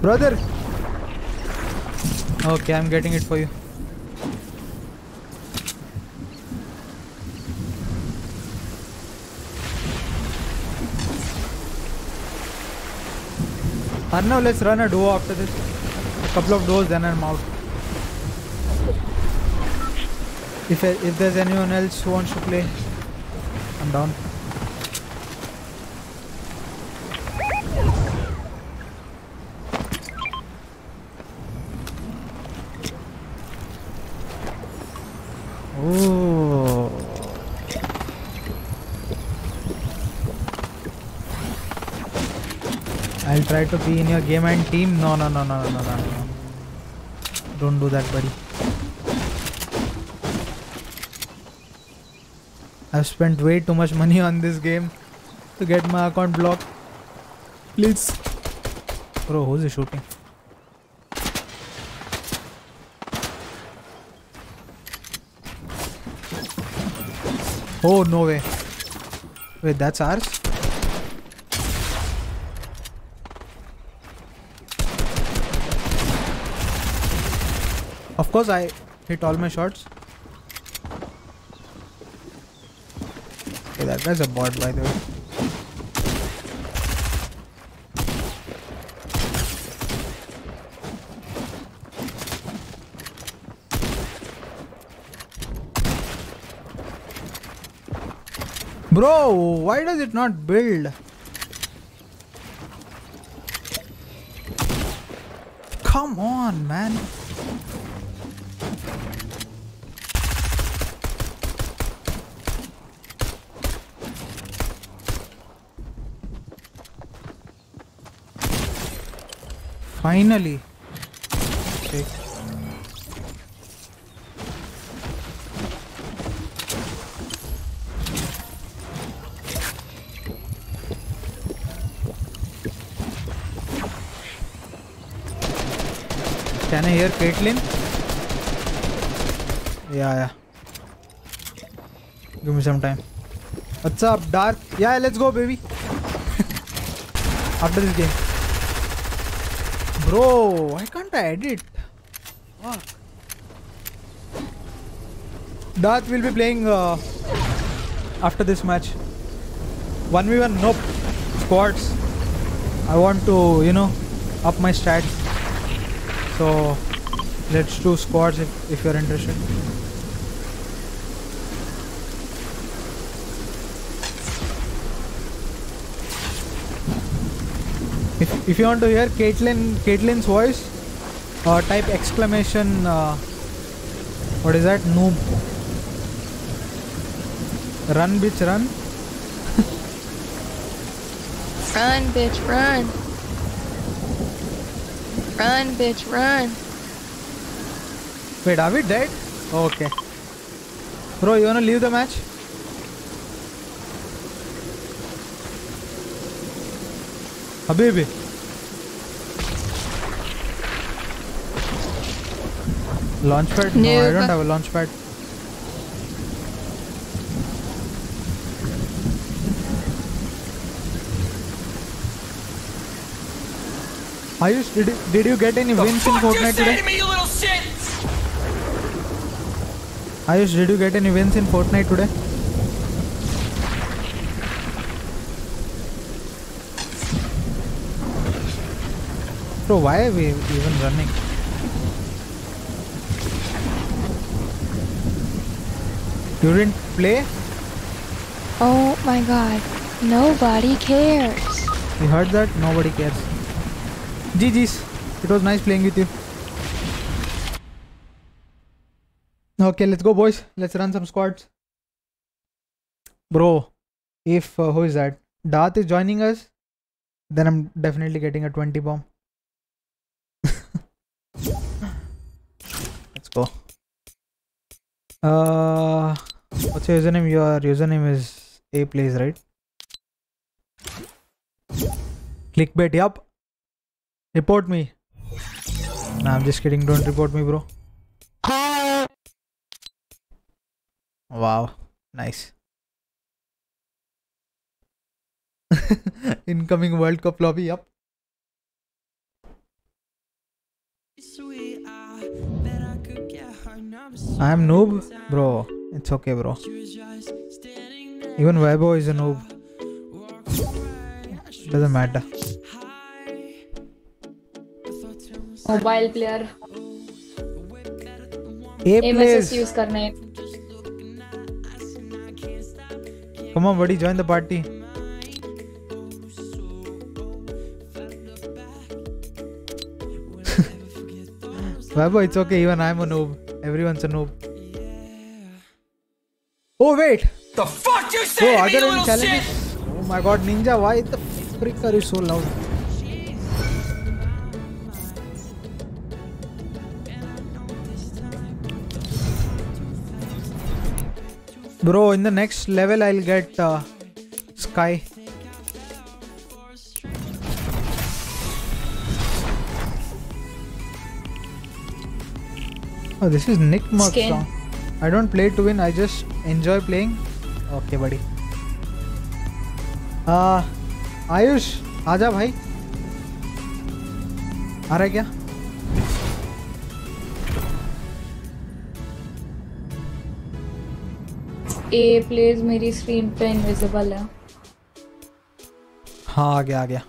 Brother! Okay, I'm getting it for you. Arnav, let's run a duo after this. A couple of duos, then I'm out. If if there's anyone else who wants to play, I'm down. Try to be in your game and team. No, no, no, no, no, no, no. Don't do that, buddy. I've spent way too much money on this game to get my account blocked. Please. Bro, who's he shooting? Oh, no way. Wait, that's ours? Of course, I hit all my shots. Okay, that guy's a bot, by the way. Bro, why does it not build? Come on, man. Finally. Can I hear Caitlyn? Yeah, yeah. Give me some time. What's up, Dark? Yeah, let's go, baby. <laughs> After this game. Bro, why can't I edit? Fuck. Darth will be playing uh, after this match. 1v1, nope. Squads. I want to, you know, up my stats. So let's do squads if, if you're interested. If, you want to hear Caitlyn Caitlyn's voice, uh, type exclamation. Uh, what is that? Noob. Run, bitch, run. Run, bitch, run. Run, bitch, run. Wait, are we dead? Okay. Bro, you wanna leave the match? Habibi. Launchpad? No, I don't have a launchpad. Ayush, did you, did you get any wins in Fuck you Fortnite say today? to me, you little shit! Ayush, did you get any wins in Fortnite today? Bro, why are we even running? You didn't play? Oh my god. Nobody cares. You heard that? Nobody cares. GG's. It was nice playing with you. Okay, let's go, boys. Let's run some squads. Bro, if uh, who is that? Darth is joining us, then I'm definitely getting a 20 bomb. <laughs> let's go. Uh, what's your username? Your username is A plays, right? Clickbait, yup. Report me. Nah, I'm just kidding. Don't report me, bro. Wow, nice. <laughs> Incoming World Cup lobby, yup. I'm noob, bro. It's okay, bro. Even Weibo is a noob. Doesn't matter. Mobile player. A plays. use. Come on, buddy, join the party. <laughs> Weibo, it's okay. Even I'm a noob. Everyone's a noob. Oh wait. The fuck you Bro, say to are me, you there any little challenges? shit? Oh my god, Ninja, why the frick are you so loud? Bro, in the next level, I'll get uh, Sky. Oh, this is Nick Merck song. I don't play to win. I just enjoy playing. Okay, buddy. Ah, Uh, Ayush, आजा bhai. Aa raha kya? A plays meri screen pe invisible hai. Ha, हाँ gaya, गया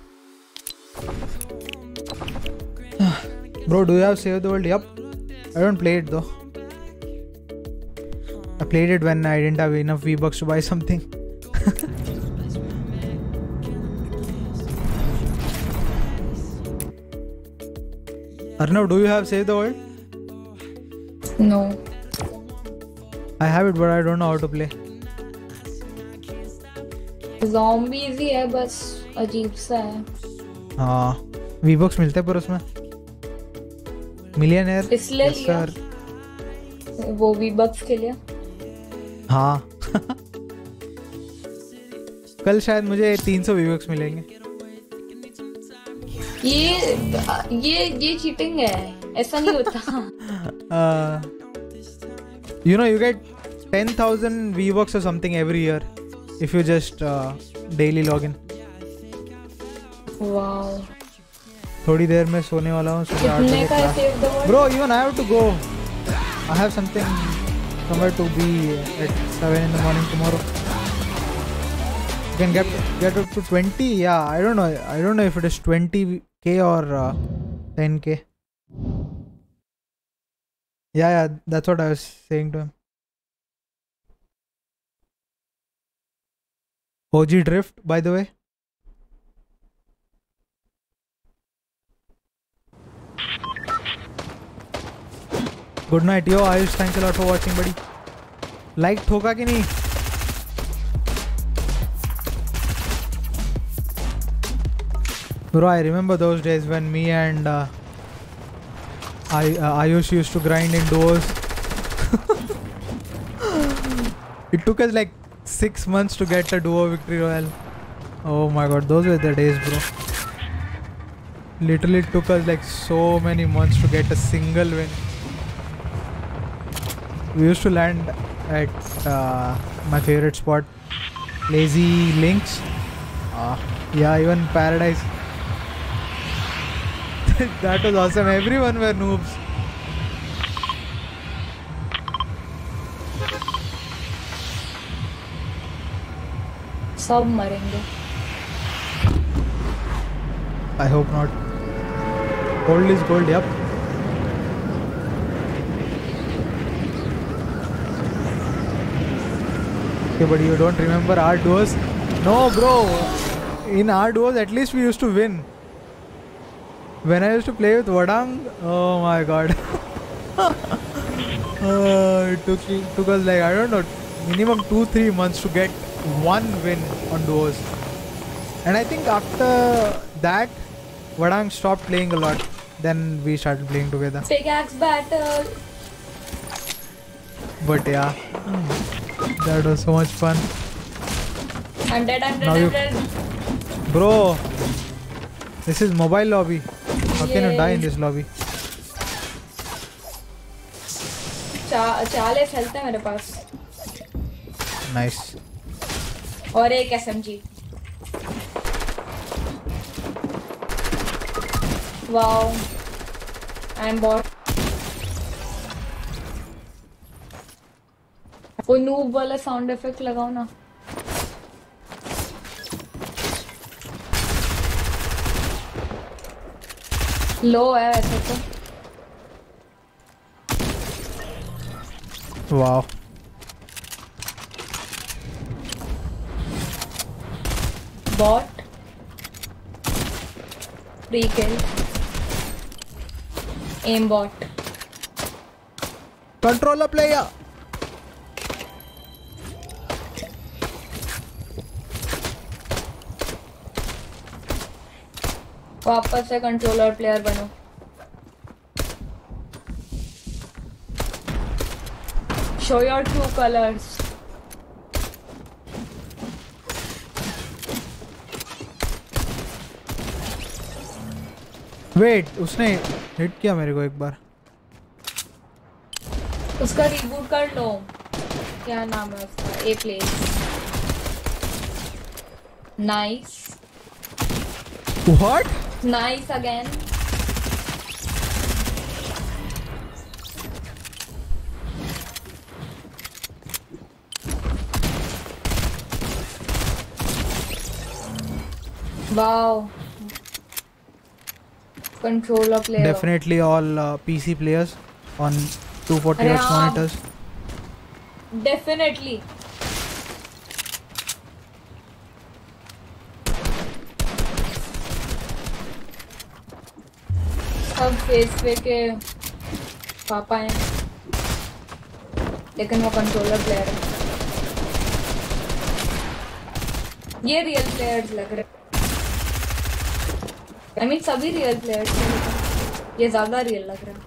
आ Bro, do you have saved the world? Yup. I don't play it though. Played it when I didn't have enough V-Bucks to buy something. Arnav, do you have Save the World? No I have it, but I don't know how to play. zombies ही है बस अजीब सा है हाँ V-Bucks मिलते हैं पर उसमें मिलियनर इसलिए लिया वो बक्स के लिए हाँ। <laughs> कल शायद मुझे 300 सौ व्यूवर्स मिलेंगे। ये ये ये चीटिंग है। ऐसा नहीं होता। You know you get ten 10000 viewers और something every year if you just daily log in थोड़ी देर में सोने वाला हूँ bro even I have to go I have something somewhere to be at 7 in the morning tomorrow. You can get get up to 20 yeah I don't know I don't know if it is 20k or uh, 10k yeah yeah that's what I was saying to him. OG Drift by the way good night yo Ayush thanks a lot for watching बड़ी like ठोका कि नहीं Bro, I remember those days when me and uh, I, uh, Ayush used to grind in duos. <laughs> it took us like six months to get a duo victory royale. Oh my god, those were the days, bro. Literally, it took us like so many months to get a single win. We used to land at uh, my favorite spot, Lazy Links. Uh, yeah, even Paradise. <laughs> that was awesome. Everyone were noobs. सब मरेंगे I hope not. Gold is gold, yep. Okay, but you don't remember our duos? No, bro. In our duos, at least we used to win. When I used to play with Wadang, oh my god. <laughs> Uh, it took, it took us like, I don't know, minimum 2-3 months to get one win on duos. And I think after that, Wadang stopped playing a lot. Then we started playing together. pickaxe battle But yeah, that was so much fun. 100 100 Now you- 100 Bro, this is mobile lobby. How can you die in Yay. this lobby? चा, चालीस health है मेरे पास Nice. और एक SMG wow I am bot वो noob वाला sound effect लगाओ ना। लो है वैसे तो। वाह bot free kill aim bot controller player वापस से कंट्रोलर प्लेयर बनो। Show your true colors Wait, उसने हिट किया मेरे को एक बार. उसका रिबूट कर लो। क्या नाम है उसका? A place nice What? Nice again. Wow. Controller player. Definitely all uh, PC players on 240 monitors. Definitely. Face पे के पापा हैं। लेकिन वो कंट्रोलर प्लेयर है। ये रियल प्लेयर्स लग रहे आई मीन सभी रियल प्लेयर्स हैं ये ज़्यादा रियल लग रहा है।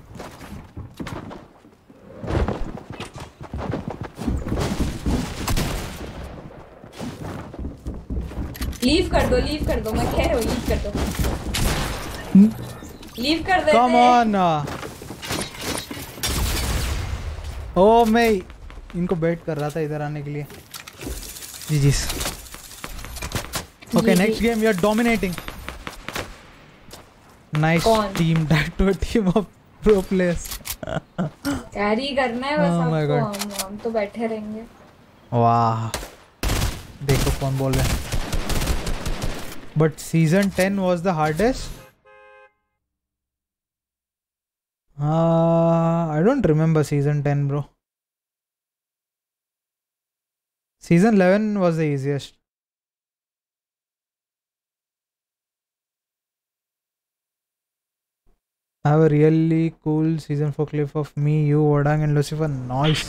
लीव कर दो लीव कर दो, मैं कह रहा हूँ लीव कर दो। लीव कर देते Come on. ओ मैं इनको बेट कर रहा था इधर आने के लिए। G G okay next. Game you are dominating nice? Team that to team of pro players carry करना है बस Oh आपको हम हम तो बैठे रहेंगे। वाह। देखो कौन बोल रहा है। But season 10 was the hardest Uh, I don't remember season 10, bro. Season 11 was the easiest. I have a really cool season 4 clip of me, you, Wadang, and Lucifer. Nice.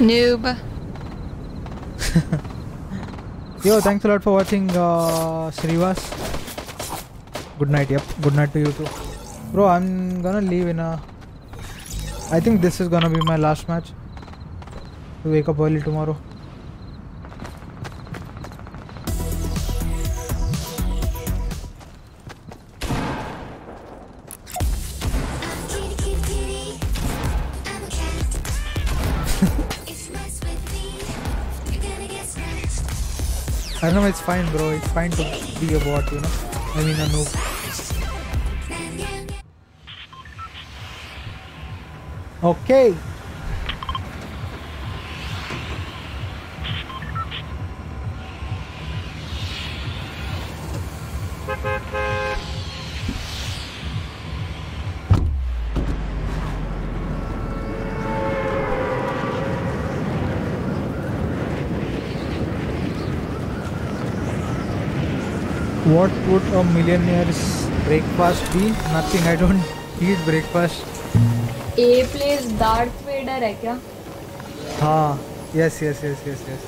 Noob. <laughs> Yo, thanks a lot for watching, uh, Srivas. Good night, yep. Good night to you too. Bro, I'm gonna leave in a. I think this is gonna be my last match. To wake up early tomorrow. <laughs> I know it's fine, bro. It's fine to be a bot, you know. I mean, a noob. Okay. What would a millionaire's breakfast be? Nothing. I don't eat breakfast. A place Darth Vader है क्या? हाँ yes yes yes yes yes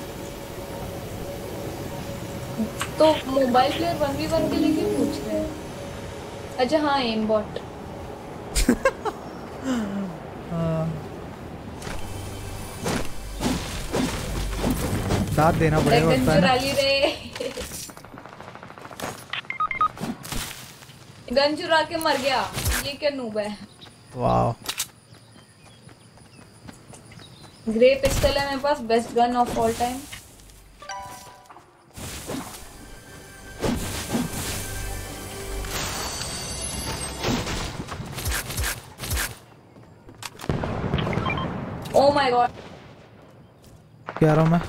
तो mobile player one v one के लिए क्यों पूछ रहे हैं? अच्छा हाँ एम बॉट <laughs> दांत देना पड़ेगा गन लगता है चुरा ना ली रे. गन चुरा के मर गया। ये क्या नूब है? वाह ग्रे पिस्टल है मेरे पास best gun of all time oh my god क्या रहा हूँ मैं?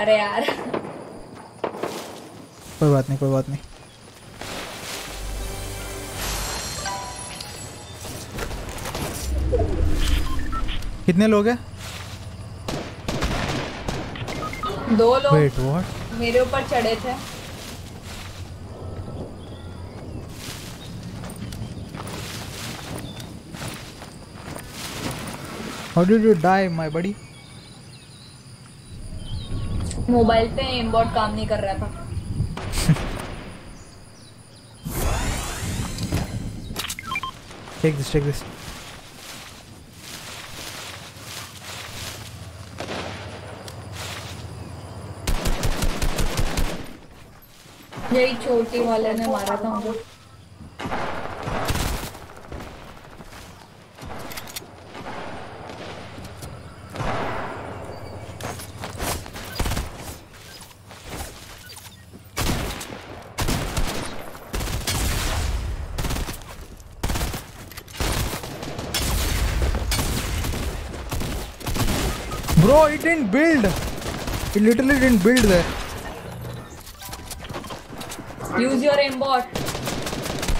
अरे यार। कोई बात नहीं कोई बात नहीं। कितने लोग हैं दो लोग मेरे ऊपर चढ़े थे How did you die, my buddy? Mobile पे एमबॉट काम नहीं कर रहा था <laughs> take this, take this. यही छोटी वाले ने मारा था हमको Bro, it didn't build. It literally didn't build there. Use your aimbot.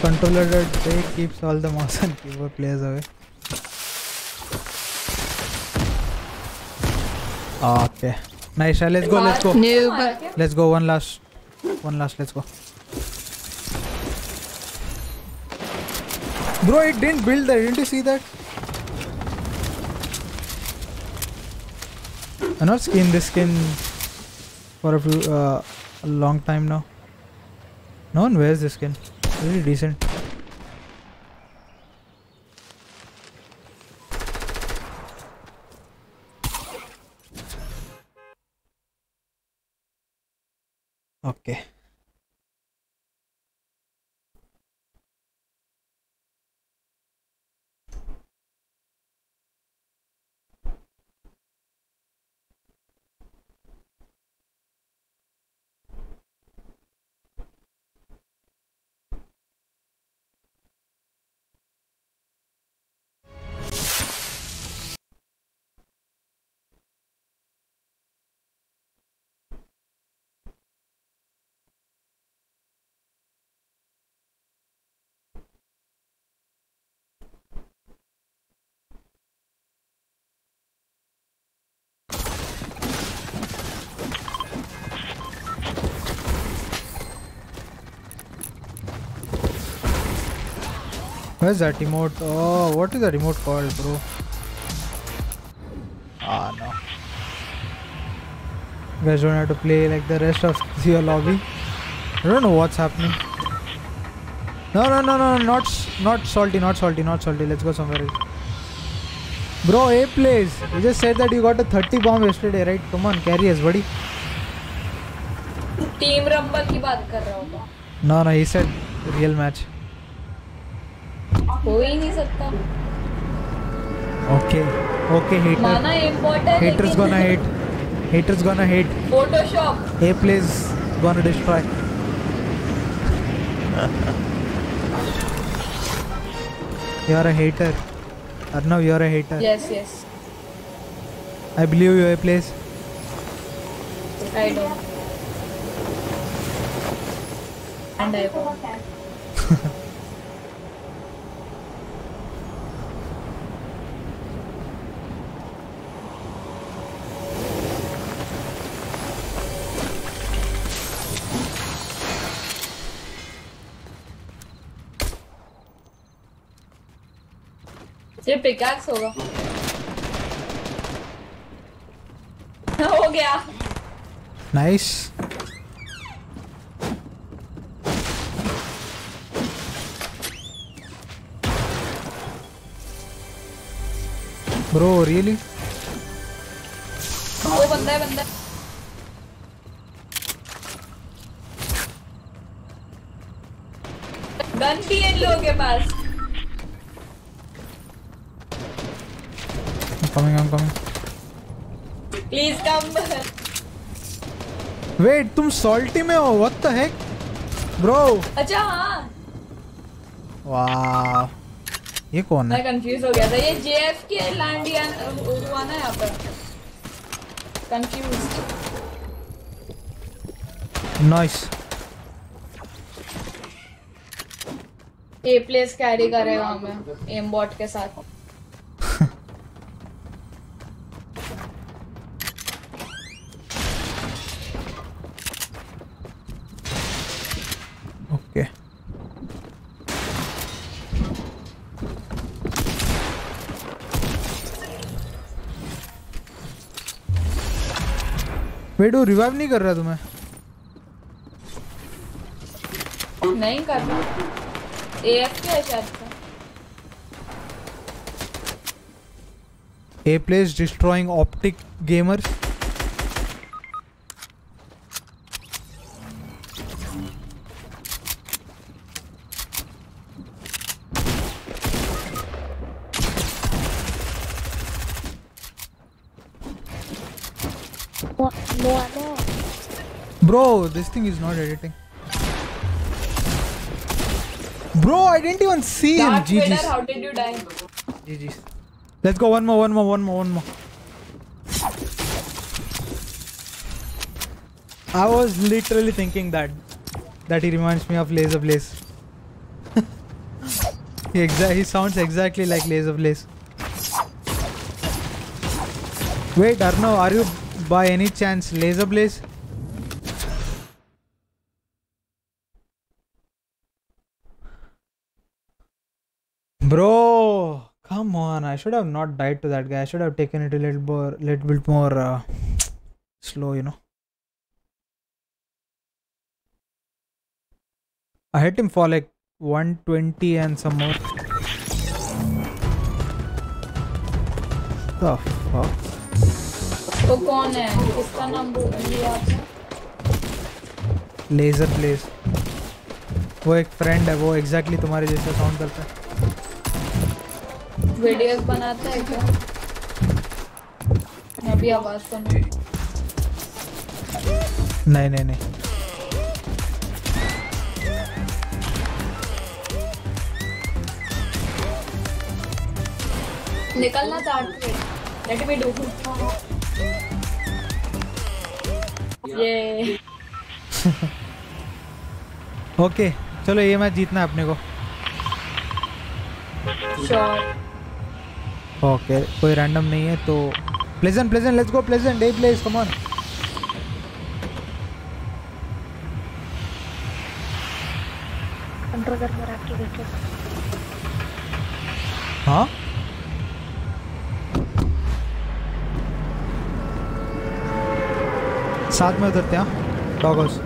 Controller that they keeps all the mouse and keyboard players away. Okay. Nice. uh, Let's go. Let's go. Noob. Let's go. One last. One last. Let's go. Bro, it didn't build there. Didn't you see that? I'm not skin this skin for a few, uh, a long time now. No one wears this skin. Really decent. Where's that emote? Oh, what is that emote called, bro? Ah, no. You guys don't have to play like the rest of <laughs> your lobby. I don't know what's happening. No, no, no, no, not s- not salty, not salty, not salty. Let's go somewhere else. Bro, A plays. You just said that you got a 30 bomb yesterday, right? Come on, carry us, buddy. Team rumble की बात कर रहा होगा No, no, he said real match. हो ही नहीं सकता okay okay hater माना important haters gonna hate haters gonna hate Photoshop a please gonna destroy you are a hater arnav you are a hater yes yes i believe you are a place i do and i ये pickaxe होगा <laughs> हो गया Nice. Bro, really? वो बंदा है बंदा। Gun भी है इन लोगों के पास coming, I'm coming. Please come Wait, तुम salty में हो? What the heck? Bro. अच्छा हाँ Wow. ये कौन है? मैं है? कंफ्यूज हो गया था ये जेएफ के लैंड या हुआ ना यहाँ पर confuse Nice. A place carry करेगा हमें एम बॉट के साथ बेडू रिवाइव नहीं कर रहा तुम्हें। नहीं कर रहा। है शायद a place destroying Optic gamers Bro, this thing is not editing. Bro, I didn't even see him. GG's. How did you die? GG's. Let's go one more, one more, one more, one more. I was literally thinking that. That he reminds me of Laser Blaze. <laughs> he, exa he sounds exactly like Laser Blaze. Wait, Arno, are you by any chance Laser Blaze? Bro, come on! I should have not died to that guy. I should have taken it a little more, little bit more uh, slow, you know. I hit him for like 120 and some more. The fuck? वो कौन है किसका नाम बोल लिया आपने laser place वो एक फ्रेंड है वो एग्जैक्टली तुम्हारे जैसा साउंड करता है वीडियोस बनाता है क्या? मैं भी आवाज़ सुनूं नहीं नहीं नहीं। निकलना चाहते लेट मी डू ये। <laughs> ओके चलो ये मैच जीतना है अपने को। शॉट ओके कोई रैंडम नहीं है तो pleasant pleasant let's go pleasant a place come on हाँ? साथ में उतरते हैं डॉगोस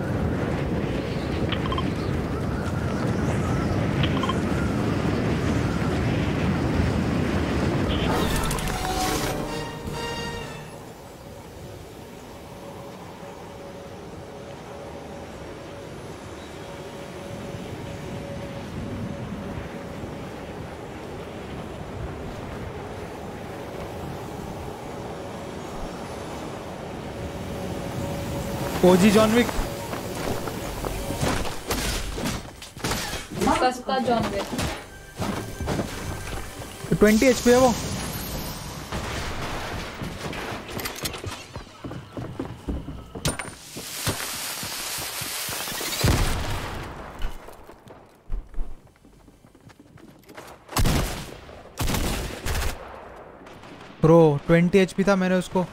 ओजी जॉन विक। सस्ता जॉन विक। 20 एचपी है वो। ब्रो 20 एचपी था मैंने उसको।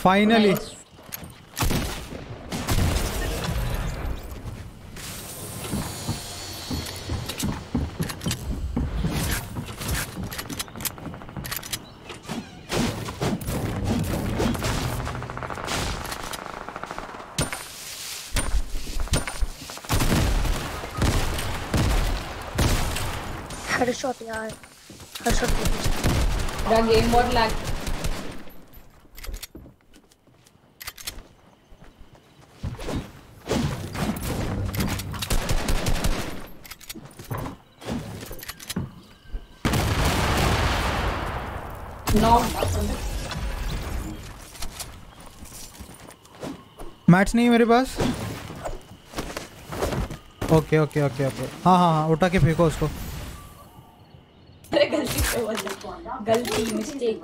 Finally. Nice. Headshot, The game mode lag. Match नहीं है मेरे पास? Okay okay okay okay. हाँ हाँ हाँ उठा के फेंको उसको। गलती मिस्टेक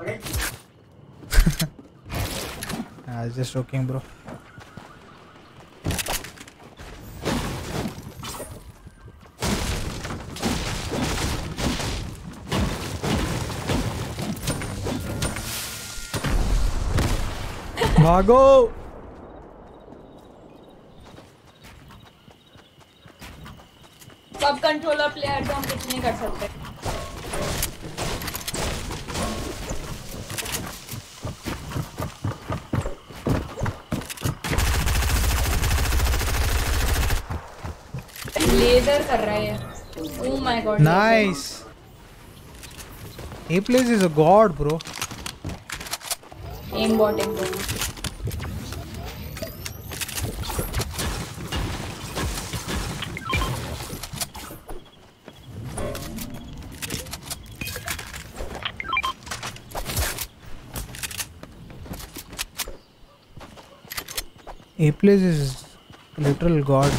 जस्ट ब्रो भागो सब कंट्रोलर प्लेयर तो हम कुछ नहीं लेजर कर रहा है। ओह my god nice a place is a god bro aim bot aim bot A place is literal god.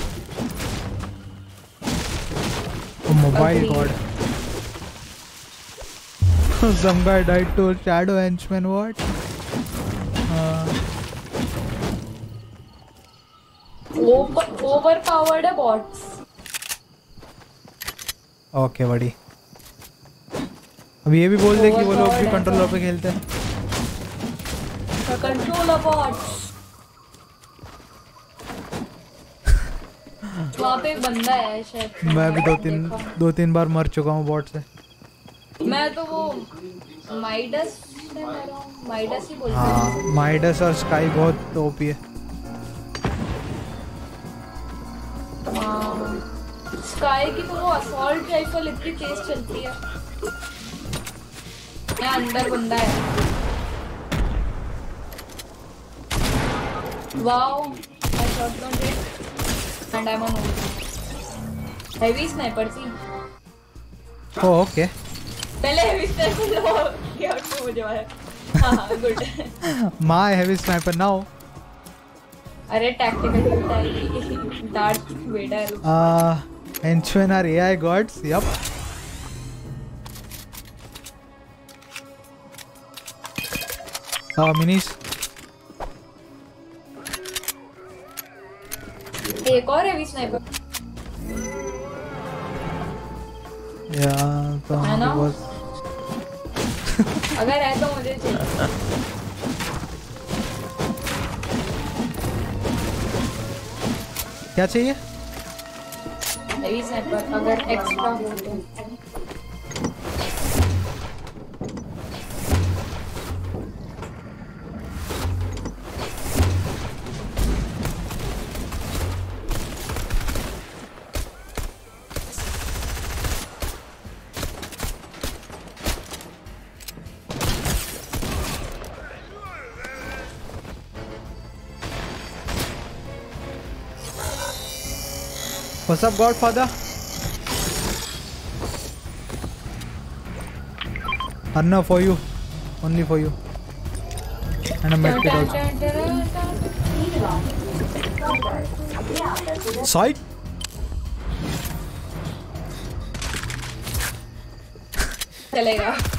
A mobile Agreed. god. Some guy died to a shadow henchman. What? Uh, है bots okay buddy अब ये भी बोल दे कि वो लोग भी controller तो। पे खेलते हैं कंट्रोल बॉट्स वहाँ पे बंदा है शायद। मैं भी दो तीन दो तीन बार मर चुका हूँ बॉट से। मैं तो वो माइडस हूँ। माइडस ही बोलते हाँ। हैं माइडस और स्काई बहुत ओपी है। स्काई की तो वो असॉल्ट राइफल इतनी तेज चलती है। यहाँ अंदर बंदा है। Wow I shot it and I am on heavy sniper थी ओ ओके पहले हेवी स्नाइपर लो क्या तो मुझे आया हाँ हाँ good my heavy sniper now अरे टैक्टिकल होता Darth Vader uh henchmen are AI gods yep uh minis. एक और हेवी स्नाइपर yeah तो है ना? <laughs> अगर है तो मुझे चाहिए। क्या चाहिए? अगर एक्स्ट्रा हो तो। what's up godfather Arna for you only for you and a medkit also Sight चलेगा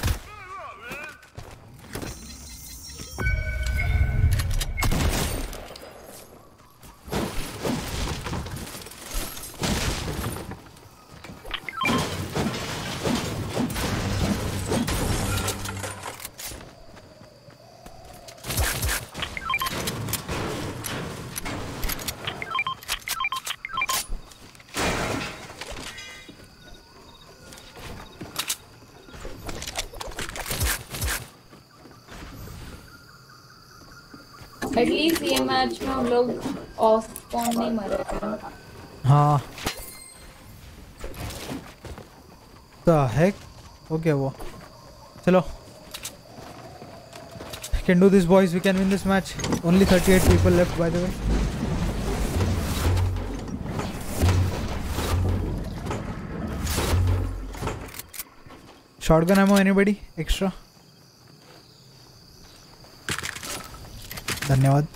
मैच में हम लोग ऑफ़ पॉन नहीं मरे हाँ the heck हो गया वो चलो can do this boys we can win this match only 38 people left by the way shotgun ammo anybody extra धन्यवाद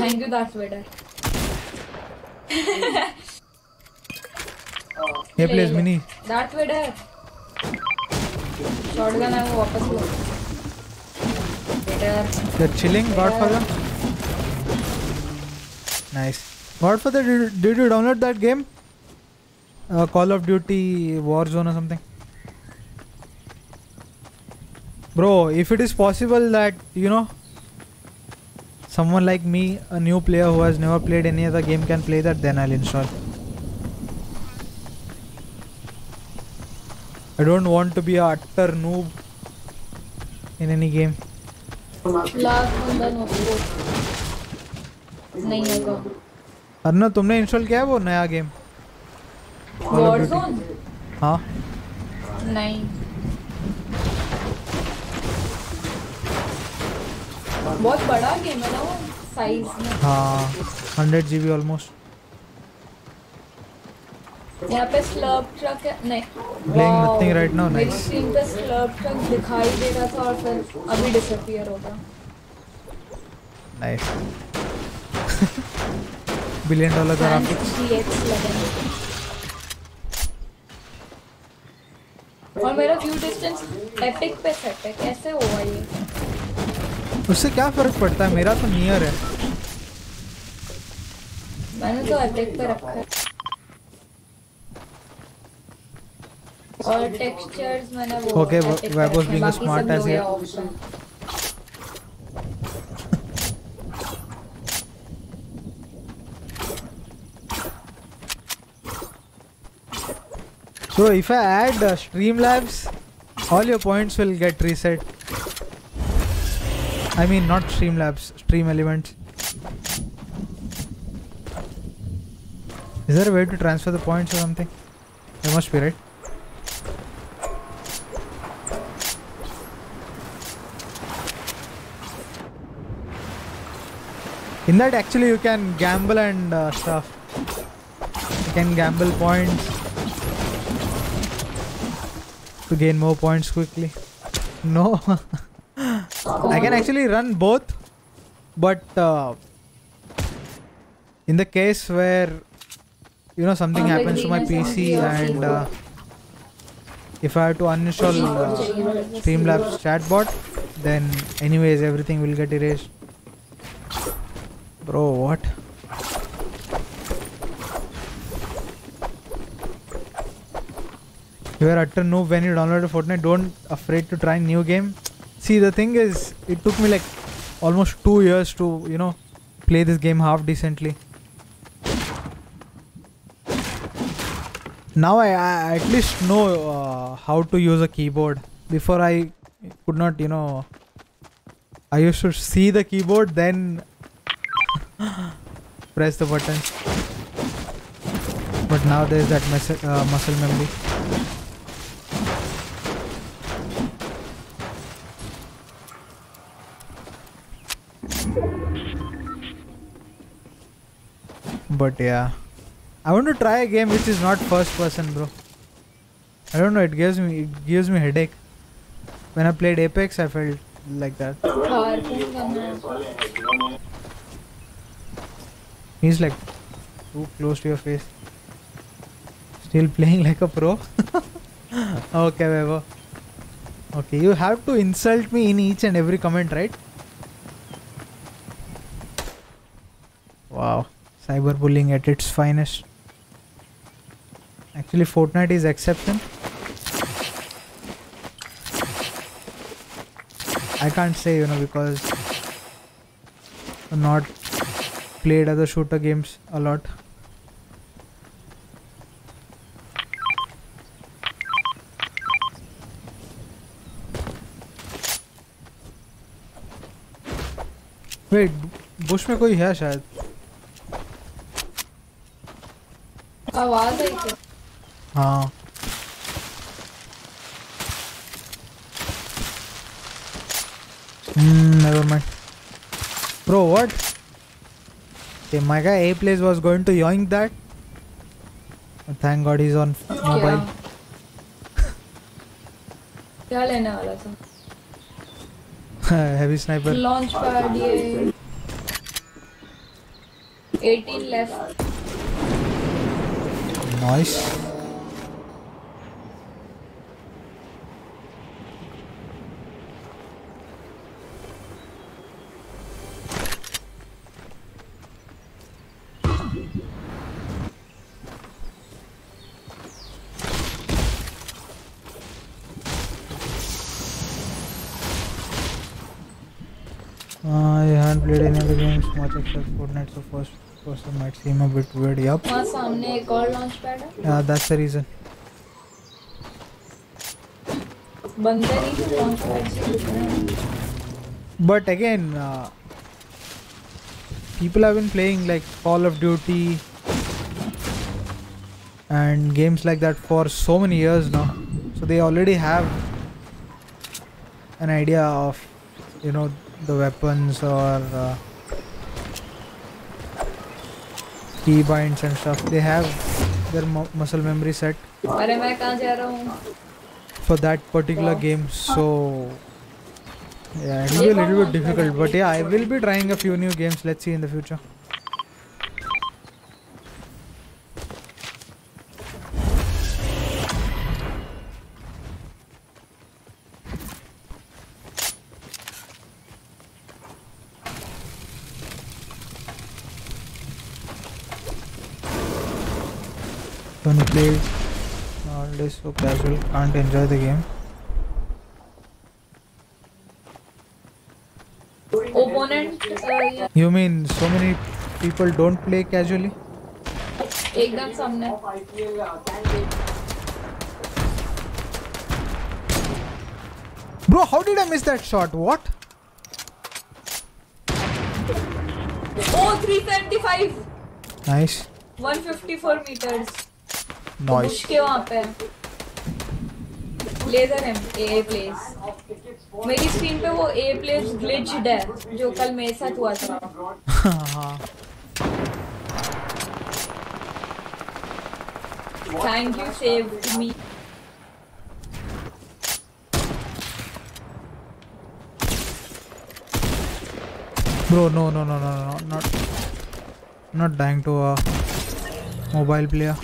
थैंक यू दैट्स बेटर ये please mini that's better shotgun है वो वापस लो। Better the chilling godfather nice godfather did you download that game Call of Duty Warzone और something bro if it is possible that you know someone like me, a new player who has never played any other game, can play that, then I'll install. I don't want to be a utter noob in any game. Last बंदा no नहीं होगा अर्ना तुमने install किया है वो नया game हाँ नहीं बहुत बड़ा गेम है ना वो साइज़ में हाँ हंड्रेड जी बी ऑलमोस्ट यहाँ पे स्लर्प ट्रक है नहीं Playing Wow. nothing right now, मेरी. स्क्रीन पे स्लर्प ट्रक दिखाई दे रहा था और फिर अभी डिसअपीयर होगा Nice. Billion dollar graphics. 3x लगेगा और मेरा व्यू डिस्टेंस एपिक पे सेट है कैसे हुआ ये उससे क्या फ़र्क पड़ता है? मेरा तो नियर है। मैंने तो अटैक पर रखा और टेक्सचर्स मैंने वो ओके वेब स्मार्ट एज ही। So if I add uh, Streamlabs, all your points will. I mean not Streamlabs, StreamElements. Is there a way to transfer the points or something? There must be, right? In that actually you can gamble and uh, stuff. You can gamble points to gain more points quickly. <laughs> No. <laughs> I can actually run both, but uh, in the case where you know something happens to my PC and uh, if I have to uninstall uh, Streamlabs chatbot, then anyways everything will get erased. Bro, what? You are utter noob when you download Fortnite. Don't afraid to try new game. See, the thing is, it took me like almost two years to you know play this game half decently. Now I, I at least know uh, how to use a keyboard. Before I could not, you know. I used to see the keyboard then <gasps> press the button. But now there's that uh, muscle memory. But yeah. I want to try a game which is not first person, bro. I don't know, it gives me it gives me headache. When I played Apex, I felt like that. He's like too close to your face. Still <laughs> playing like a pro? <laughs> okay, whatever. Okay, you have to insult me in each and every comment, right? Wow, cyberbullying at its finest. Actually, Fortnite is exception. I can't say, you know, because I'm not played other shooter games a lot. Wait Bush में कोई है शायद आवाज आई थी हाँ Hmm, never mind. Bro, what? Okay, my guy A place was going to yoink that. Thank God he's on mobile. <laughs> क्या लेने वाला था <laughs> Heavy sniper. लॉन्च पैड ये 18 left Nice. I haven't played any other games much except Fortnite, so first person might seem a bit weird. Yup. वहाँ सामने एक और launch pad है Yeah, that's the reason. बंदे नहीं थे लॉन्च पैड से दिख रहे हैं But again, uh, people have been playing like Call of Duty and games like that for so many years now. So they already have an idea of, you know, the weapons or uh, keybinds and stuff. They have their mu muscle memory set. For that particular game, so yeah, it will be a little bit difficult. But yeah, I will be trying a few new games. Let's see in the future. So casual, can't enjoy the game. Opponent You mean so many people don't play casually? एकदम सामने Bro, how did I miss that shot? What? Oh 375 Nice. 154 metres Nice. के वहाँ पे laser है a place मेरी screen पे वो a place glitched है जो कल मेरे साथ हुआ था। Thank you save me Bro, no, no, no, no, no, not, not dying to a mobile player.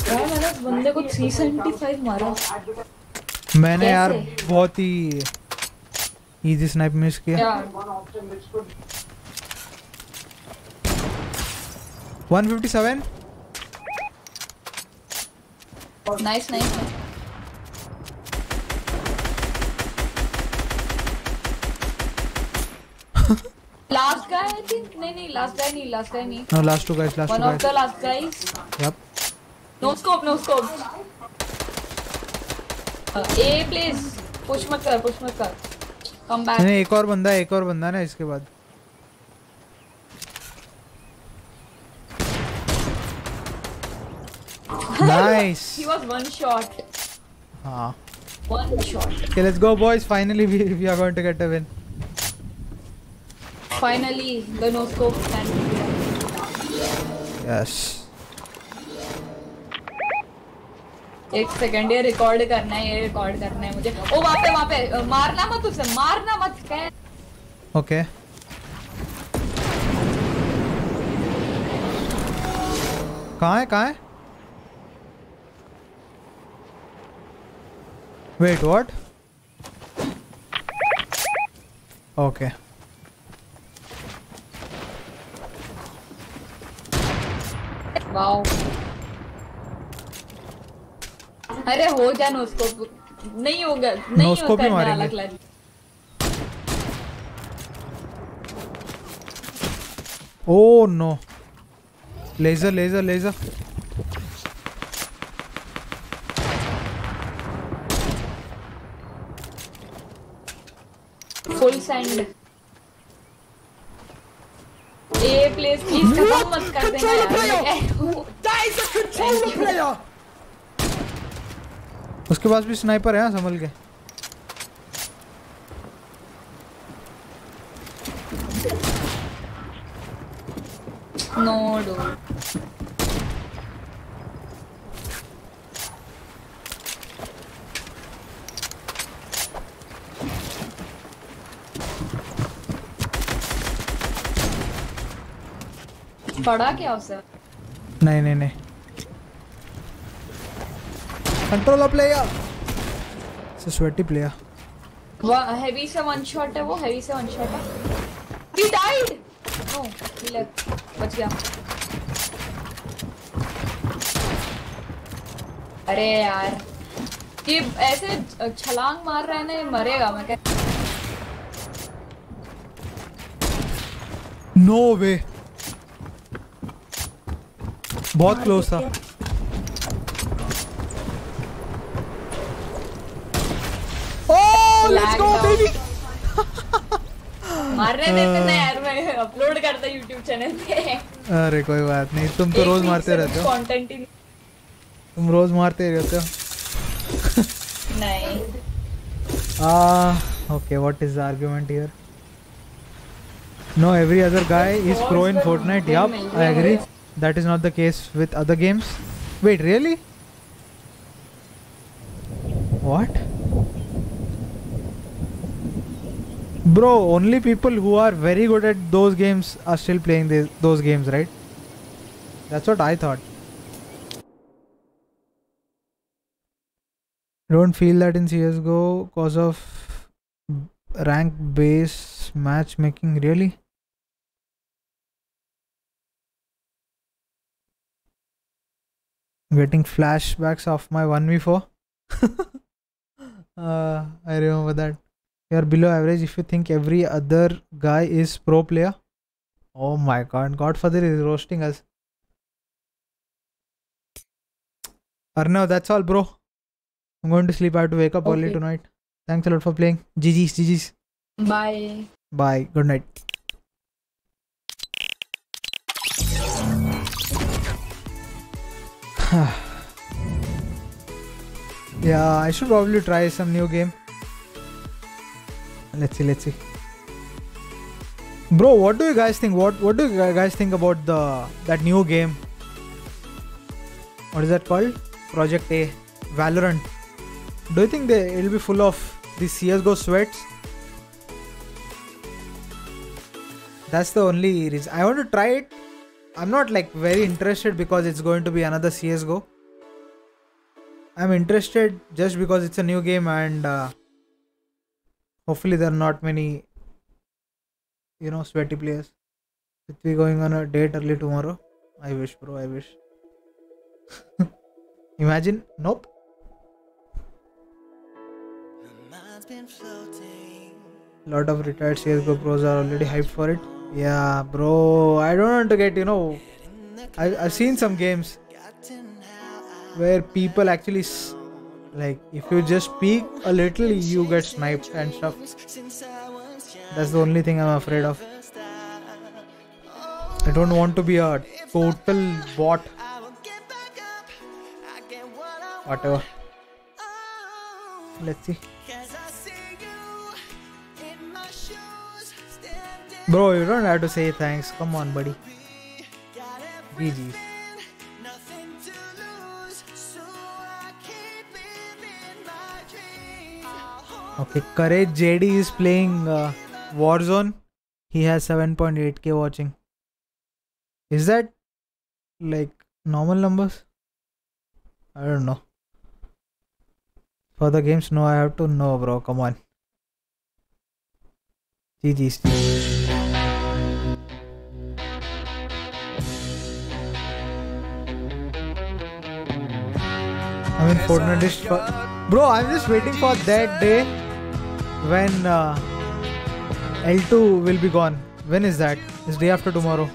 यार बंदे को 375 मारा। मैंने यार बहुत ही इजी स्नाइप मिस किया। यार 157 nice nice last guy I think नहीं नहीं लास्ट गाय नहीं लास्ट गाय नहीं। No last two guys last one of the last guys yep no scope no scope a please push मत कर push मत कर कम बैक नहीं एक और बंदा है एक और बंदा है ना इसके बाद nice he was one shot हाँ one shot okay let's go boys finally we, we are going to get a win finally the no scope can yes एक सेकंड ये रिकॉर्ड करना है ये रिकॉर्ड करना है मुझे। ओ वहाँ पे वहाँ पे मारना मत उसे मारना मत कह। okay कहाँ है कहाँ है? Wait what? Okay वाओ अरे हो जाए उसको नहीं होगा नहीं उसको भी मारेंगे। ओ no laser laser laser full sand a please please खत्म मत कर देना गाइस कंट्रोल द प्लेयर उसके पास भी स्नाइपर है हाँ, संभल के। नो डू पड़ा क्या उसे? नहीं नहीं नहीं। कंट्रोलर प्लेयर से स्वेटी प्लेयर हैवी से वन शॉट है वो हैवी से वन शॉट है। ही डाइड नो लेफ़्ट बच गया। अरे यार। ये ऐसे छलांग मार रहा है ना मरेगा मैं कह नो वे बहुत क्लोज था। Let's go, baby! मारने देते ना यार मैं अपलोड करता यूट्यूब चैनल पे अरे कोई बात नहीं तुम तो रोज मारते रहते हो कंटेंट ही तुम रोज मारते रहते हो नहीं Ah, okay. What is the argument here? No, every other guy is pro in Fortnite. Yup, I agree. That is not the case with other games. Wait, really? What? Bro, only people who are very good at those games are still playing those games, right? That's what I thought. Don't feel that in CSGO cause of rank base matchmaking, really? Getting flashbacks of my 1v4. <laughs> uh, I remember that. You're below average if you think every other guy is pro player. Oh my god, Godfather is roasting us. Arnav, that's all, bro. I'm going to sleep. I have to wake up early tonight. Thanks a lot for playing. GG's, GG's. Bye. Bye. Good night. <sighs> yeah, I should probably try some new game. Let's see, let's see. Bro, what do you guys think? What what do you guys think about the that new game? What is that called? Project A, Valorant. Do you think they it'll be full of the CS:GO sweats? That's the only reason I want to try it. I'm not like very interested because it's going to be another CS:GO. I'm interested just because it's a new game and uh, hopefully there are not many, you know, sweaty players. We going on a date early tomorrow. I wish, bro. I wish. <laughs> Imagine. Nope. lot of retired CSGO pros are already hyped for it. Yeah, bro. I don't want to get, you know. I, I've seen some games where people actually, s- like, if you just peek a little, you get sniped and stuff. That's the only thing I'm afraid of. I don't want to be a total bot. Whatever. Let's see. Bro, you don't have to say thanks. Come on, buddy. GG. Okay, Courage JD is playing uh, Warzone. He has 7.8k watching. Is that like normal numbers? I don't know. For the games, no, I have to know, bro. Come on. GG's. I mean, Fortnite is. Bro, I'm just waiting for that day when uh, L2 will be gone. When is that? It's day after tomorrow.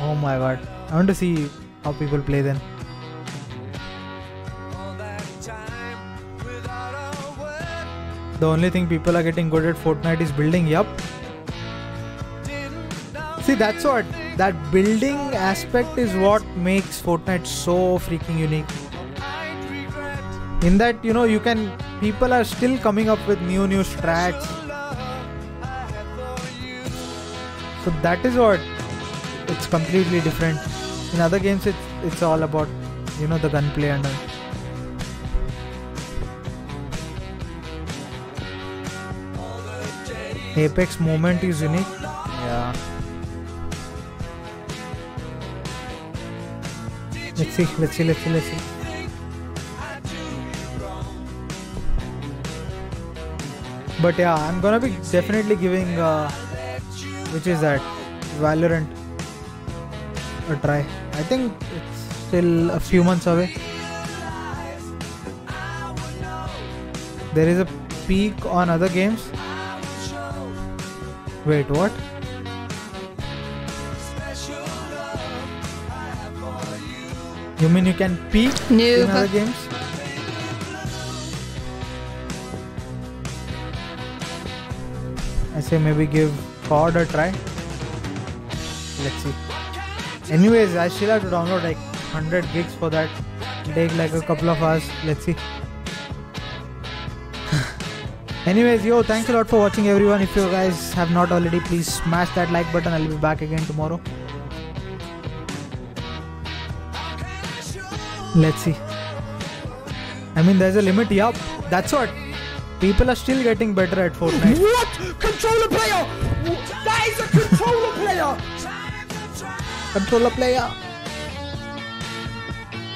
Oh my god. I want to see how people play then. The only thing people are getting good at Fortnite is building. Yup. See, that's what. That building aspect is what makes Fortnite so freaking unique. In that, you know, you can. People are still coming up with new, new strats. So that is what. It's completely different. In other games, it's it's all about, you know, the gunplay and all. Apex moment is unique. Yeah. Let's see, let's see, let's see, let's see. But yeah, I'm gonna be definitely giving uh, which is that Valorant a try. I think it's still a few months away. There is a peak on other games. Wait, what? You mean you can Noob. in other games? I say maybe give COD a try. Let's see. Anyways, I still have to download like 100 gigs for that. Take like a couple of hours. Let's see. <laughs> Anyways, yo, thanks a lot for watching everyone. If you guys have not already, please smash that like button. I'll be back again tomorrow. Let's see. I mean, there's a limit. Yup, that's what. People are still getting better at Fortnite. What? Controller player! That is a controller player! Controller player.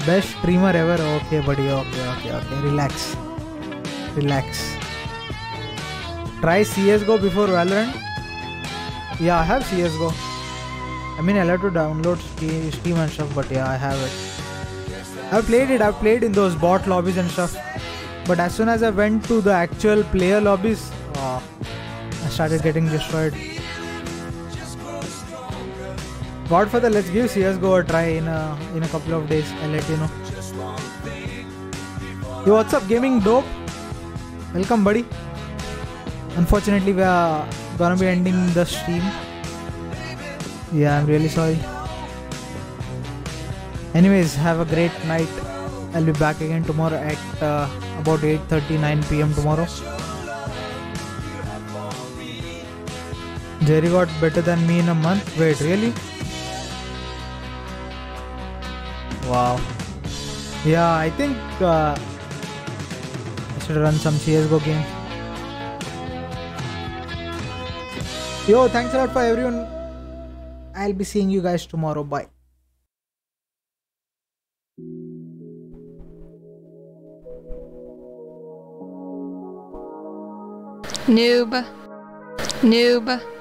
Best streamer ever. Okay, buddy. Okay, okay, okay. Relax. Relax. Try CSGO before Valorant. Yeah, I have CSGO. I mean, I'll have to download Ste- Steam and stuff, but yeah, I have it. I've played it. I've played in those bot lobbies and stuff. But as soon as I went to the actual player lobbies, uh, I started getting destroyed. Godfather, let's give CSGO a try in a in a couple of days. I'll let you know. Yo, what's up, gaming dope? Welcome, buddy. Unfortunately, we are gonna be ending the stream. Yeah, I'm really sorry. Anyways, have a great night. I'll be back again tomorrow at uh, about 8:39 p.m. tomorrow. Jerry got better than me in a month. Wait, really? Wow. Yeah, I think uh, I should run some CS:GO games. Yo, thanks a lot for everyone. I'll be seeing you guys tomorrow. Bye. Noob. Noob.